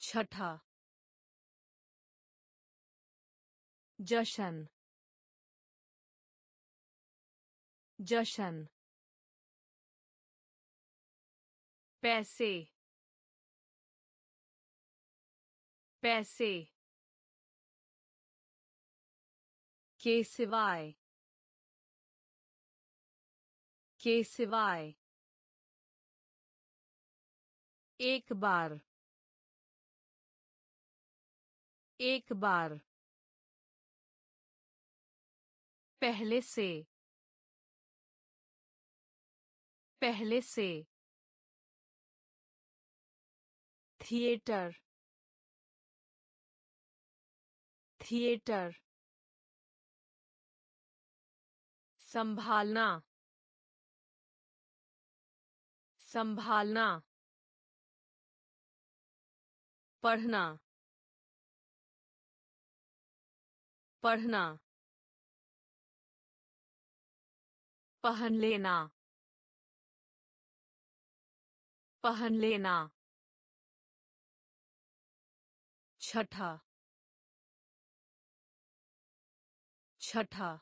छठा। जशन जशन पैसे पैसे के सिवाय के सिवाय एक बार एक बार पहले से। पहले से। थिएटर। थिएटर। संभालना। संभालना। पढ़ना। पढ़ना। पहन लेना। पहन लेना। छठा। छठा।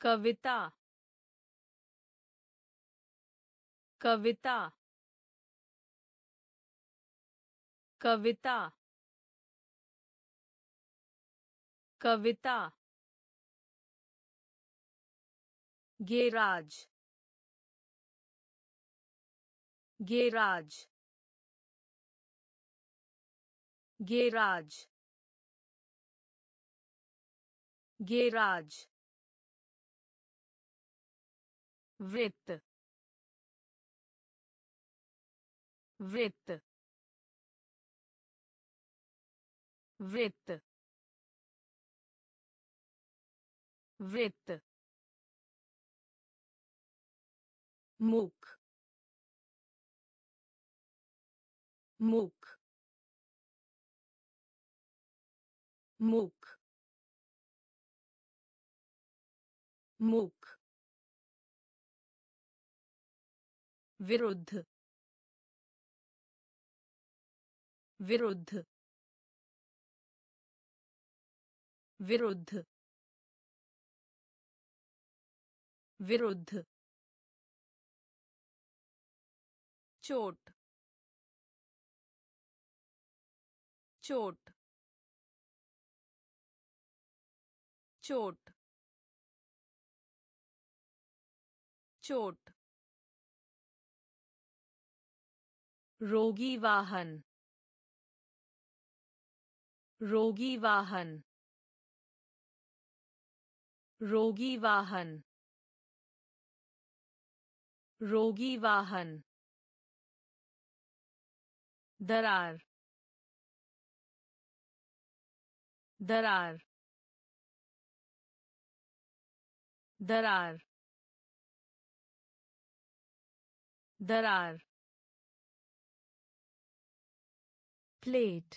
कविता। कविता। कविता। कविता। गेराज गेराज गेराज गेराज वृत्त वृत्त वृत्त वृत्त मूक मूक मूक मूक विरुद्ध विरुद्ध विरुद्ध विरुद्ध चोट। चोट। चोट। चोट। रोगी वाहन। रोगी वाहन। रोगी वाहन। रोगी वाहन। दरार दरार दरार दरार प्लेट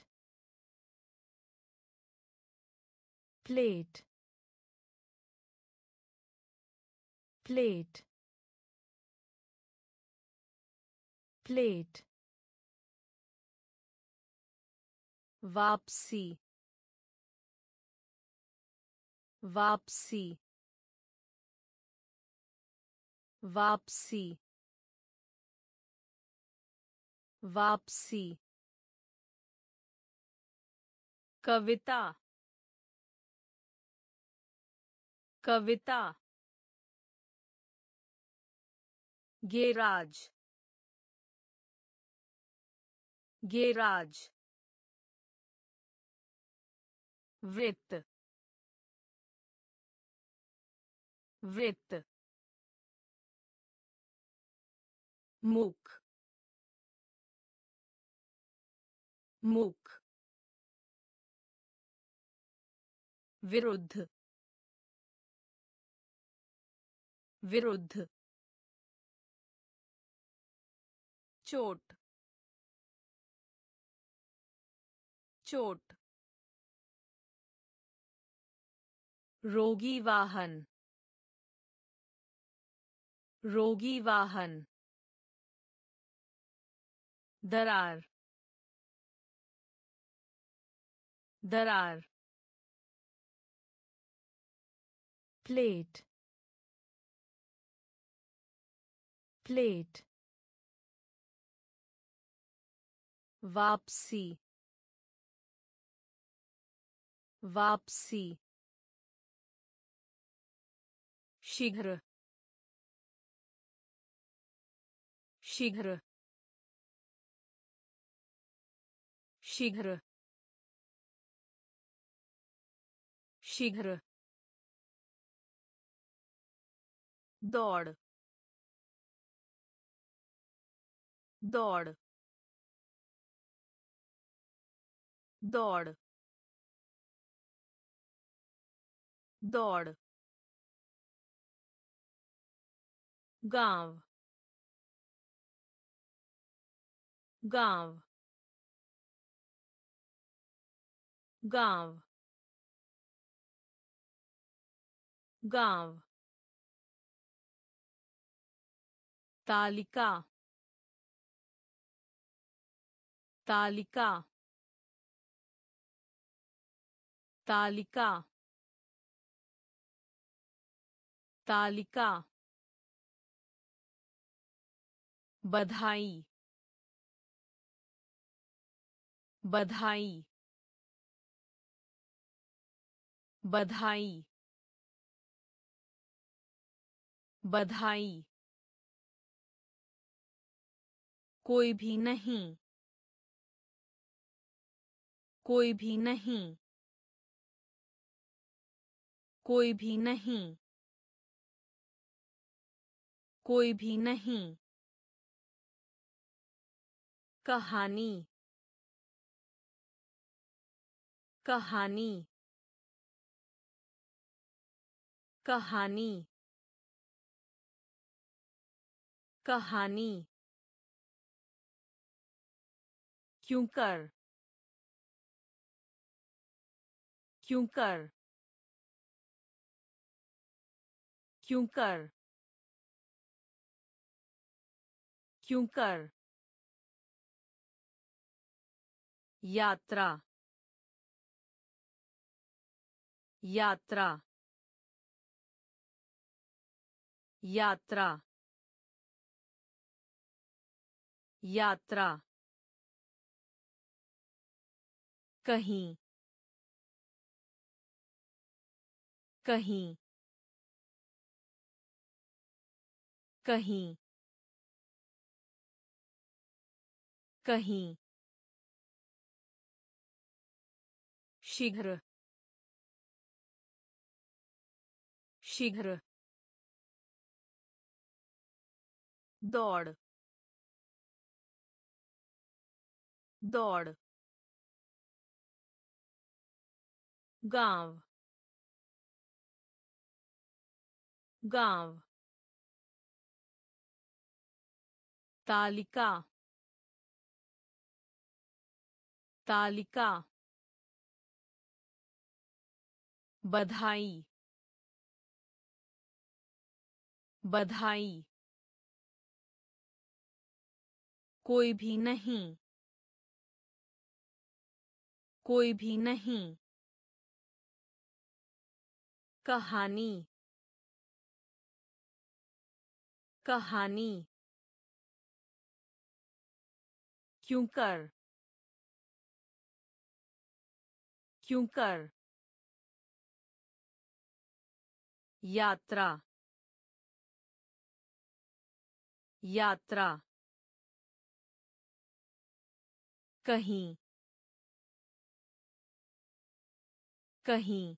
प्लेट प्लेट प्लेट वापसी। वापसी। वापसी। वापसी। कविता। कविता। गेराज। गेराज। वृत्त वृत्त मूक मूक विरुद्ध विरुद्ध चोट चोट रोगी वाहन। रोगी वाहन। दरार। दरार। प्लेट। प्लेट। वापसी। वापसी। शीघ्र शीघ्र शीघ्र शीघ्र। दौड़ दौड़। दौड़ दौड़। गाँव गाँव गाँव गाँव तालिका तालिका तालिका तालिका बधाई। बधाई। बधाई। बधाई। कोई भी नहीं। कोई भी नहीं। कोई भी नहीं। कोई भी नहीं। कहानी। कहानी। कहानी। कहानी। क्यों कर क्यों कर क्यों कर क्यों कर यात्रा यात्रा यात्रा यात्रा कहीं कहीं कहीं कहीं शीघ्र। शीघ्र। दौड़। दौड़। गाँव। गाँव। तालिका। तालिका। बधाई। बधाई। कोई भी नहीं। कोई भी नहीं। कहानी। कहानी। क्यों कर? क्यों कर? यात्रा यात्रा कहीं कहीं